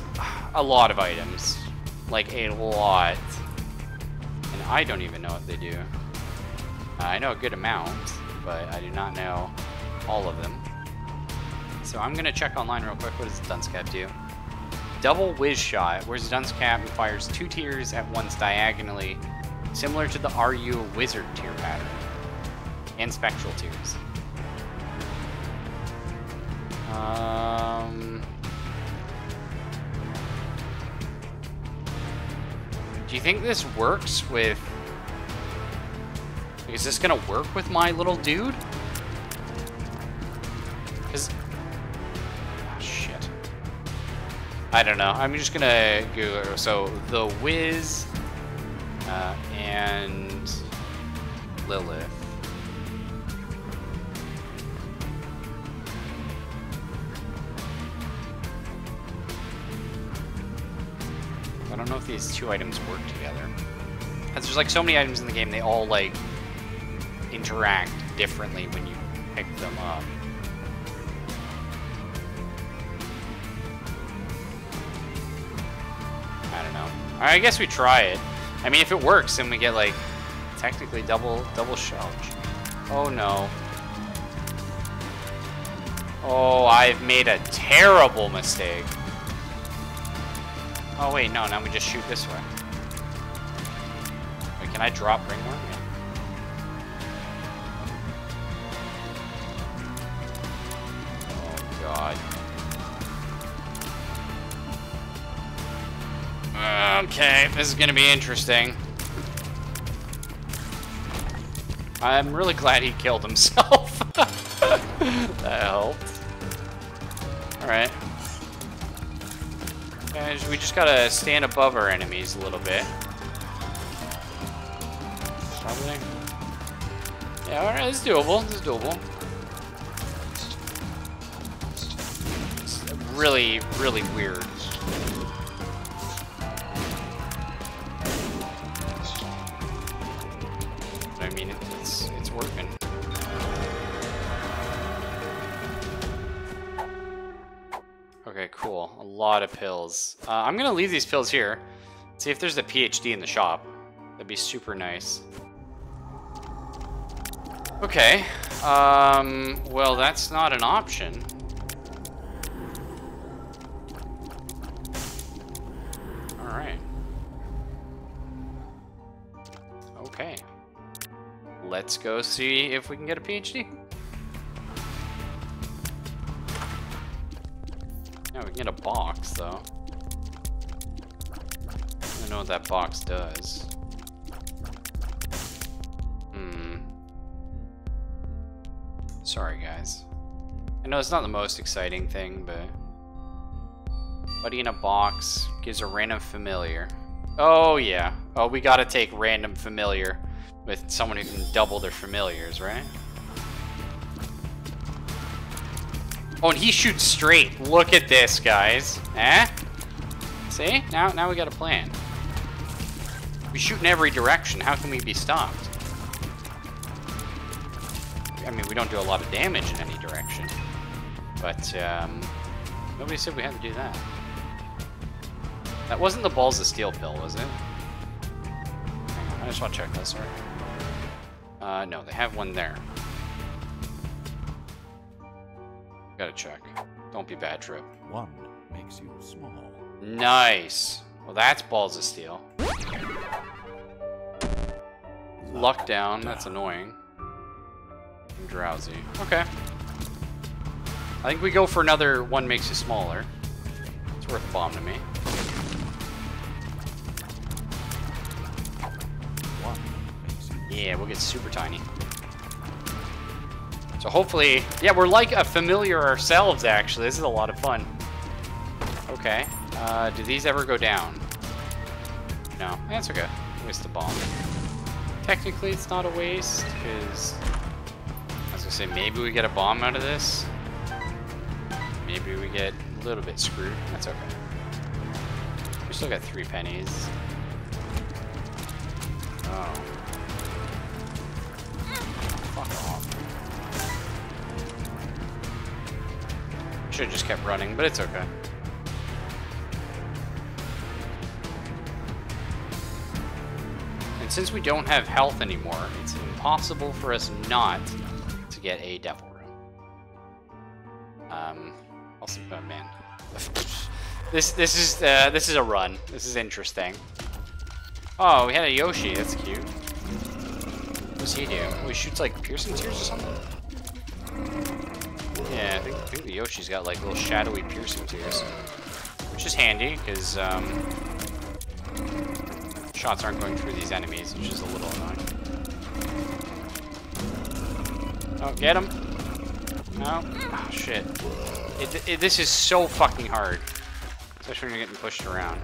a lot of items. Like, a lot. And I don't even know what they do. Uh, I know a good amount, but I do not know all of them. So I'm going to check online real quick. What does the Dunce Cap do? Double Wiz Shot, whereas the Dunce Cap fires two tears at once diagonally, similar to the RU Wizard tear pattern, and Spectral tears. Um, do you think this works with... Is this gonna work with my little dude? Because... Oh, shit. I don't know. I'm just gonna go... So, the Wiz... Uh, and... Lilith. I don't know if these two items work together. Because there's like so many items in the game, they all like interact differently when you pick them up. I don't know. I guess we try it. I mean, if it works, then we get like technically double double shell. Oh no. Oh, I've made a terrible mistake. Oh wait, no, now we just shoot this way. Wait, can I drop ringworm? God. Okay, this is gonna be interesting. I'm really glad he killed himself. that helped. Alright. Guys, we just gotta stand above our enemies a little bit. Probably. Yeah, alright, it's doable. It's doable. Really, really weird. I mean, it, it's it's working. Okay, cool. A lot of pills. Uh, I'm gonna leave these pills here. See if there's a PhD in the shop. That'd be super nice. Okay. Um, well, that's not an option. Alright. Okay. Let's go see if we can get a PhD. Yeah, we can get a box, though. I don't know what that box does. Hmm. Sorry, guys. I know it's not the most exciting thing, but... Buddy in a box gives a random familiar. Oh, yeah. Oh, we gotta take random familiar with someone who can double their familiars, right? Oh, and he shoots straight. Look at this, guys. Eh? See? Now, now we got a plan. We shoot in every direction. How can we be stopped? I mean, we don't do a lot of damage in any direction. But, um, nobody said we had to do that. That wasn't the Balls of Steel pill, was it? I just want to check this, sorry. Uh, no, they have one there. Gotta check. Don't be bad trip. One makes you small. Nice. Well, that's balls of steel. Luck down. That's annoying. I'm drowsy. Okay. I think we go for another one makes you smaller. It's worth a bomb to me. Yeah, we'll get super tiny. So hopefully, yeah, we're like a familiar ourselves, actually. This is a lot of fun. Okay. Uh, do these ever go down? No, that's okay. Waste a bomb. Technically, it's not a waste, because... I was gonna say, maybe we get a bomb out of this. Maybe we get a little bit screwed. That's okay. We still got three pennies. Oh. Should have just kept running, but it's okay. And since we don't have health anymore, it's impossible for us not to get a devil room. Um, also, oh man, this this is uh, this is a run. This is interesting. Oh, we had a Yoshi. That's cute. What's he do? Oh, he shoots like piercing tears or something? Yeah, I think, I think the Yoshi's got like little shadowy piercing tears. Which is handy, because um, shots aren't going through these enemies, which is a little annoying. Oh, get him! No. Oh, shit. It, it, this is so fucking hard. Especially when you're getting pushed around.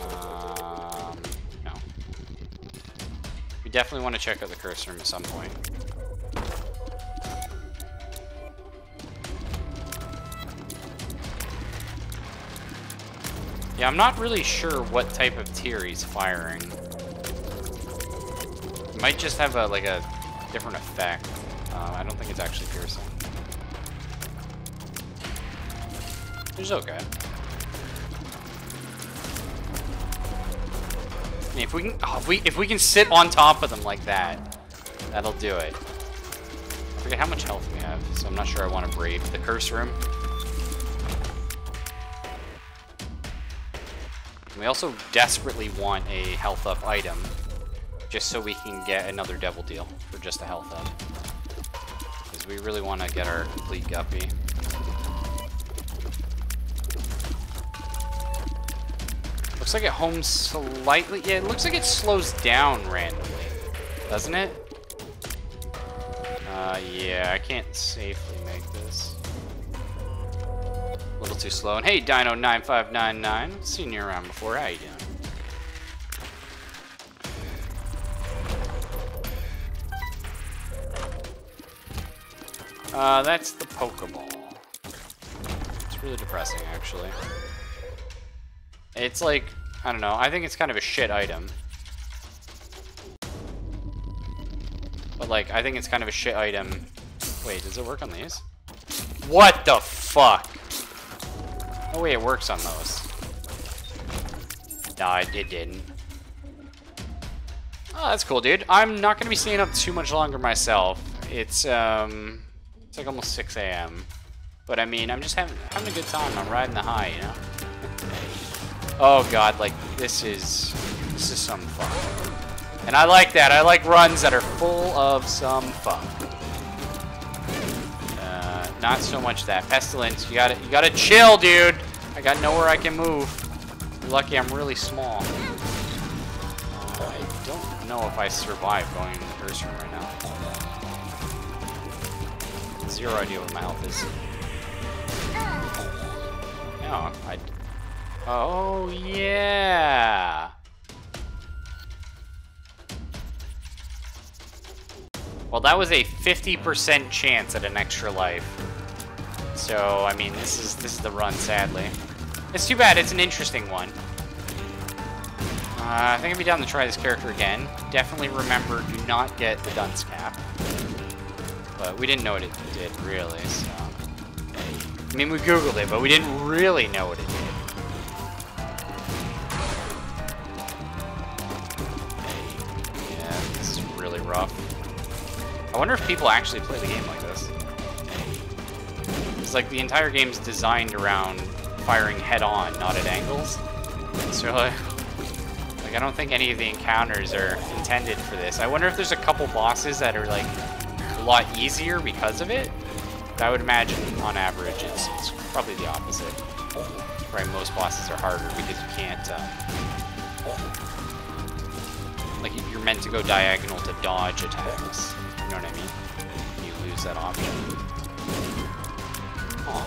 Um, no. We definitely want to check out the curse room at some point. Yeah, I'm not really sure what type of tear he's firing. It might just have a like a different effect. Uh, I don't think it's actually piercing. Which is okay. If we can, oh, if we if we can sit on top of them like that, that'll do it. I forget how much health we have, so I'm not sure I want to brave the curse room. We also desperately want a health up item, just so we can get another devil deal for just a health up. Because we really want to get our complete guppy. Looks like it homes slightly. Yeah, it looks like it slows down randomly, doesn't it? Uh, yeah, I can't safely. A little too slow. And hey, Dino9599, seen you around before. How you doing? Uh, that's the Pokeball. It's really depressing, actually. It's like, I don't know, I think it's kind of a shit item. But like, I think it's kind of a shit item. Wait, does it work on these? What the fuck? Oh wait, it works on those. No, it, it didn't. Oh, that's cool, dude. I'm not gonna be staying up too much longer myself. It's um, it's like almost 6 a.m. But I mean, I'm just having having a good time. I'm riding the high, you know. oh god, like this is this is some fun. And I like that. I like runs that are full of some fun. Not so much that pestilence. You gotta you gotta chill, dude. I got nowhere I can move. You're lucky I'm really small. Uh, I don't know if I survive going in the first room right now. Zero idea what my health is. No, I. Oh yeah. Well, that was a 50% chance at an extra life. So, I mean, this is this is the run, sadly. It's too bad. It's an interesting one. Uh, I think I'd be down to try this character again. Definitely remember, do not get the dunce cap. But we didn't know what it did, really, so... I mean, we googled it, but we didn't really know what it did. I wonder if people actually play the game like this. It's like the entire game's designed around firing head on, not at angles. So like, Like, I don't think any of the encounters are intended for this. I wonder if there's a couple bosses that are, like, a lot easier because of it. But I would imagine, on average, it's, it's probably the opposite. Right, most bosses are harder because you can't, um, like, you're meant to go diagonal to dodge attacks. You know what I mean? You lose that option. Oh.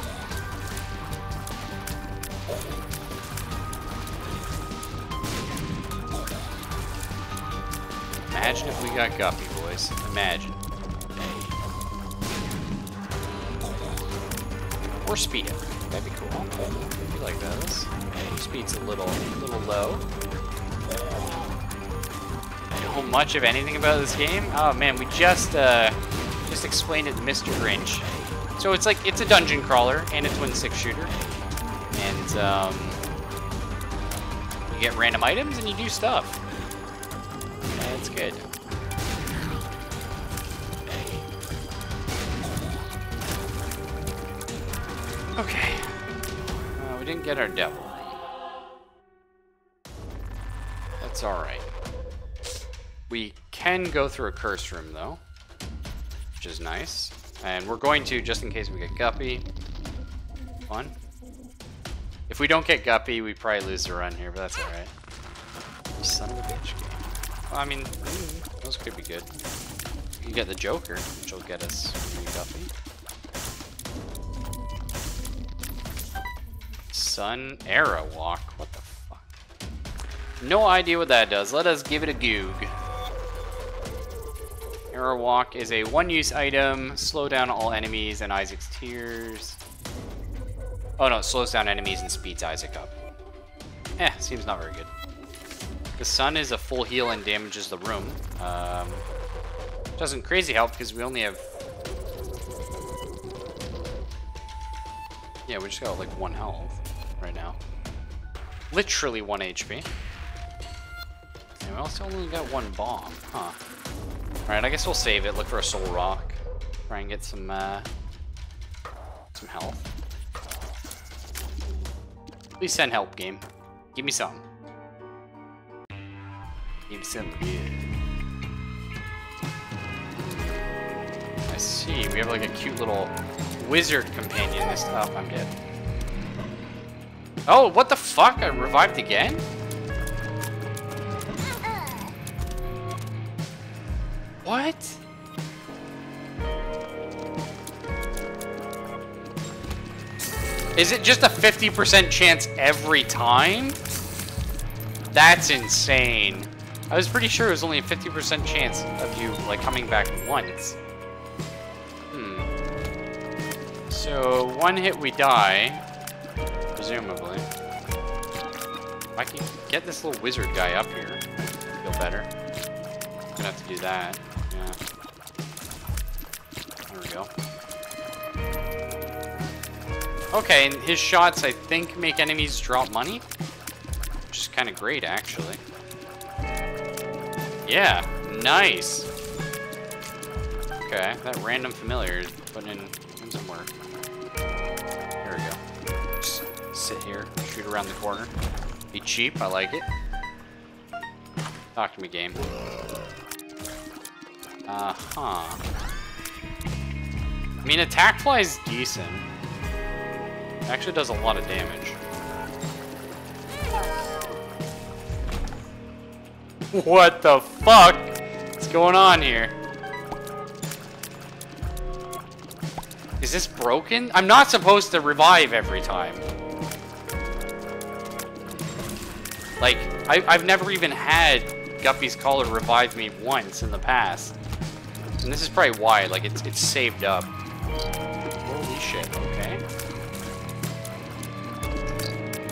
Imagine if we got Guppy, boys. Imagine. Or speed it. That'd be cool. You like those? Speed's a little, little low. Much of anything about this game? Oh man, we just, uh, just explained it to Mr. Grinch. So it's like, it's a dungeon crawler and a twin stick shooter. And, um, you get random items and you do stuff. That's good. Okay. Uh, we didn't get our devil. That's alright. We can go through a curse room, though. Which is nice. And we're going to, just in case we get Guppy. Fun. If we don't get Guppy, we probably lose the run here, but that's alright. Son of a bitch game. Well, I mean, those could be good. You get the Joker, which will get us Guppy. Sun Arrow Walk. What the fuck? No idea what that does. Let us give it a goog. Arrow Walk is a one-use item. Slow down all enemies and Isaac's tears. Oh no, it slows down enemies and speeds Isaac up. Eh, seems not very good. The sun is a full heal and damages the room. Um, doesn't crazy help because we only have... Yeah, we just got like one health right now. Literally one HP. And we also only got one bomb, huh? Alright, I guess we'll save it, look for a soul rock. Try and get some, uh, some health. Please send help, game. Give me some. Give me some. I see, we have like a cute little wizard companion this- oh, I'm dead. Oh, what the fuck? I revived again? What? Is it just a 50% chance every time? That's insane. I was pretty sure it was only a 50% chance of you, like, coming back once. Hmm. So, one hit we die, presumably. I can get this little wizard guy up here. Feel better. I'm Gonna have to do that. There we go. Okay, and his shots, I think, make enemies drop money. Which is kind of great, actually. Yeah, nice. Okay, that random familiar is putting in, in some work. Here we go. Just sit here, shoot around the corner. Be cheap, I like it. Talk to me, game. Uh-huh. I mean, attack fly is decent. Actually does a lot of damage. What the fuck? What's going on here? Is this broken? I'm not supposed to revive every time. Like, I, I've never even had Guppy's Collar revived me once in the past. And this is probably why, like, it's, it's saved up. Holy shit, okay.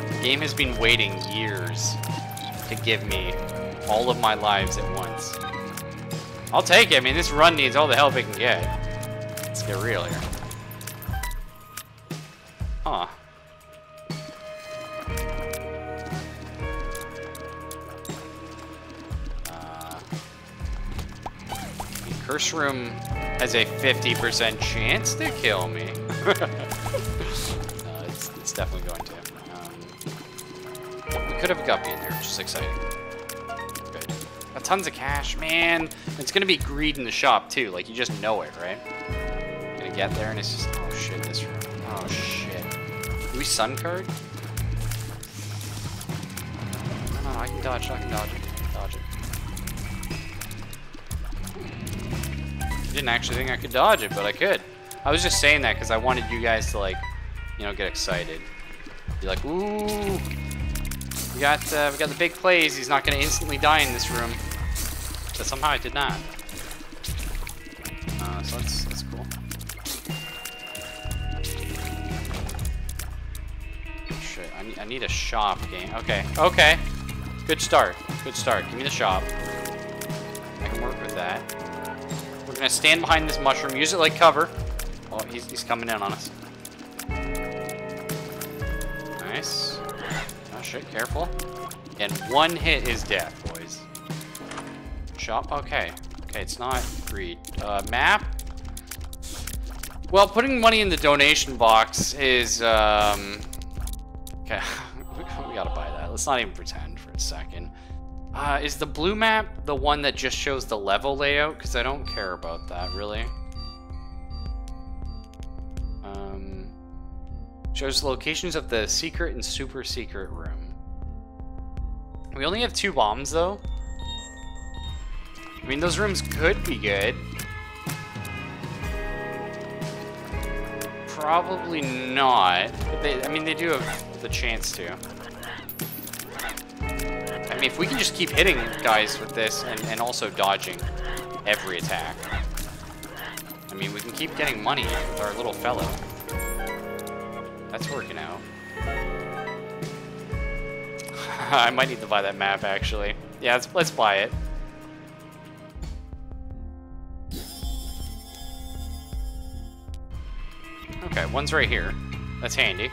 The game has been waiting years to give me all of my lives at once. I'll take it, I mean, this run needs all the help it can get. Let's get real here. Curse room has a 50% chance to kill me. uh, it's, it's definitely going to. Um, we could have a Guppy in there, which is exciting. Good. tons of cash, man. It's gonna be greed in the shop too. Like you just know it, right? Gonna get there and it's just oh shit, this room. Oh shit. Do we sun card? No, no, I can dodge. I can dodge didn't actually think I could dodge it, but I could. I was just saying that because I wanted you guys to like, you know, get excited. Be like, ooh, we got uh, we got the big plays. He's not gonna instantly die in this room. But somehow I did not. Uh, so that's that's cool. Shit, I need, I need a shop game. Okay, okay. Good start. Good start. Give me the shop. I can work with that. Gonna stand behind this mushroom, use it like cover. Oh, he's, he's coming in on us. Nice. Oh shit, careful. And one hit is death, boys. Shop, okay. Okay, it's not greed. Uh, map? Well, putting money in the donation box is, um... Okay, we gotta buy that. Let's not even pretend for a second. Uh, is the blue map the one that just shows the level layout? Because I don't care about that, really. Um, shows locations of the secret and super secret room. We only have two bombs, though. I mean, those rooms could be good. Probably not. They, I mean, they do have the chance to. I mean, if we can just keep hitting guys with this and, and also dodging every attack. I mean, we can keep getting money with our little fellow. That's working out. I might need to buy that map, actually. Yeah, let's, let's buy it. Okay, one's right here. That's handy.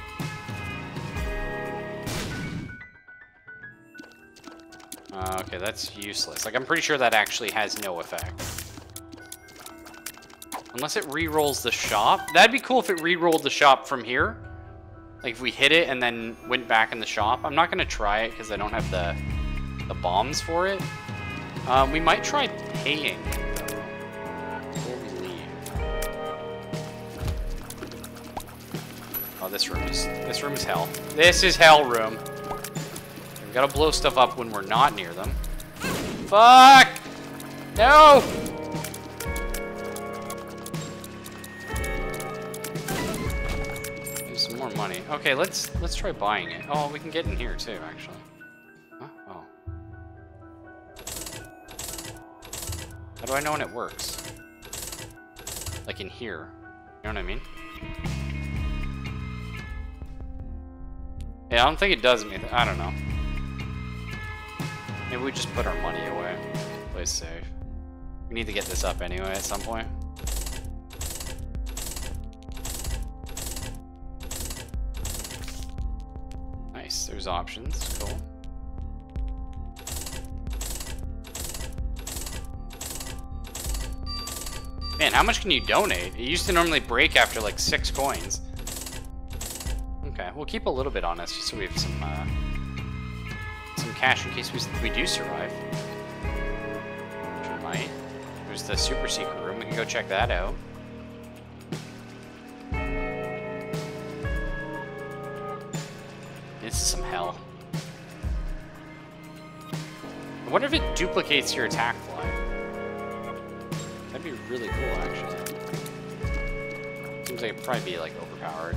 Uh, okay, that's useless. Like, I'm pretty sure that actually has no effect. Unless it re-rolls the shop. That'd be cool if it re-rolled the shop from here. Like, if we hit it and then went back in the shop. I'm not going to try it because I don't have the, the bombs for it. Um, we might try paying. Oh, this room is this room is hell. This is hell room. Gotta blow stuff up when we're not near them. Fuck! No! There's some more money. Okay, let's let's try buying it. Oh, we can get in here too, actually. Huh? Oh. How do I know when it works? Like in here. You know what I mean? Yeah, I don't think it does anything. I don't know. Maybe we just put our money away. Play safe. We need to get this up anyway at some point. Nice, there's options. Cool. Man, how much can you donate? It used to normally break after like six coins. Okay, we'll keep a little bit on us just so we have some uh, cash in case we, we do survive. Which we might. There's the super secret room. We can go check that out. This is some hell. I wonder if it duplicates your attack fly. That'd be really cool, actually. Seems like it'd probably be like overpowered.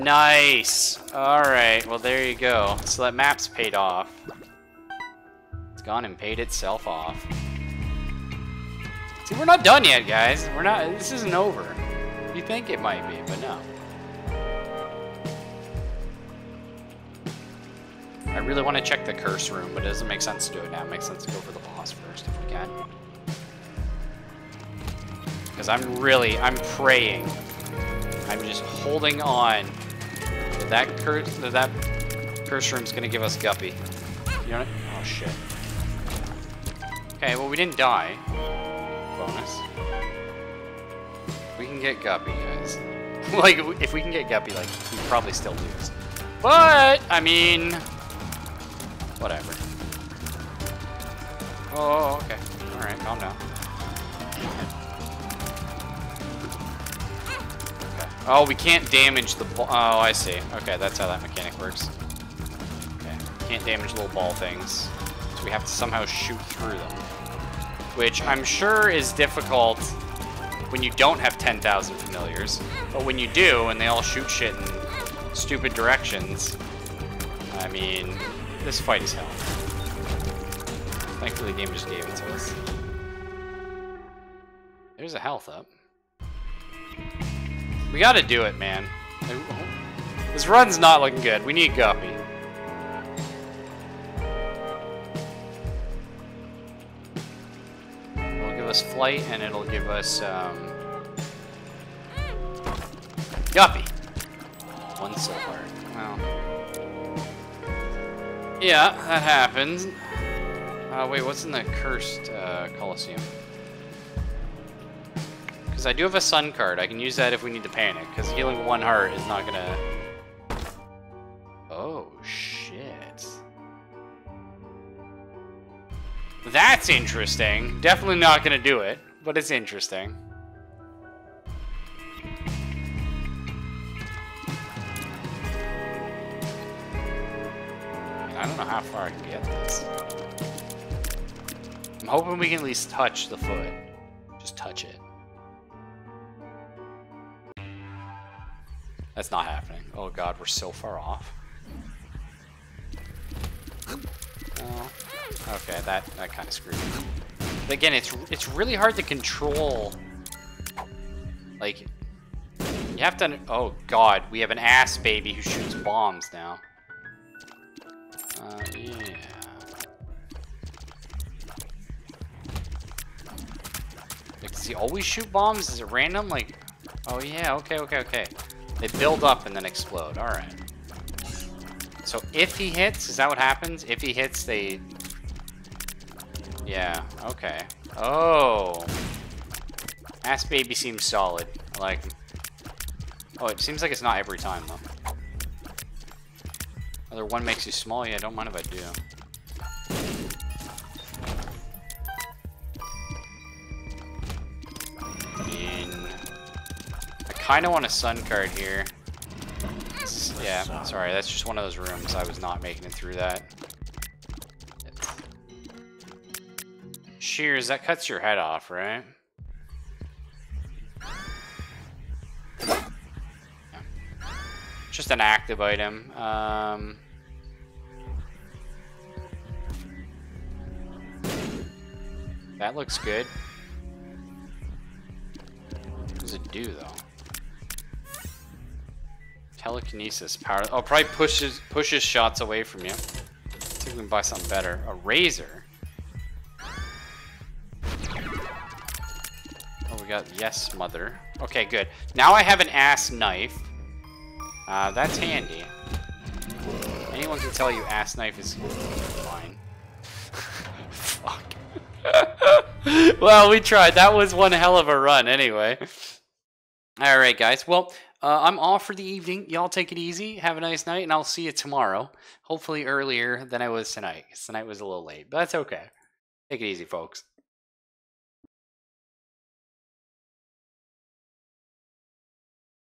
Nice. All right. Well, there you go. So that map's paid off. It's gone and paid itself off. See, we're not done yet, guys. We're not. This isn't over. You think it might be, but no. I really want to check the curse room, but it doesn't make sense to do it now. It makes sense to go for the boss first if we can. Because I'm really, I'm praying. I'm just holding on that curse, that, curse room's gonna give us Guppy. You know what? Oh shit. Okay, well we didn't die. Bonus. We can get Guppy, guys. like, if we can get Guppy, like, we probably still lose. But, I mean... Whatever. Oh, oh, oh okay. Alright, calm down. Oh, we can't damage the ball. Oh, I see. Okay, that's how that mechanic works. Okay. Can't damage little ball things. So we have to somehow shoot through them. Which I'm sure is difficult when you don't have 10,000 familiars. But when you do, and they all shoot shit in stupid directions, I mean, this fight is hell. Thankfully, the game just gave it to us. There's a health up. We gotta do it, man. This run's not looking good. We need Guppy. It'll give us flight, and it'll give us, um... Guppy! One heart. Well... Yeah, that happens. Uh, wait, what's in the cursed uh, Coliseum? Because I do have a Sun card. I can use that if we need to panic. Because healing one heart is not gonna... Oh, shit. That's interesting. Definitely not gonna do it, but it's interesting. I don't know how far I can get this. I'm hoping we can at least touch the foot. Just touch it. That's not happening. Oh god, we're so far off. Oh, okay, that, that kind of screwed me. But again, it's it's really hard to control. Like, you have to. Oh god, we have an ass baby who shoots bombs now. Uh, yeah. Like, does he always shoot bombs? Is it random? Like, oh yeah, okay, okay, okay. They build up and then explode. All right. So if he hits, is that what happens? If he hits, they... Yeah, okay. Oh. Ass Baby seems solid. I like him. Oh, it seems like it's not every time, though. Other one makes you small? Yeah, I don't mind if I do. Kind of want a sun card here. It's- yeah, sorry, that's just one of those rooms. I was not making it through that. Shears, that cuts your head off, right? Yeah. Just an active item. Um, that looks good. What does it do, though? Telekinesis power. Oh, probably pushes pushes shots away from you. See if we can buy something better. A razor. Oh, we got yes, mother. Okay, good. Now I have an ass knife. Uh, that's handy. Anyone can tell you ass knife is fine. Fuck. well, we tried. That was one hell of a run, anyway. All right, guys. Well, uh, I'm off for the evening. Y'all take it easy. Have a nice night, and I'll see you tomorrow. Hopefully earlier than I was tonight, 'cause tonight was a little late, but that's okay. Take it easy, folks.